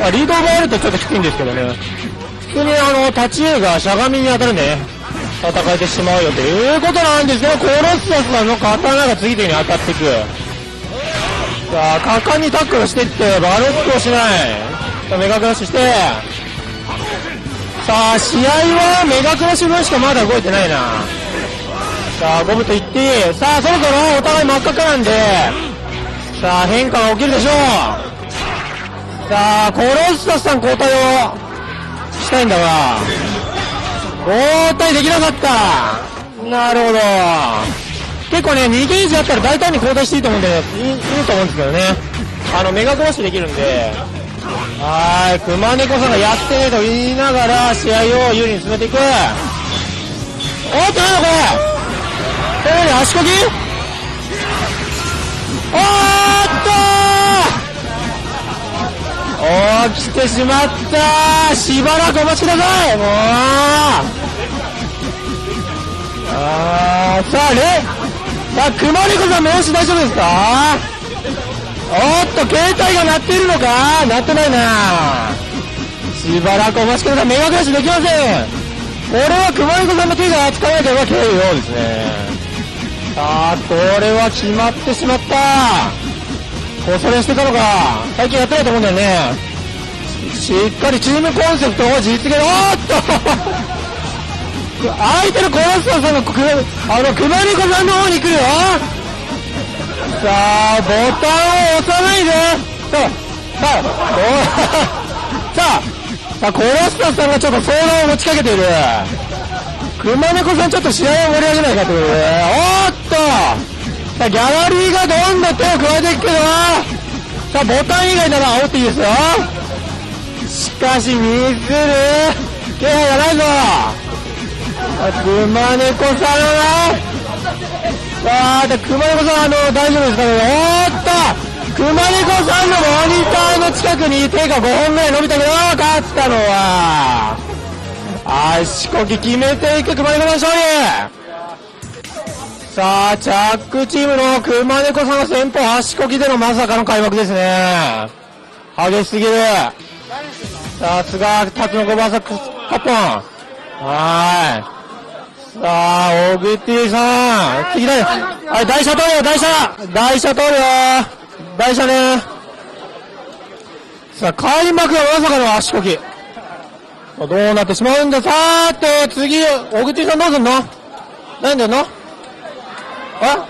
あリードがあるとちょっときついんですけどね。普通にあの、立ち絵がしゃがみに当たるね、戦えてしまうよということなんですけど、コロッサスさんの刀が次々に当たっていく。さあ、果敢にタックルしていって、バロックをしない。さあ、メガクラッシュして、さあ、試合はメガクラッシュ分しかまだ動いてないな。さあ、ゴムと言って、さあ、そろそろお互い真っ赤かなんで、さあ、変化が起きるでしょう。さあ、コロッサスさん交代をしたいんだが、交代できなかった。なるほど。結構ね、2ゲージあったら大胆に交代していいと思うんで、いいいと思うんですけどね。あの、メガクラッシュできるんで、はーい、熊猫さんがやってねと言いながら、試合を有利に進めていく。おっと、なんだこれこれ足こぎおーおー、来てしまったしばらくお待ちくださいもうあー、さあ、ね、さあ、熊猫さん、目押し大丈夫ですか？おっと、携帯が鳴っているのか？鳴ってないなしばらくお待ちください。迷惑なしできません。これは熊猫さんの手が扱わなければ KO ですね。さあ、これは決まってしまった。こそれしてたのか。最近やってないと思うんだよね。しっかりチームコンセプトを実現。おっと相手のコロスタさんのくあの熊猫さんの方に来るよさあボタンを押さないでさあさあ さあさあコロスタさんがちょっと相談を持ちかけている熊猫さんちょっと試合を盛り上げないかというおっとさあギャラリーがどんどん手を加えていくけどさあボタン以外なら煽っていいですよ。しかしミスる気配がないぞ。熊猫さんはさあ、で熊猫さん、あの、大丈夫ですかね。おっと。熊猫さんのモニターの近くに手が5本ぐらい伸びたけど、勝ったのは、足こき決めていく熊猫さん勝利。さあ、チャックチームの熊猫さんが先方足こきでのまさかの開幕ですね。激しすぎる。さすが、タツノコバーサカポン。はい。さあ、オグティさん。次だよ。はい、台車通るよ、台車台車通るよ台車ね。さあ、開幕はまさかの足こき。どうなってしまうんださーて、次、オグティさんどうすんの？何でんの？あ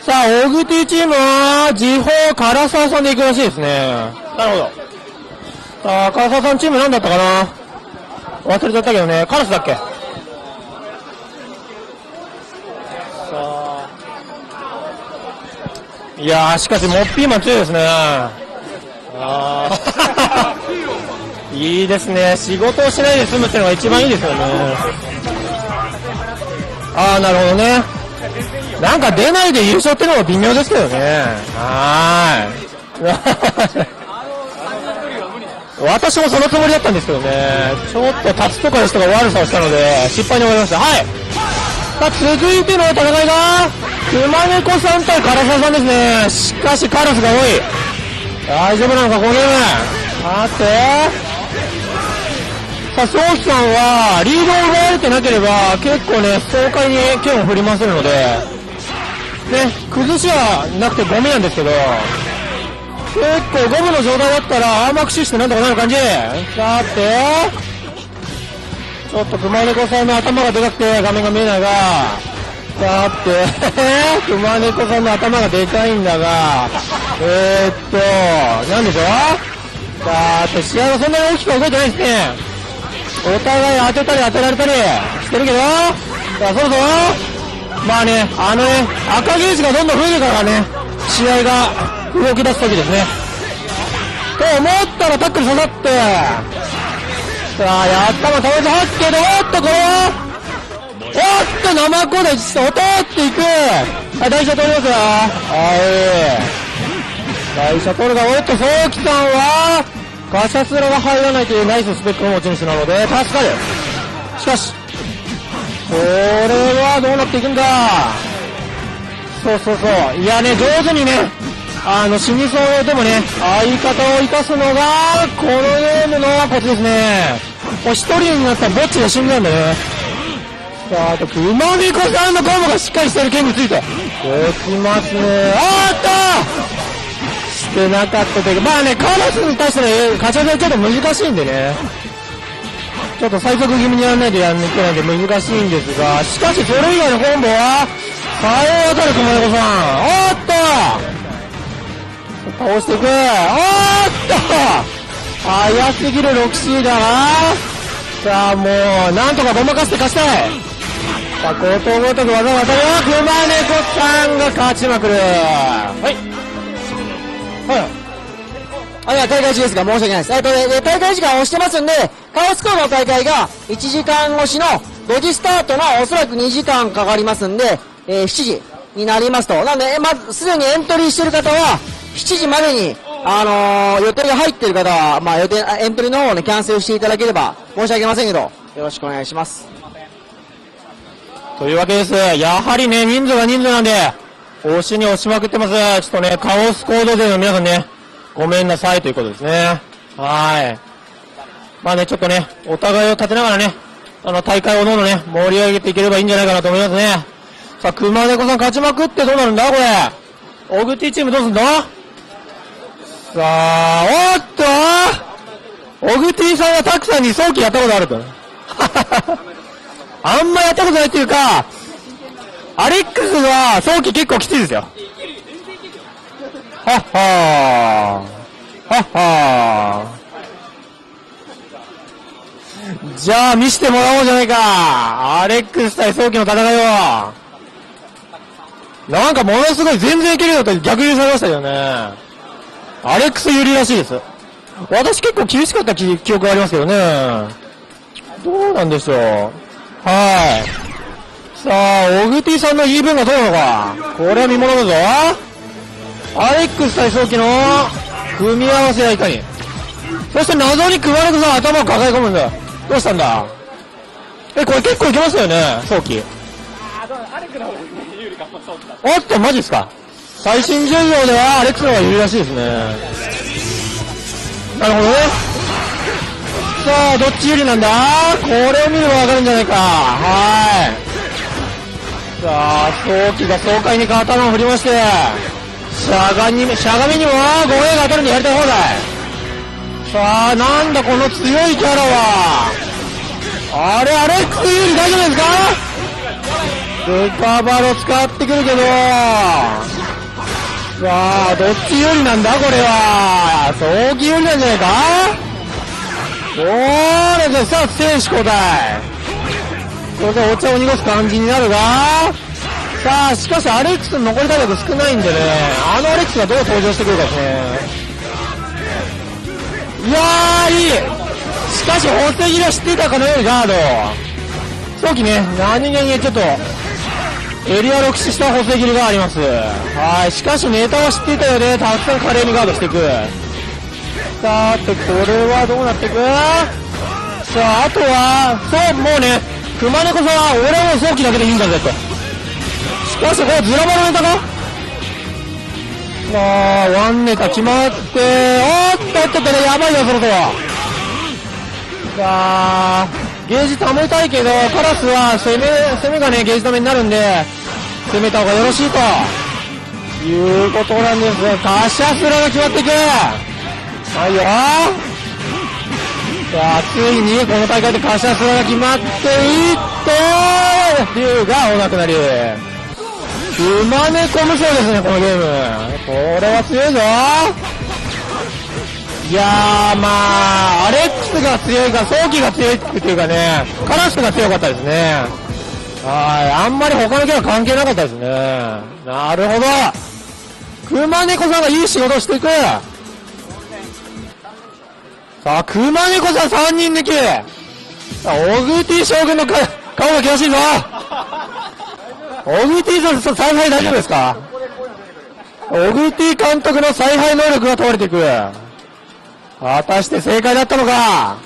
さあ、オグティチームは、時報唐沢さんで行くらしいですね。なるほど。さあ、唐沢さんチーム何だったかな忘れちゃったけどね、カラスだっけさあいや、しかし、モッピーマン強いですね。あーいいですね。仕事をしないで済むっていうのが一番いいですよね。あー、なるほどね。なんか出ないで優勝ってのも微妙ですけどね。はい。私もそのつもりだったんですけどね。ちょっと立つとかの人が悪さをしたので、失敗に終わりました。はい。さあ、続いての戦いが、熊猫さん対唐沢さんですね。しかし、カラスが多い。大丈夫なのか、このゲーム。さて、さあ、ソーキさんは、リードを奪われてなければ、結構ね、爽快に剣を振り回せるので、ね、崩しはなくてゴミなんですけど、結構ゴムの状態だったら、アーマー駆使してなんとかなる感じ。さて、ちょっと熊猫さんの頭がでかくて画面が見えないが、さて、熊猫さんの頭がでかいんだが、えー、っと、なんでしょう？さて、試合はそんなに大きく動いてないですね。お互い当てたり当てられたりしてるけど、さあ、そろそろ、まあね、あのね、赤ゲージがどんどん増えてからね、試合が動き出す時ですね。と思ったらタックル刺さって、さあ、やったも倒しはっけど、おっと、これは、おっと、生コーダー、おとっていく。はい、台車通りますよ。はい。台車通るが、おっと、早期さんは、ガシャスラが入らないというナイススペックの持ち主なので、助かる。しかし、これはどうなっていくんだそうそうそう。いやね、上手にね、あの、死にそうでもね、相方を生かすのが、このゲームのコツですね。もう一人になったらぼっちが死んだんだね。さあ、あと、熊猫さんのコンボがしっかりしてる剣について。できますね。あっとしてなかったというか、まあね、カラスに対しての勝ち技はちょっと難しいんでね。ちょっと最速気味にやらないとやんなきゃいけないんで難しいんですが、しかしそれ以外のコンボは、さえ渡る熊猫さん。おっと倒していく。おーっと早すぎる 6C だなさあもう、なんとかごまかして勝ちたいさあ、高等ごとく技が当たるよ熊猫さんが勝ちまくるはい。はい。あ、いや、大会中ですが、申し訳ないです。えっと大会時間を押してますんで、カオスコーの大会が1時間越しの5時スタートがおそらく2時間かかりますんで、えー7時になりますと。なんで、まず、すでにエントリーしてる方は、7時までに、あのー予定が入ってる方は、まあ予定、エントリーの方をね、キャンセルしていただければ、申し訳ませんけど、よろしくお願いします。というわけです。やはりね、人数が人数なんで、押しに押しまくってます。ちょっとね、カオスコード勢の皆さんね、ごめんなさいということですね。はい。まあね、ちょっとね、お互いを立てながらね、あの、大会をどんどんね、盛り上げていければいいんじゃないかなと思いますね。さあ、熊猫さん勝ちまくってどうなるんだこれ。オグティチームどうすんださあ、おっとオグティさんはタクさんに早期やったことあると。あんまやったことないっていうか、アレックスは早期結構きついですよ。はっはー。はっはー。じゃあ見してもらおうじゃないか。アレックス対早期の戦いを。なんかものすごい全然いけるよと逆流されましたよね。アレックス有利らしいです。私結構厳しかった記記憶がありますけどね。どうなんでしょう。はい。さあ、オグティさんの言い分がどうなのか。これは見ものだぞ。アレックス対早期の組み合わせはいかに。そして謎に熊猫さん頭を抱え込むんだ。どうしたんだ？え、これ結構いけますよね、早期。おっと、マジですか最新授業ではアレクスの方が有利らしいですね。なるほどね。さあ、どっち有利なんだ？これを見ればわかるんじゃないか。はい。さあ、早期が爽快に頭を振りまして、しゃがみ、しゃがみにも護衛が当たるんでやりたい放題。さあ、なんだこの強いキャラは。あれ、アレックス有利大丈夫ですか？デカバロ使ってくるけど、さあ、どっち有利なんだこれは。早期有利なんじゃないか？そうですね、さあ、選手交代。これでお茶を濁す感じになるが、さあ、しかしアレックスの残り体力少ないんでね、あのアレックスがどう登場してくるかですね。いやー、いいしかし、補正切りは知ってたかのようにガード。早期ね、何気にちょっと、エリアロキシした補正切りがあります。はい、しかしネタは知っていたよね、たくさん華麗にガードしていく。さて、これはどうなっていく？さあ、あとは、そう、もうね、熊猫さんは俺も早期だけでいいんだぜと。しかし、これズラバのネタか？さあ、ワンネタ決まって、おっとっとっと、やばいよ、そろそろ。さあ、ゲージ保りたいけど、カラスは攻め、攻めがね、ゲージ止めになるんで、攻めた方がよろしいと。いうことなんですね。カシャスラが決まっていく。はいよ。さあ、ついにこの大会でカシャスラが決まっていって、竜がお亡くなり。熊猫無双ですね、このゲーム。これは強いぞ。いやー、まあ、アレックスが強いか、早期が強いっていうかね、カラスが強かったですね。はい、あんまり他のキャラ関係なかったですね。なるほど。熊猫さんがいい仕事していく。さあ、熊猫さん3人抜き。さあ、オグティ将軍の顔が険しいぞ。オグティさん、采配大丈夫ですか？オグティ監督の采配能力が問われていく。果たして正解だったのか？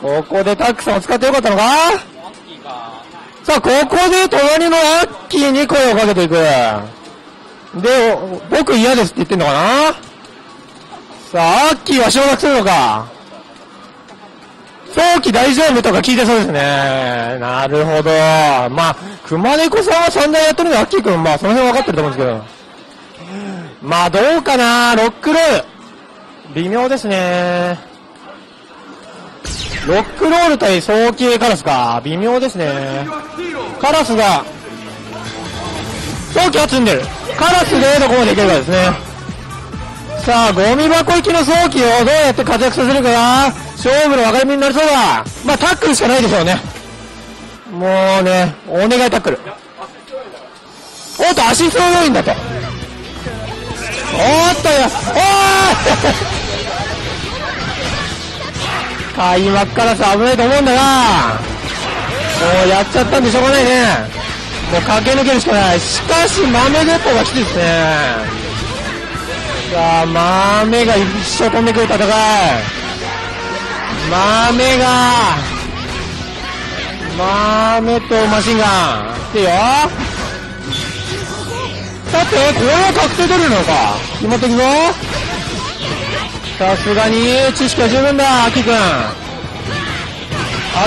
ここでタックさんを使ってよかったのか？さあ、ここで隣のアッキーに声をかけていく。で、僕嫌ですって言ってんのかな？さあ、アッキーは承諾するのか？早期大丈夫とか聞いてそうですね。なるほど。まあ、熊猫さんは散々やってるんで、アッキー君、まあ、その辺分かってると思うんですけど。まあ、どうかな？ロックロール。微妙ですね。ロックロール対早期カラスか。微妙ですね。カラスが、早期は積んでる。カラスでどこまでいけるかですね。さあ、ゴミ箱行きの早期をどうやって活躍させるかが、勝負の分かれ目になりそうだ。まあ、タックルしかないでしょうね。もうね、お願いタックル。おっと、足スロ要員だと。おっとよ、おー開幕からさ、危ないと思うんだが、もうやっちゃったんでしょうがないね。もう駆け抜けるしかない。しかし、豆鉄砲がきついですね。さあ、豆が一生飛んでくる戦い。豆が、豆とマシンガン。いいよ。さて、これは確定取れるのか。決まっていくぞ。さすがに、知識は十分だ、アキくん。ア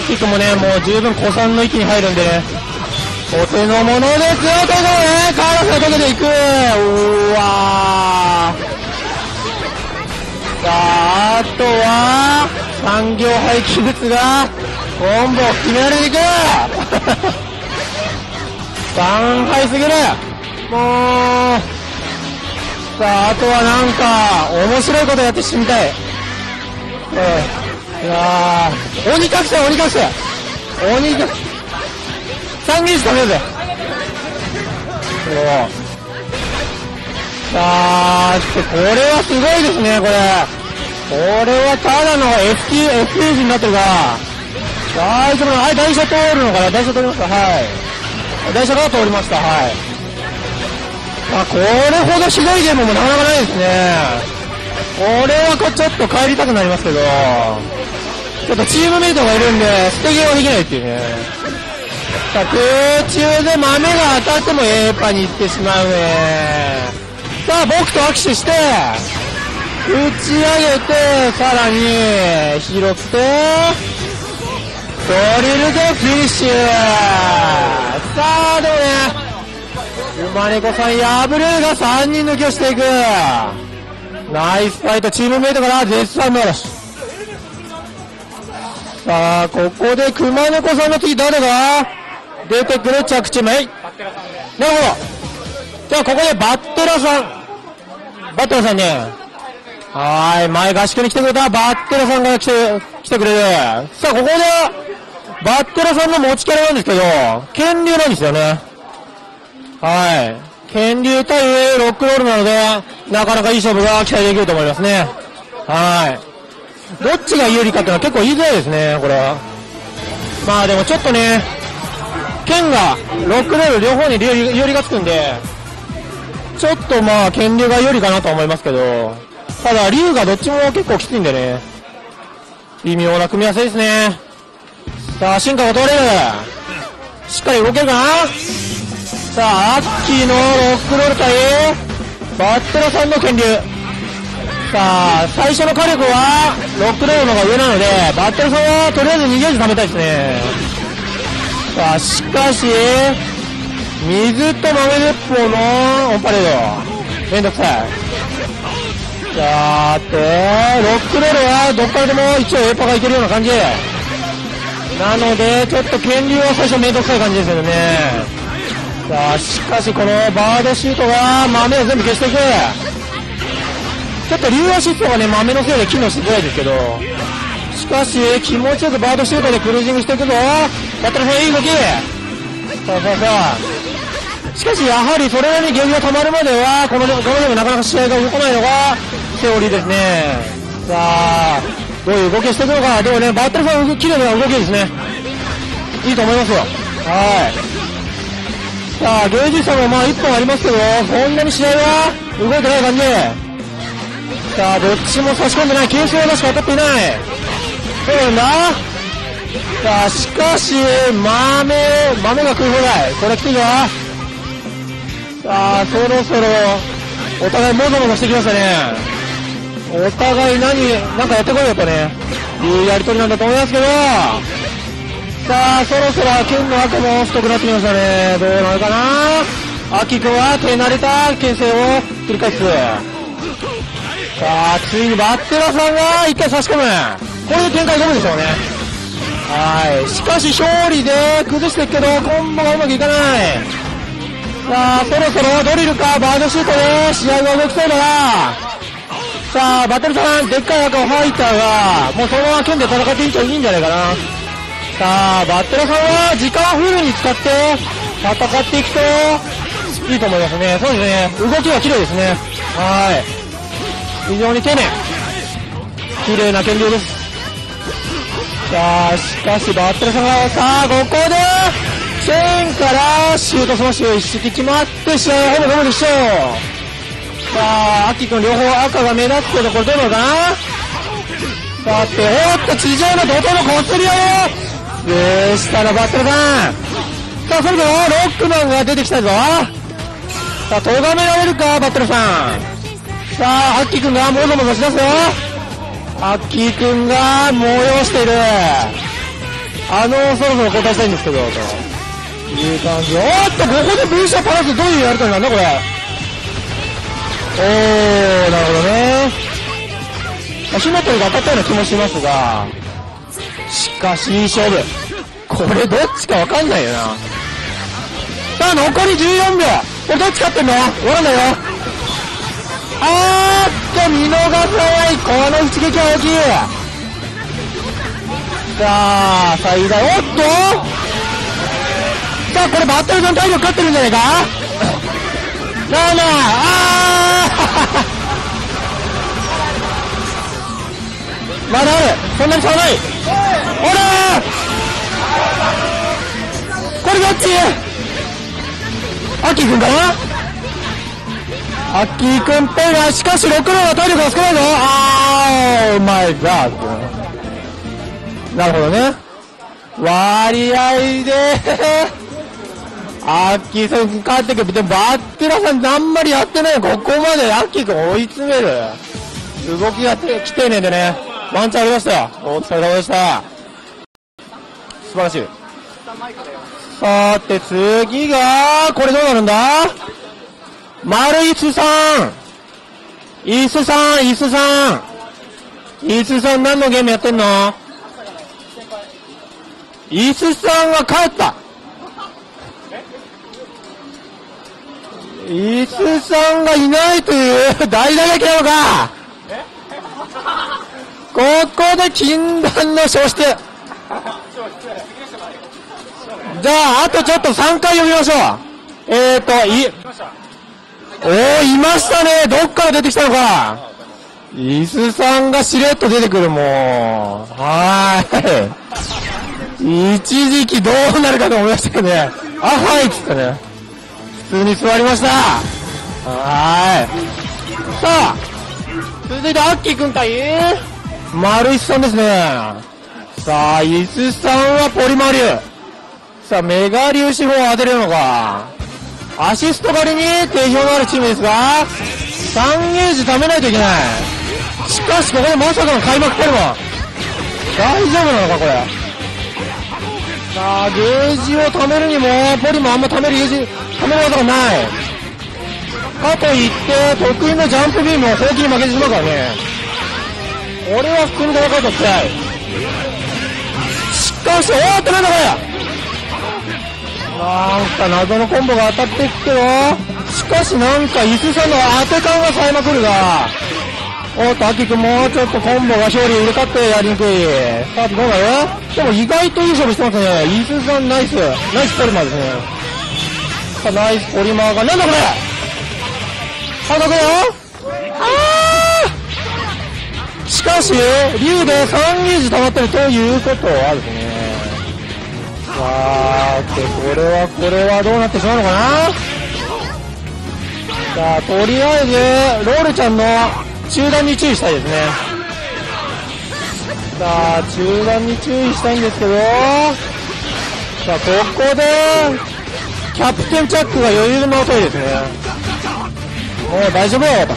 キくんもね、もう十分古参の域に入るんでね。お手の物ですよ、ということでね、カーラスが溶けていく。うわ。さあ、あとは、産業廃棄物が、コンボを決められていく 残廃すぎるもう、さあ、あとはなんか、面白いことやって死にたい。ええいやー、鬼隠せ、鬼隠せ鬼隠せ。三銀食べようぜ。そう。さあ、ちょっとこれはすごいですね、これ。これはただの FT、FT 字になってるが、大丈夫はい、台車通るのかな？台車通りました。はい。台車が通りました。はい。あ、これほどひどいゲームもなかなかないですね。これはちょっと帰りたくなりますけど、ちょっとチームメイトがいるんで、捨てゲーはできないっていうね。さあ、空中で豆が当たっても A パに行ってしまうね。さあ、僕と握手して、打ち上げて、さらに、拾って、ドリルでフィニッシュさあ、でもね、馬猫さん破るが3人抜きをしていくナイスファイト、チームメイトから絶賛の嵐。さあ、ここで熊猫さんの次誰が？出てくる着地目。なるほど。じゃあ、ここでバッテラさん。バッテラさんね。はい、前合宿に来てくれたバッテラさんが来て、来てくれる。さあ、ここで、バッテラさんの持ちキャラなんですけど、剣流なんですよね。はい。剣流対ロックロールなので、なかなかいい勝負が期待できると思いますね。はい。どっちが有利かっていうのは結構言いづらいですね、これは。まあでもちょっとね、剣がロックロール両方に有利がつくんで、ちょっとまあ剣流が有利かなと思いますけど、ただ竜がどっちも結構きついんでね、微妙な組み合わせですね。さあ、進化が通れる。しっかり動けるか？なさあ、アッキーのロックロール対、バッテラさんの剣流。さあ、最初の火力は、ロックロールの方が上なので、バッテラさんはとりあえず2ゲージ貯めたいですね。さあ、しかし、水と豆鉄砲のオンパレード。めんどくさい。さーて、ロックロールはどっからでも一応エーパーがいけるような感じ。なので、ちょっと剣流は最初めんどくさい感じですよね。さあ、しかしこのバードシュートが豆を全部消していく。ちょっと竜アシストがね、豆のせいで機能しづらいですけど、しかし気持ちよくバードシュートでクルージングしていくぞ。バッテルさんいい動き。さあさあさあ。しかしやはりそれなりにゲームが止まるまでは、このこのゲームなかなか試合が動かないのがセオリーですね。さあ、どういう動きをしていくのか。でもね、バッテルさん動き、綺麗な動きですね。いいと思いますよ。はい。さあ、ゲージ差もまあ1本ありますけど、そんなに試合は動いてない感じ。さあ、どっちも差し込んでない。軽装がしか当たっていない。どうなんださあ、しかし、豆、豆が食い放題。これ来てるよ。さあ、そろそろ、お互いもぞもぞしてきましたね。お互い何、なんかやってこいよとね、いうやりとりなんだと思いますけど、さあ、そろそろ剣の赤も太くなってきましたね。どうなるかな秋君は手慣れた牽制を繰り返す。さあ、ついにバッテラさんが一回差し込む。これで展開込むでしょうね。はい。しかし勝利で崩していくけど、コンボがうまくいかない。さあ、そろそろドリルかバードシュートで試合が動きそうだな。さあ、バトルさん、でっかい赤を入ったが、もうそのまま剣で戦っていいいいんじゃないかな。さあ、バッテラさんは時間をフルに使って戦っていくといいと思いますね。そうですね。動きは綺麗ですね。はい。非常に丁寧。綺麗な剣流です。さあ、しかしバッテラさんが、さあ、ここで、線からシュートスマッシュ一式決まって試合はほぼほぼでしょうさあ、アッキー君両方赤が目立つけどこれどうな？のかなさて、おっと地上の土手のこすり合いで下のバットルさんさあ、それではロックマンが出てきたぞ。さあ、咎められるか、バットルさんさあ、アッキー君がもぞもぞしだすよ。アッキー君が催している。あの、そろそろ交代したいんですけど、という感じ。おっと、ここで V シャパラスどういうやりとりなんだ、これ。おー、なるほどね。まあ火の鳥が当たったような気もしますが、しかし、いい勝負。これどっちかわかんないよな。さあ、残り14秒。これどっち勝ってんのわかんないよ。あーっと、見逃さない。この一撃は大きい。さあ、最大、おっとさあ、これバッテルさん体力勝ってるんじゃないか？なあなあ、あーまだあるそんなに差はないほらこれどっち？アッキー君かな？アッキー君っぽいな。しかし、6のは体力が少ないぞ。あー、マイガー。なるほどね。割合で、アッキーさん帰ってくる。でも、バッテラさんあんまりやってない。ここまでアッキー君追い詰める。動きがて来てねえんでね。ワンチャンありましたよ。お疲れ様でした。素晴らしい。さて、次が、これどうなるんだ？丸椅子さん椅子さん、椅子さん椅子さん何のゲームやってんの？椅子さんが帰った椅子さんがいないという大打撃なのかここで禁断の消失じゃあ、あとちょっと3回読みましょう。えーと、い、おー、いましたね。どっから出てきたのか。椅子さんがしれっと出てくる、もう。はーい。一時期どうなるかと思いましたけどね。あ、はいっつってね。普通に座りました。はーい。さあ、続いてアッキーくん対、丸石さんですね。さあ、椅子さんはポリマリュさあ、メガ粒子砲を当てれるのか。アシスト狩りに定評のあるチームですが、3ゲージ貯めないといけない。しかし、ここでまさかの開幕テルマ。大丈夫なのか、これ。さあ、ゲージを貯めるにも、ポリもあんま貯めるゲージ、貯める技がない。かといって、得意のジャンプビームをほうきに負けてしまうからね。俺は普通に戦うと強い。しかし、おーってなんだこれなんか謎のコンボが当たっていくけど、しかしなんか椅子さんの当て感が冴えまくるが、おっと、アキ君もうちょっとコンボが勝利入れ替ってやりにくい。さあ、どうなるでも意外といい勝負してますね。椅子さんナイス。ナイスポリマーですね。さあ、ナイスポリマーが、なんだこれ?破格よ?あーしかし、竜で3ゲージ溜まってるということはですね。さーて、これは、これはどうなってしまうのかな?さあ、とりあえず、ロールちゃんの中段に注意したいですね。さあ、中段に注意したいんですけど、さあ、ここで、キャプテンチャックが余裕のトイレですね。もう大丈夫よ、と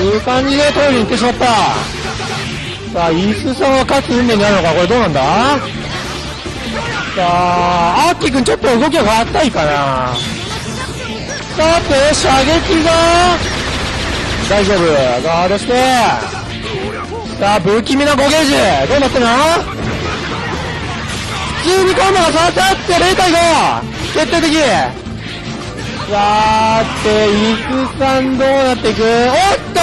いう感じでトイレに行ってしまった。さあ、イスさんは勝つ運命になるのか、これどうなんだ？さあ、アッキー君ちょっと動きが変わったいかな。さて、射撃が、大丈夫。ガードして、さあ、不気味な5ゲージ、どうなってんの？普通にコンボが刺さって0対 5! 決定的さて、イクさんどうなっていく？おっと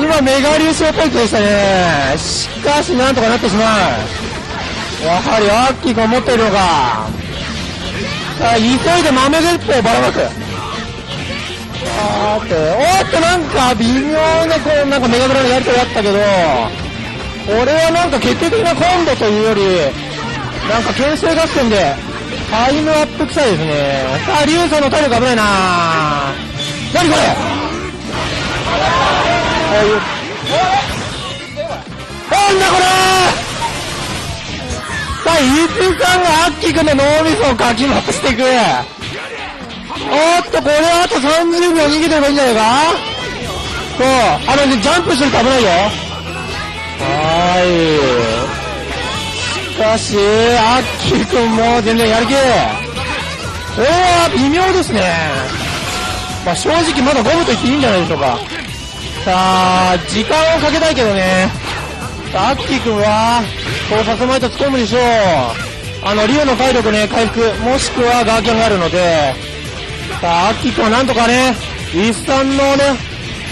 今、メガ粒子ポイントでしたね。しかし、なんとかなってしまう。やはりアッキーが持っているのか。さあ、急いで豆鉄砲をばらまく。さて、おっとなんか微妙なこう、なんかメガドラのやりとりあったけど、これはなんか決定的なコンボというより、なんか牽制合戦で、タイムアップ臭いですね。さあ、リュウさんの体力危ないな何これ？こうい。なんだこれ？さあ、イーさんがアッキー君の脳みそをかき回していく。おっと、これはあと30秒逃げてればいいんじゃないかそう、あのね、ジャンプすると危ないよ。はーい。しかし、アッキー君も全然やる気。これは微妙ですね。まあ正直まだゴムと言っていいんじゃないでしょうか。さあ、時間をかけたいけどね。さあ、アッキー君は、こうさせまいと突っ込むでしょう。あの、リオの体力ね、回復、もしくはガーキャンがあるので、さあ、アッキー君はなんとかね、一産のね、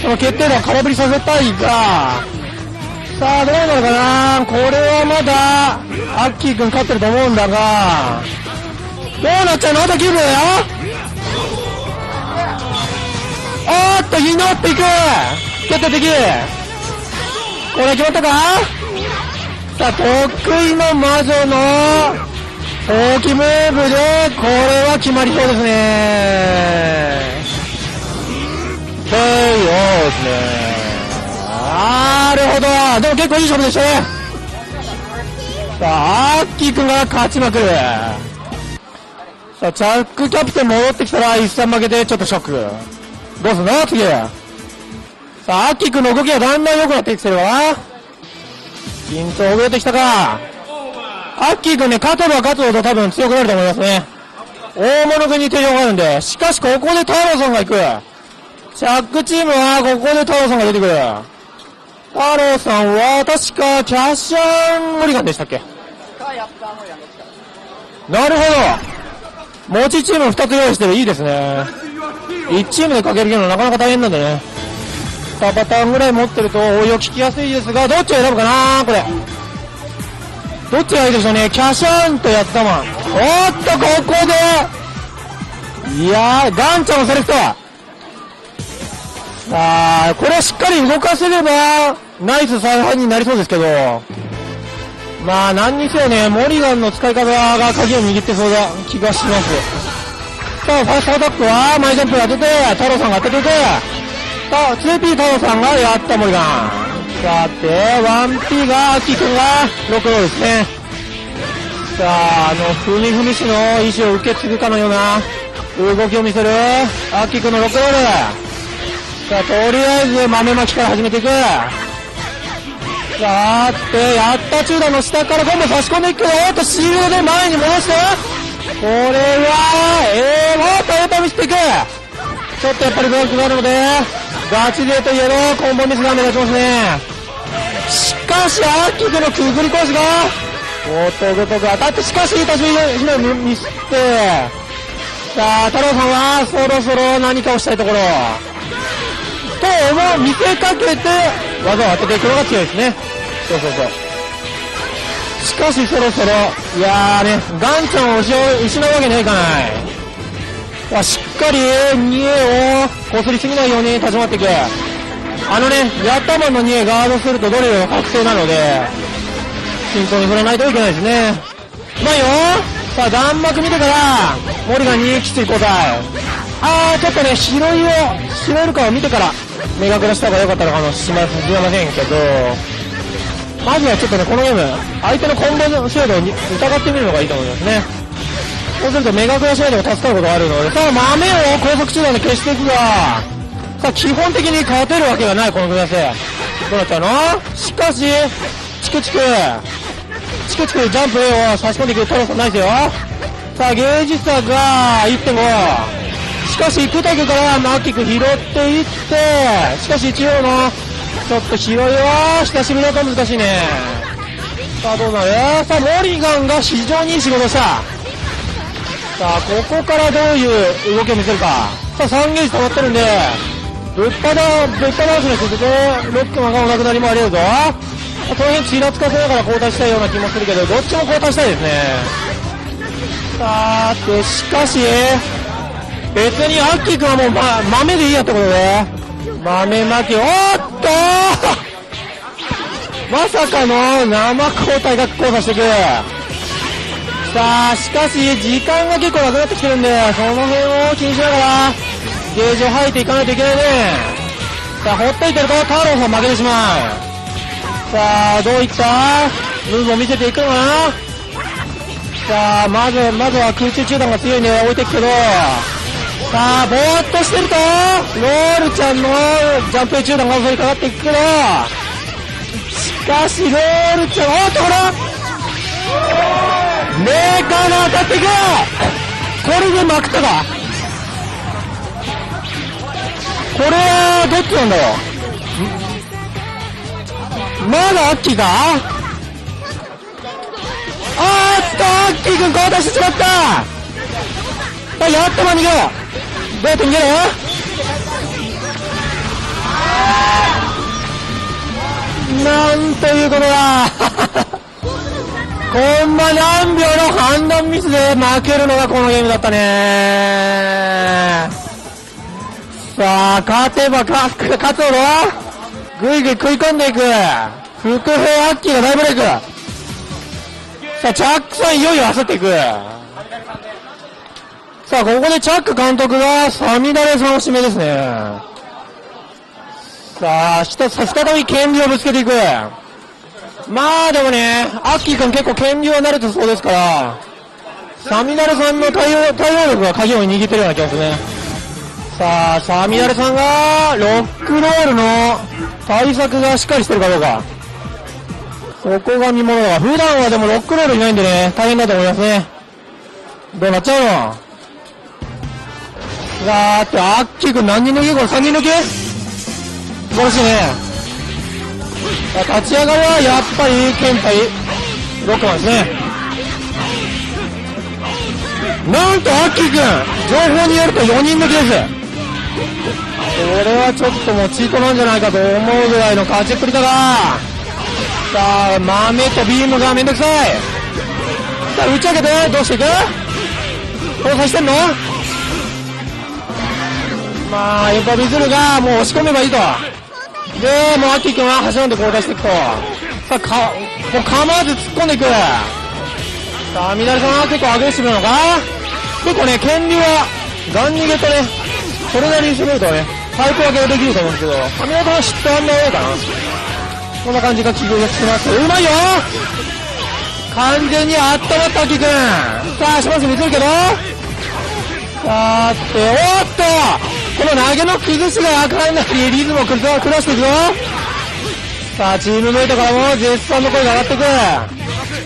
その決定打を空振りさせたいが、さあ、どうなのかなこれはまだ、アッキー君勝ってると思うんだが、どうなっちゃうのあと9秒だよ。おーっと、ひのっていく。決定的。これ決まったかさあ、得意の魔女の、大きムーブで、これは決まりそうですね。KO ですね。なるほど。でも結構いい勝負でしたね。さあ、アッキー君が勝ちまくる。さあ、チャックキャプテン戻ってきたら一戦負けてちょっとショック。どうすんの？次。さあ、アッキー君の動きがだんだん良くなってきてるわ。緊張ほぐれてきたか。アッキー君ね、勝てば勝つほど多分強くなると思いますね。大物君に定評があるんで、しかしここでタロソンが行く。チャックチームはここでタロソンが出てくる。タロさんは確かキャッシャンモリガンでしたっけ？なるほど。持ちチーム2つ用意してる。いいですね。1チームでかけるのなかなか大変なんでね。2パターンぐらい持ってると応用聞きやすいですが、どっちを選ぶかなこれ。どっちがいいでしょうね。キャシャンとやったまん。おっと、ここで、いやー、ガンちゃんをセレクト。さあ、これをしっかり動かせれば、ナイス再販になりそうですけど、まあ、何にせよね、モリガンの使い方が鍵を握ってそうな気がします。さあ、ファーストアタックは、前ジャンプ当てて、太郎さんが当ててて、2P 太郎さんがやったモリガン。さて、1P が、アキ君が、ロックロですね。さあ、あの、ふみふみ氏の意思を受け継ぐかのような、動きを見せる、アキ君のロックロール。さあ、とりあえず豆巻きから始めていく。さあて、やった中段の下から今度差し込んでいくよ。おっと、シールドで前に戻して。これは、えー、もっとエータ見せていく。ちょっとやっぱりブロックがあるので、ガチでといえど、コンボミスが目立ちますね。しかし、アッキー君のくぐりコースが、おっと、ごとく当たって、しかし、立ちひのミスって、さあ、太郎さんはそろそろ何かをしたいところ。と思う、見せかけて、技を当てていくのが強いですね。そうそうそう。しかしそろそろ、いやーね、ガンちゃんを失うわけにはいかない。まあ、しっかり2エをこすりすぎないように立ち回っていく。あのね、ヤッタマンの2エガードするとどれより覚醒なので、慎重に触れないといけないですね。うまいよさあ、弾幕見てから、モリガンにきつい交代。あー、ちょっとね、拾いを、拾えるかを見てから、目隠らした方が良かったのかもしれませんけど、まずはちょっとね、このゲーム、相手のコンボ精度を疑ってみるのがいいと思いますね。そうすると、目隠らしないでも助かることがあるので、さあ、豆を高速中段で消していくが、さあ、基本的に勝てるわけがない、この組み合わせ。どうなっちゃうの？しかし、チクチク、チクチクジャンプを差し込んでいくトロさんないですよ。さあ、芸術差が1.5。しかし、クタクからマッキック拾っていって、しかし一応の、ちょっと拾いは親しみだと難しいね。さあ、どうなる？さあ、モリガンが非常にいい仕事した。さあ、ここからどういう動きを見せるか。さあ、3ゲージ溜まってるんで、ぶっぱだ、ぶっぱだしの続けて、ロックマンがお亡くなりもあり得るぞ。この辺ちらつかせながら交代したいような気もするけど、どっちも交代したいですね。さて、しかし、別にアッキー君はもう、ま、豆でいいやってことで、豆巻き、おっとまさかの生交代が交差していく。さあ、しかし、時間が結構なくなってきてるんで、その辺を気にしながら、ゲージを吐いていかないといけないね。さあ、ほっといてると、タロウさん負けてしまう。さあ、どういったムーブを見せていくのかな。さあ、まず、まずは空中中段が強いんで置いていくけど、さあ、ぼーっとしてると、ロールちゃんのジャンプ中段が襲いかかっていくけど、しかし、ロールちゃん、おっとほらメーカーが当たっていくこれでまくったかこれは、どっちなんだろう。まだアッキーか？あーっと、アッキー君交代してしまった。あやっとま逃げろどうやって逃げる？なんということだ。コンマ何秒の判断ミスで負けるのがこのゲームだったねさあ、勝てば、勝つほど、ぐいぐい食い込んでいく。伏兵アッキーが大ブレイク。さあ、チャックさんいよいよ焦っていく。さあ、ここでチャック監督がサミダレさんを指名ですね。さあ、一つ、再び権利をぶつけていく。まあでもね、アッキー君結構権利は慣れてそうですから、サミダレさんの対応、対応力が鍵を握ってるような気がするね。さあ、サミダレさんが、ロックロールの対策がしっかりしてるかどうか。そこが見ものだ。普段はでもロックロールいないんでね、大変だと思いますね。どうなっちゃうの？さあって、アッキー君何人抜きこれ3人抜き素晴らしいね。立ち上がりはやっぱりケンパイ、ロックマンですね。なんとアッキー君、情報によると4人抜きです。これはちょっともうチートなんじゃないかと思うぐらいの勝ちっぷりだが、さあ、豆とビームがめんどくさい。さあ、打ち上げて、どうしていく？交差してんの？まあ、やっぱリズムがもう押し込めばいいと。で、もうアッキー君は橋本で交代していくと。さあ、か、もう構わず突っ込んでいく。さあ、ミダルさんは結構アグレッシブなのか？結構ね、権利は、ガン逃げとね、それなりに攻めるとね、パイプ分けができると思うんですけど、神本は嫉妬あんまないかな。こんな感じが気がしてます。うまいよ完全に温まった、アキ君。さあ、します見せるけど、さあ、って、おっとこの投げの崩しがかんなりリズムを崩していくぞさあ、チームメイトからも絶賛の声が上がってくる。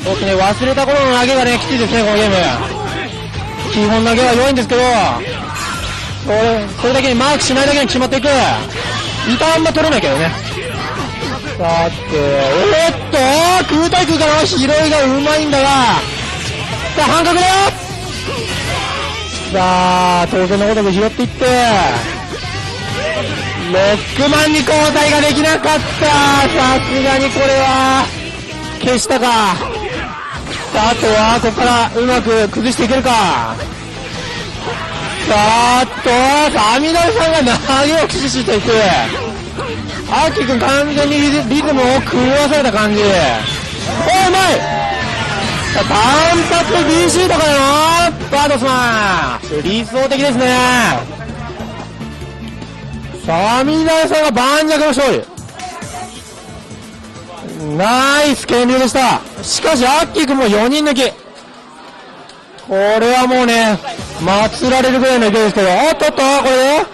ちょっとね、忘れた頃の投げがね、きついですね、このゲーム。基本投げは弱いんですけど、それ、それだけにマークしないだけに決まっていく。リターンも取れないけどね。さて、おっと空対空からの拾いがうまいんだが、さあ、半角だよさあ、当然のことで拾っていって、ロックマンに交代ができなかった。さすがにこれは、消したか。さあ、とは、ここからうまく崩していけるか。さあっと、サミダルさんが投げを駆使していく。アーキー君完全にリズムを狂わされた感じ。おうまい、単発 BC とかよ。バードスマン。理想的ですね。サミダルさんが盤石の勝利。ナイス権利でした。しかしアッキー君も4人抜き。これはもうね、祀られるぐらいの勢いですけど、おっとっと、これで。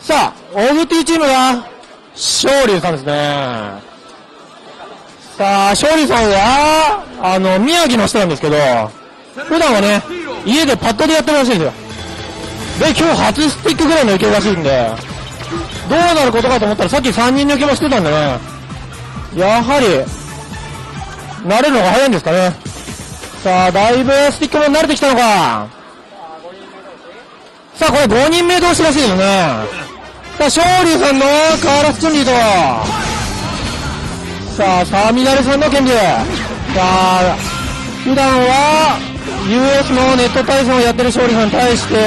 さあ、オグティチームが、勝利さんですね。さあ、勝利さんは、あの、宮城の人なんですけど、普段はね、家でパッドでやってるらしいんですよ。で、今日初スティックぐらいの勢いらしいんで、どうなることかと思ったらさっき3人抜きもしてたんでね、やはり、慣れるのが早いんですかね。さあ、だいぶスティックも慣れてきたのか。さあ、これ5人目同士らしいですね。さあ、勝利さんのカーラスチュンリーと、さあ、サーミナルさんの権利。さあ、普段は US のネット対戦をやってる勝利さんに対して、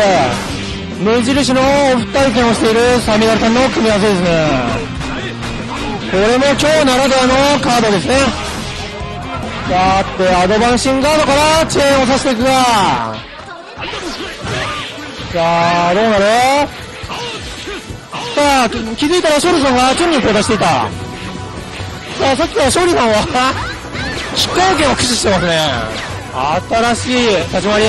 無印のオフ対戦をしているサミナルさんの組み合わせですね。これも今日ならではのカードですね。さて、アドバンシングガードからチェーンをさせていくが。さあ、どうなる？さあ、気づいたら勝利さんがチュンに手を出していた。さあ、さっきから勝利さんは、飛行機を駆使してますね。新しい立ち回り。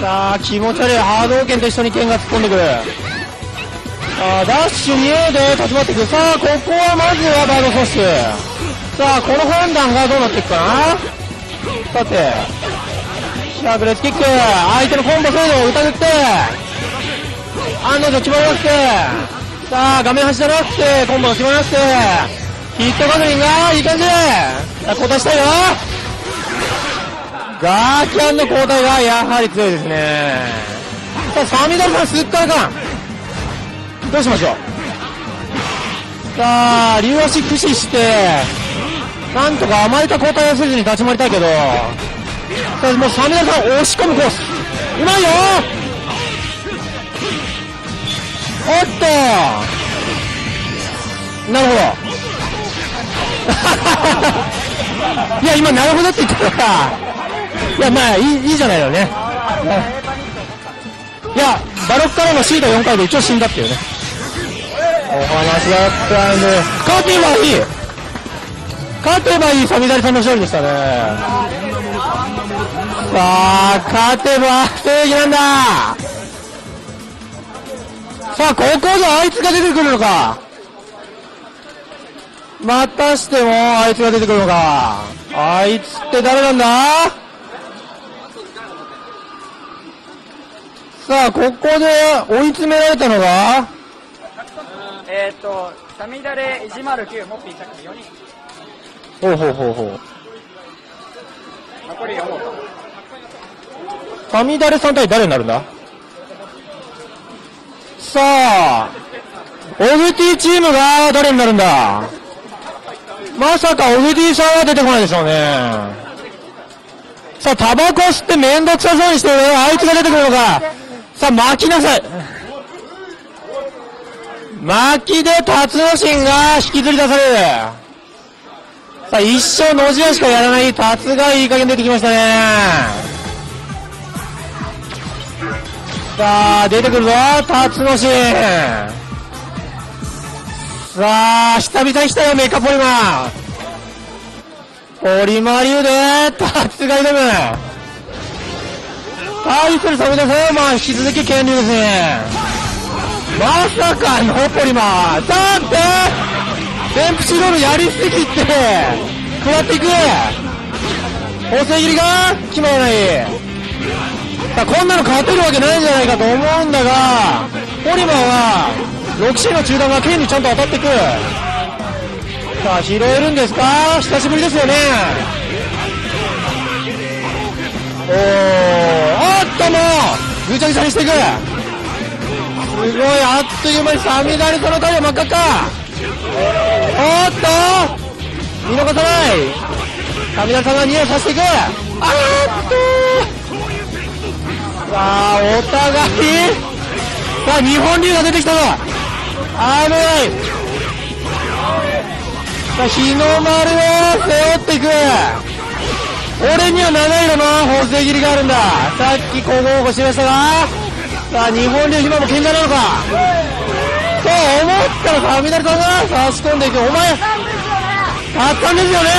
さあ、気持ち悪い波動拳と一緒に剣が突っ込んでくる。さあ、ダッシュ2 A で立ち回っていく。さあ、ここはまずはバードソース。さあ、この判断がどうなっていくかなさて、シャークレスキック。相手のコンボ精度を疑って、案の定決まりまして、さあ、画面端じゃなくて、コンボが決まりまして、ヒット確認がいい感じあ、交代したいよガーキャンの交代がやはり強いですね。さあ、サミダルさんすっからかん。どうしましょうさあ、竜足駆使して、なんとか甘えた交代をせずに立ち回りたいけど、さあもうサミダルさん押し込むコース。うまいよおっとなるほど。いや、今、なるほどって言ったから、いや、まあ、いい、いいじゃないよね。いや、バロックからのシート4回で一応死んだっていうね。お話だったんで、勝てばいい勝てばいいサミダリさんの勝利でしたね。さあ、勝てば正義なんださあ、ここであいつが出てくるのか。またしてもあいつが出てくるのか。あいつって誰なんだ？さあ、ここで追い詰められたのが、えっ、と、サミダレ109、モッピーさっき4人。ほうほうほうほう。残り4問。サミダレさん対誰になるんだ？さあ、オグティチームが誰になるんだ？まさかオグティさんは出てこないでしょうね。さあ、タバコ吸ってめんどくさそうにしてるあいつが出てくるのか。さあ、巻きなさい。巻きで辰野神が引きずり出される。さあ、一生のじやしかやらない辰がいい加減出てきましたね。さあ、出てくるぞ、辰野さあ、久々に来たよ、メカポリマー。ポリマ流で、辰が挑む。対するサメダさんまあ、引き続き権利ですね。まさかのポリマ。さあって、デンプシーロールやりすぎて、食らっていく。補正切りが決まらない。さあこんなの勝てるわけないんじゃないかと思うんだが、ポリマーは、6試の中段が剣にちゃんと当たっていく。さあ、拾えるんですか？久しぶりですよね。おー、あっともう、ぐちゃぐちゃにしていく。すごい、あっという間にサミダレそのタイヤ真っ赤っか。おっと見逃さないサミダレさんが2をさせていく。あっとさあ、お互い、さあ、日本流が出てきたぞ。危ない。さあ、日の丸を背負っていく。俺には七色の縫製切りがあるんだ。さっきこごごしましたが、さあ、日本流今も健在なのか。と思ったら、サミダレさんが差し込んでいく。お前、たったんですよね。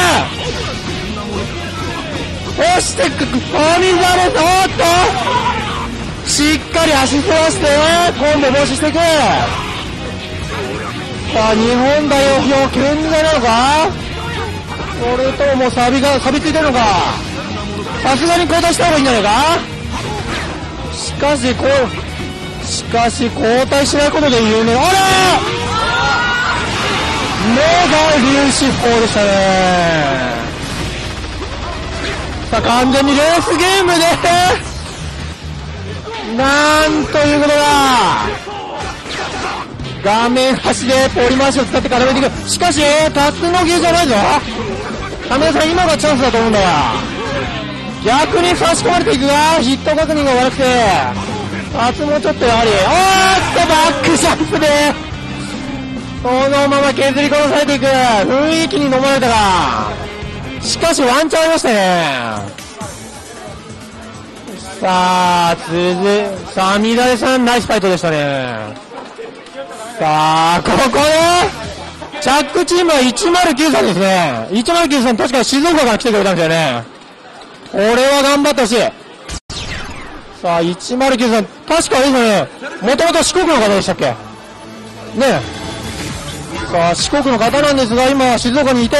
そして、ファミダレさん、おっとしっかり足そらして、今度防止していく。さあ、日本代表、健在なのかそれともサビが、錆びついてるのかさすがに交代した方がいいんじゃないか？しかし、こう、しかし、交代しないことで有名。あらメガ粒子砲でしたね。さあ、完全にレースゲームで、なんということだ画面端でポリ回しを使って絡めていく。しかし、タッツの芸じゃないぞ。カメラさん、今がチャンスだと思うんだわ。逆に差し込まれていくが、ヒット確認が悪くて、タツもちょっとやはり、おーっと、バックジャンプで、そのまま削り殺されていく。雰囲気に飲まれたか。しかしワンチャンありましたね。さあ、続、さあ、みだれさん、ナイスファイトでしたね。さあ、ここで、チャックチームは1093ですね。1093、確か静岡から来てくれたんですよね。これは頑張ってほし。さあ、1093、確かあれですね。もともと四国の方でしたっけ？ねえ。さあ、四国の方なんですが、今、静岡にいて、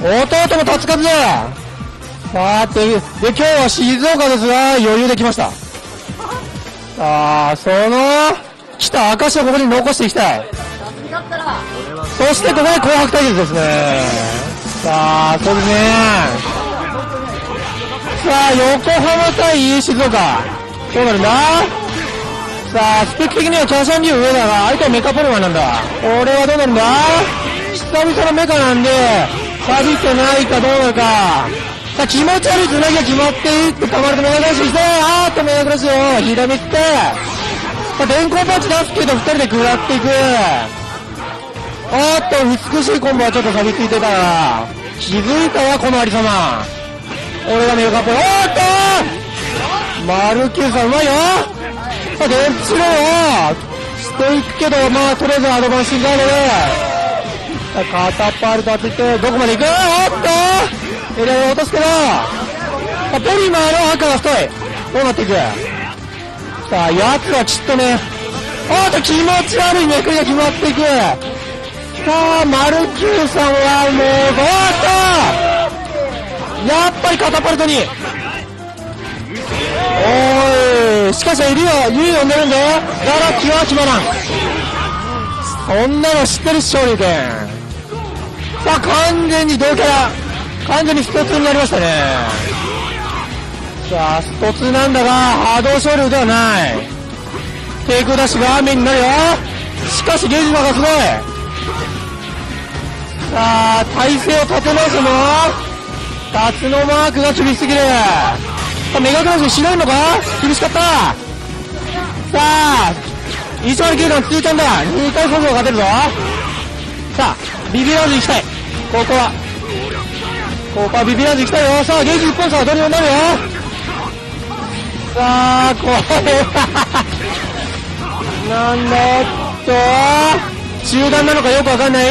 弟も立つ数で、さていう、で、今日は静岡ですが、余裕で来ました。さあ、その、来た証をここに残していきたい。そしてここで紅白対決ですね。さあ、そうですね。さあ、横浜対静岡。どうなるんだ？さあ、スペック的にはチャシャンリュウ上だが、相手はメカポルマなんだ。これはどうなるんだ？久々のメカなんで、錆びてないかどうなるか。さあ、気持ち悪いつなぎが決まっていって、かまるとメガクラッシュして、あーっとメガクラッシュを左目って、電光パンチ出すけど、二人で食らっていく。おっと、美しいコンボはちょっと錆びついてた。が、気づいた。わ、このありさま。俺がメガカップ、おっとマルキューさんうまいよさあ、どっちのしていくけど、まあ、とりあえずアドバンシンガードで、さあ、カタパルト当てて、どこまで行くおっとエリアで落とすけど、さあ、ポリマーの赤が太い。どうなっていくさあ、やつはきっとね、おっと気持ち悪いめくりが決まっていく。さあ、マルキューさんはもう、おっとやっぱりカタパルトに。おい、しかし、リオ、ユー呼んでるんで、ガラキは決まらん。そんなの知ってるっしょ、リュウ君。さあ、完全に同キャラ。完全に一つになりましたね。さあ、一つなんだが、波動勝利ではない。テイクダッシュが雨になるよ。しかし、ゲージマがすごい。さあ、体勢を立て直すのタツのマークが厳しすぎる。さあ、メガクラッシュしないのか？厳しかった。さあ、109段続いたんだ。2回速度が勝てるぞ。さあ、ビビらず行きたい。ここは。ここはビビらず行きたいよ。さあ、ゲージ1本差はどれになるよ。さあ、これはなんだっと、中断なのかよくわかんない。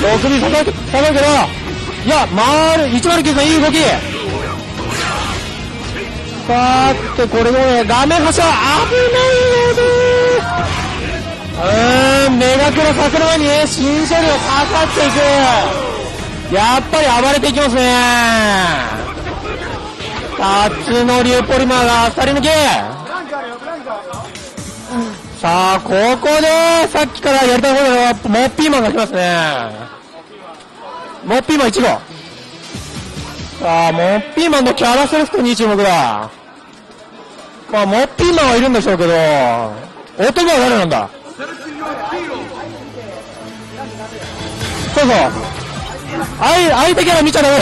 6に下がる下がるけど、いや、回る、109さんいい動き。さーて、これもね、画面端は危ないので、うーん、メガクロ桜前にね、新車両かかっていく。やっぱり暴れていきますね。タツのリュウポリマーが2人抜け。さあ、ここで、さっきからやりたいことは、モッピーマンが来ますね。モッピーマン1号。さあ、モッピーマンのキャラセレストに注目だ。まあ、モッピーマンはいるんでしょうけど、男は誰なんだ？そうそう。相相手キャラ見ちゃダメや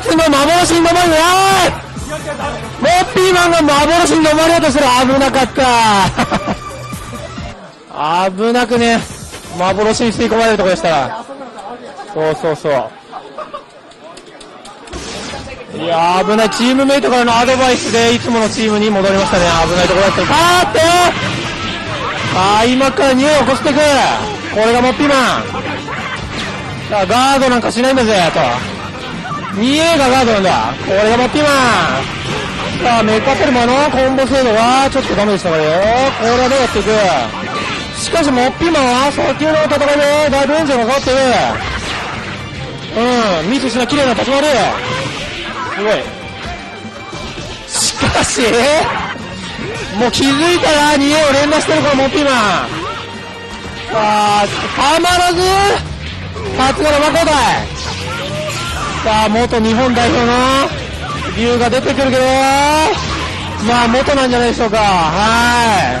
つの幻に飲まれるモッピーマンが幻に飲まれようとしたら危なかった。危なくね。幻に吸い込まれるとこでしたら。そうそうそう。いや危ない。チームメイトからのアドバイスでいつものチームに戻りましたね。危ないところだった。さーって。さあ今から匂いを起こしていくこれがモッピーマン。さあガードなんかしないんだぜと 2A がガードなんだ。これがモッピーマンさあメカペルマの。コンボ精度はちょっとダメでしたからよ。これはどうやっていく？しかしモッピーマンは早急の戦いでだいぶエンジンが変わってる。うんミスしな綺麗な立ち回りすごい。しかしもう気づいたら 2A を連打してるこのモッピーマンさあたまらず勝村真交代さあ元日本代表の理由が出てくるけどまあ元なんじゃないでしょうか。はい。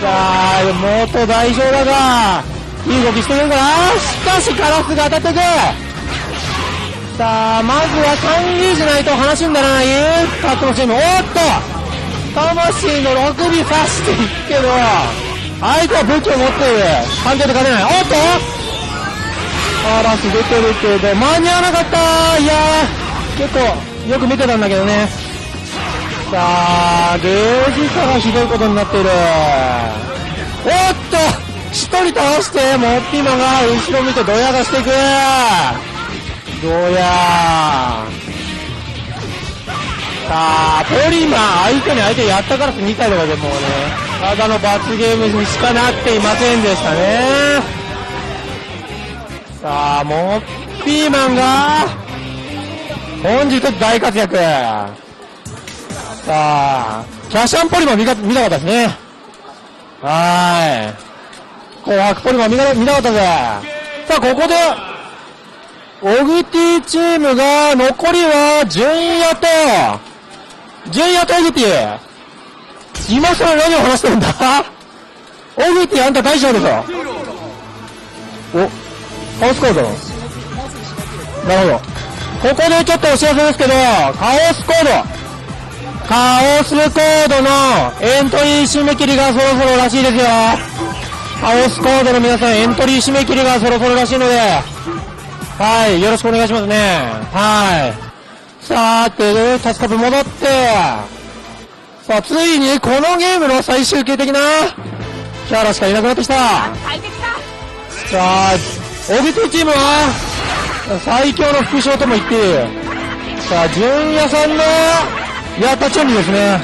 さあ元代表だがいい動きしてるからしかしカラスが当たってくさあまずは3ゲージないと話にならない。カットのチームおっと魂の6尾刺していくけど相手は武器を持っている。判定で勝てない。おっとカラス出てるけど、間に合わなかったいや、結構、よく見てたんだけどね。さあ、ゲージ差がひどいことになっている。おっと一人倒して、モッピーマが後ろ見てドヤがしていくドヤさあ、ポリマン、相手に相手やったからって2体とかでもうね、ただの罰ゲームにしかなっていませんでしたね。さあ、モッピーマンが、本日大活躍。さあ、キャシャンポリマン見か見たかったですね。はーい。紅白ポリマン見た見たかったぜ。さあ、ここで、オグティチームが、残りは、純也と、純也とオグティ。今更何を話してるんだ？オグティあんた大将でしょお、カオスコード。なるほど。ここでちょっとお知らせですけど、カオスコード。カオスコードのエントリー締め切りがそろそろらしいですよ。カオスコードの皆さんエントリー締め切りがそろそろらしいので、はい、よろしくお願いしますね。はい。さーて、タスカップ戻って、さあ、ついにこのゲームの最終形的なキャラしかいなくなってきた。さあ、オビティチームは、最強の副将とも言っている。さあ、純也さんの、やったチョンリですね。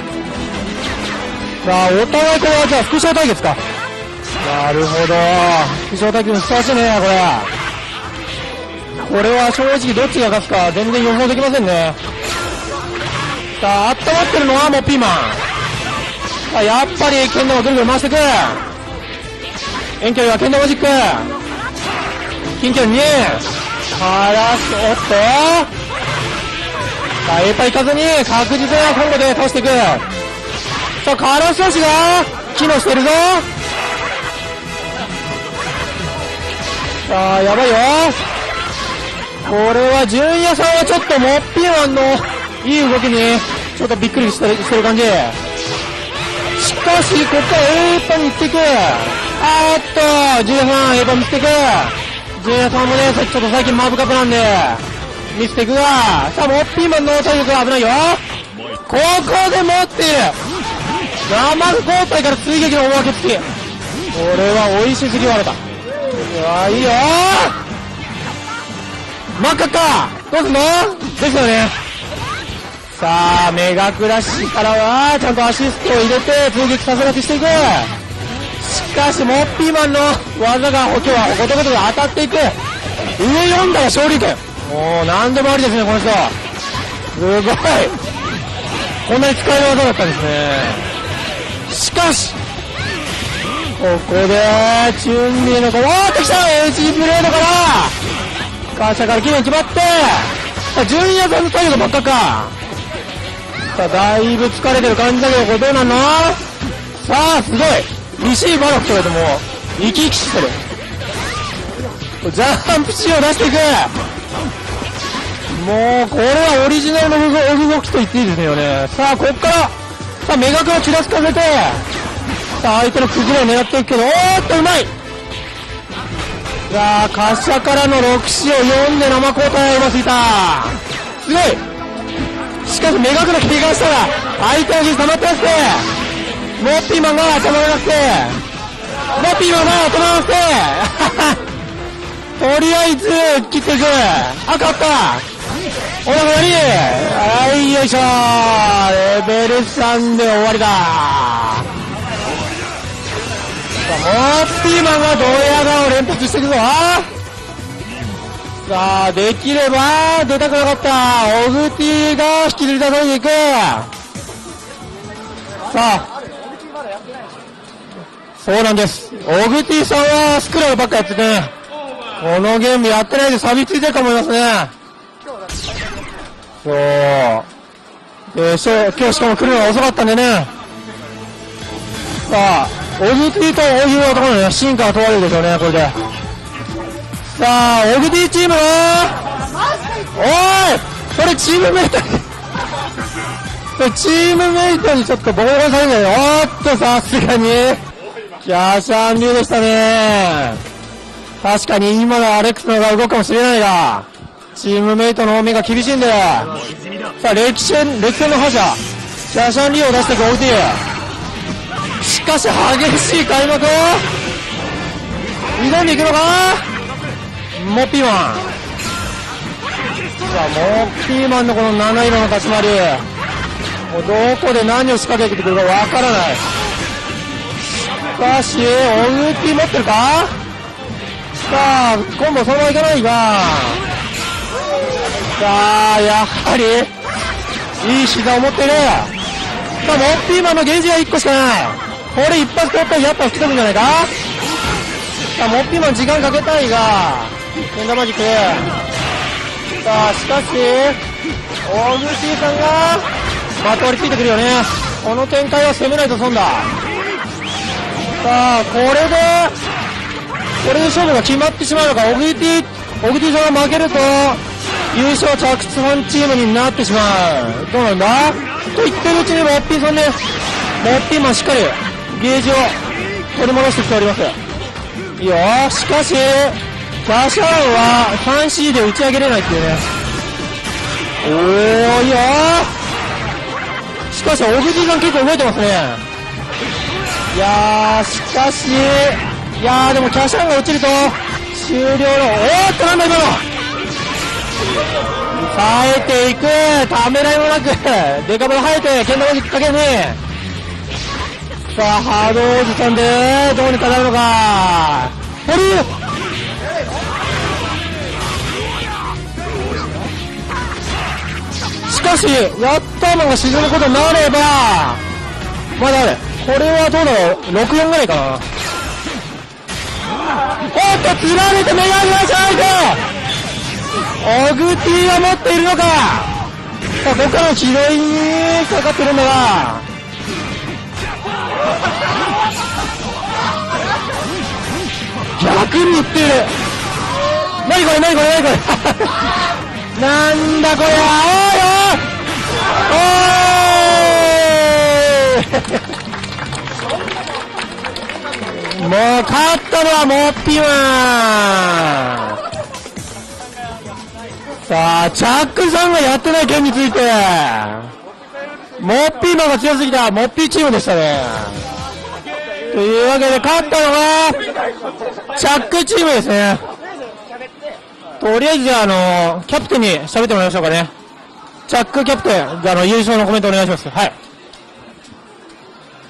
さあ、お互いこれはじゃあ副将対決か。なるほど。副将対決にふさわしいね、これ。これは正直どっちが勝つか全然予想できませんね。さあ、温まってるのはもうピーマン。さあ、やっぱり剣道をぐるぐる回してく。遠距離は剣道マジック。近距離に、からす、おっと。さあ、エーパイかずに確実なコンボで倒していく。さあ、カラス足が機能してるぞ。さあ、やばいよ。これは純也さんはちょっとモッピーマンのいい動きにちょっとびっくりしてるしてる感じ。しかし、ここからエーパンに行っていく。あーっと、純也さん、エーパン見せていく。純也さんもね、ちょっと最近マーブカップなんで、見せていくが、さあ、モッピーマンの体力が危ないよ。ここで持っている。生交代から追撃のおまけ付き。これは美味しすぎわれた。うわ、いいよ真っ赤っかどうすんの？ですよね。さあ、メガクラッシュからは、ちゃんとアシストを入れて、追撃させ勝ちしていく。しかし、モッピーマンの技が、今日はことごとく当たっていく。上読んだら勝利点。もう、何でもありですね、この人。すごい。こんなに使える技だったんですね。しかし、ここで、チュンリーの、おーってきた !HG ブレードからカーシャから綺麗に決まって、さあ、純也さんの体力ばっかか。さ、だいぶ疲れてる感じだけど、これどうなんの？さあ、すごい。石井バロットだとも、生き生きしてる。ジャンプシーを出していく。もう、これはオリジナルの動きと言っていいですよね。さあ、こっから、さあ、メガクをちらつかせて、さあ、相手の崩れを狙っていくけど、おーっと、うまいさあ、滑車からの6死を読んで生交代を今ついた。すごいしかし、メガクの怪我したら、相手の陣溜まってなくて、モッピーマンが止まらなくて、モッピーマンが止まらなくて、とりあえず、切っていく。あ、勝った。お腹なり。はい、よいしょ。レベル3で終わりだ、モッピーマンがドヤ顔を連発していくぞ。さあ、できれば、出たくなかった。オグティが引きずり出されていく。さあ、そうなんです。オグティさんはスクラムばっかやっててね、このゲームやってないで錆びついてると思いますね。そう。で、今日しかも来るのが遅かったんでね。さあ、オグティとオギのところのね、進化が問われるでしょうね、これで。さあ、オグティチームはおいこれチームメイトにチームメイトにちょっとボコボコされるんだよ。おっと、さすがに、キャシャン流でしたね。確かに今のアレックスの方が動くかもしれないが、チームメイトの目が厳しいんだよ。さあ、歴戦、歴戦の覇者、シャシャンリオを出していくオルティ。しかし、激しい開幕を挑んでいくのか？モッピーマン。さあ、モッピーマンのこの七色の立ち回り。もうどこで何を仕掛けてくるかわからない。しかし、オルティ持ってるか？さあ、コンボそのままいかないが。さあ、やはり、いい膝を持ってる。さあ、モッピーマンのゲージが1個しかない。これ一発取ったらやっぱ吹き飛ぶんじゃないか？さあ、モッピーマン時間かけたいが、ケンダマジック。さあ、しかし、オグシーさんが、まとわりついてくるよね。この展開は攻めないと損だ。さあ、これで、これで勝負が決まってしまうのか、オグティ、オグティさんが負けると、優勝着地チームになってしまう。どうなんだ？と言ってるうちにモッピーさんね、モッピーマンしっかりゲージを取り戻してきております。いいよしかし、キャシャーンは 3C で打ち上げれないっていうね。おー、いいよしかし、オグティさん結構動いてますね。いやー、しかし、いやーでもキャシャーンが落ちると、終了の、おーっとなんだ今の耐えていくためらいもなく、デカブラ生えて、剣道マジックかけるね。さあ、ハードおじさんで、どうにかなるのか。堀しかし、やったのが沈むことになれば、まだあれ。これはどうだろう ?64 ぐらいかな。おっと、釣られてメガブラシャイトオグティが持っているのかさあ、ここからの拾いにかかってるんだが、逆に言ってる。何これ何これ何これ なんだこれおいもう勝ったのはモッピーマンさあ、チャックさんがやってない件について、モッピーマンが強すぎた、モッピーチームでしたね。というわけで、勝ったのは、チャックチームですね。とりあえず、じゃあ、の、キャプテンに喋ってもらいましょうかね。チャックキャプテン、あの、優勝のコメントお願いします。はい。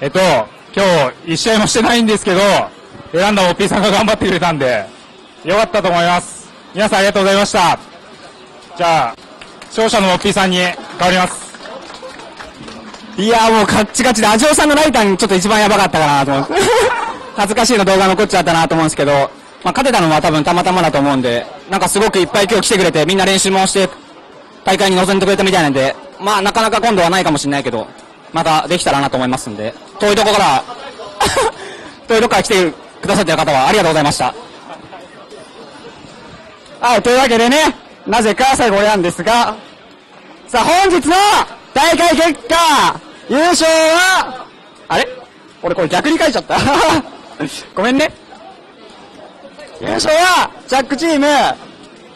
えっと、今日一試合もしてないんですけど、選んだモッピーさんが頑張ってくれたんで、よかったと思います。皆さんありがとうございました。じゃあ、勝者のモッピーさんに変わります。いやもうカッチカチで、アジオさんのライターにちょっと一番やばかったかなと思って。恥ずかしいの動画残っちゃったなと思うんですけど、まあ勝てたのは多分たまたまだと思うんで、なんかすごくいっぱい今日来てくれて、みんな練習もして、大会に臨んでくれたみたいなんで、まあなかなか今度はないかもしれないけど、またできたらなと思いますんで、遠いとこから、遠いとこから来てくださってる方はありがとうございました。はい、というわけでね、なぜか最後なんですが、さあ本日の大会結果、優勝は、あれ？俺これ逆に書いちゃった。ごめんね。優勝は、ジャックチーム、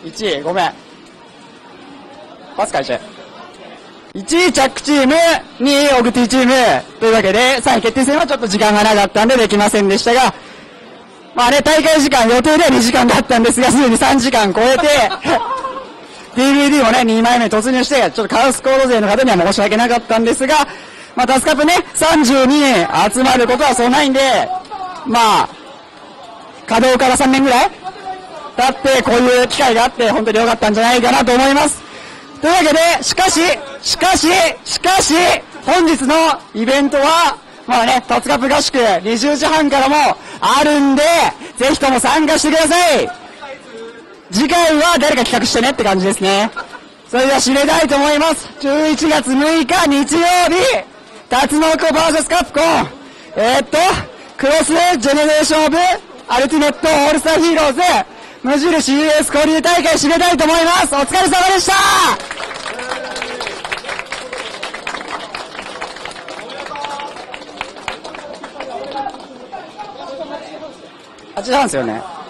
1位、ごめん。パス書いちゃえ。1位、チャックチーム、2位、オグティチーム。というわけで、3位決定戦はちょっと時間がなかったんでできませんでしたが、まあね、大会時間予定では2時間だったんですが、すでに3時間超えて、DVD もね、2枚目突入して、ちょっとカウスコード勢の方には申し訳なかったんですが、まあ、タスカップね、32年集まることはそうないんで、まあ、稼働から3年ぐらい経って、こういう機会があって、本当に良かったんじゃないかなと思います。というわけで、しかし、しかし、しかし、本日のイベントは、まあね、タツカプ合宿20時半からもあるんで、ぜひとも参加してください次回は誰か企画してねって感じですね。それでは締めたいと思います。11月6日日曜日、タツノコ VS カプコン。えー、っと、クロスジェネレーションオブアルティメットオールスターヒーローズ無印 US 交流大会締めたいと思います。お疲れ様でしたあちらなんですよね。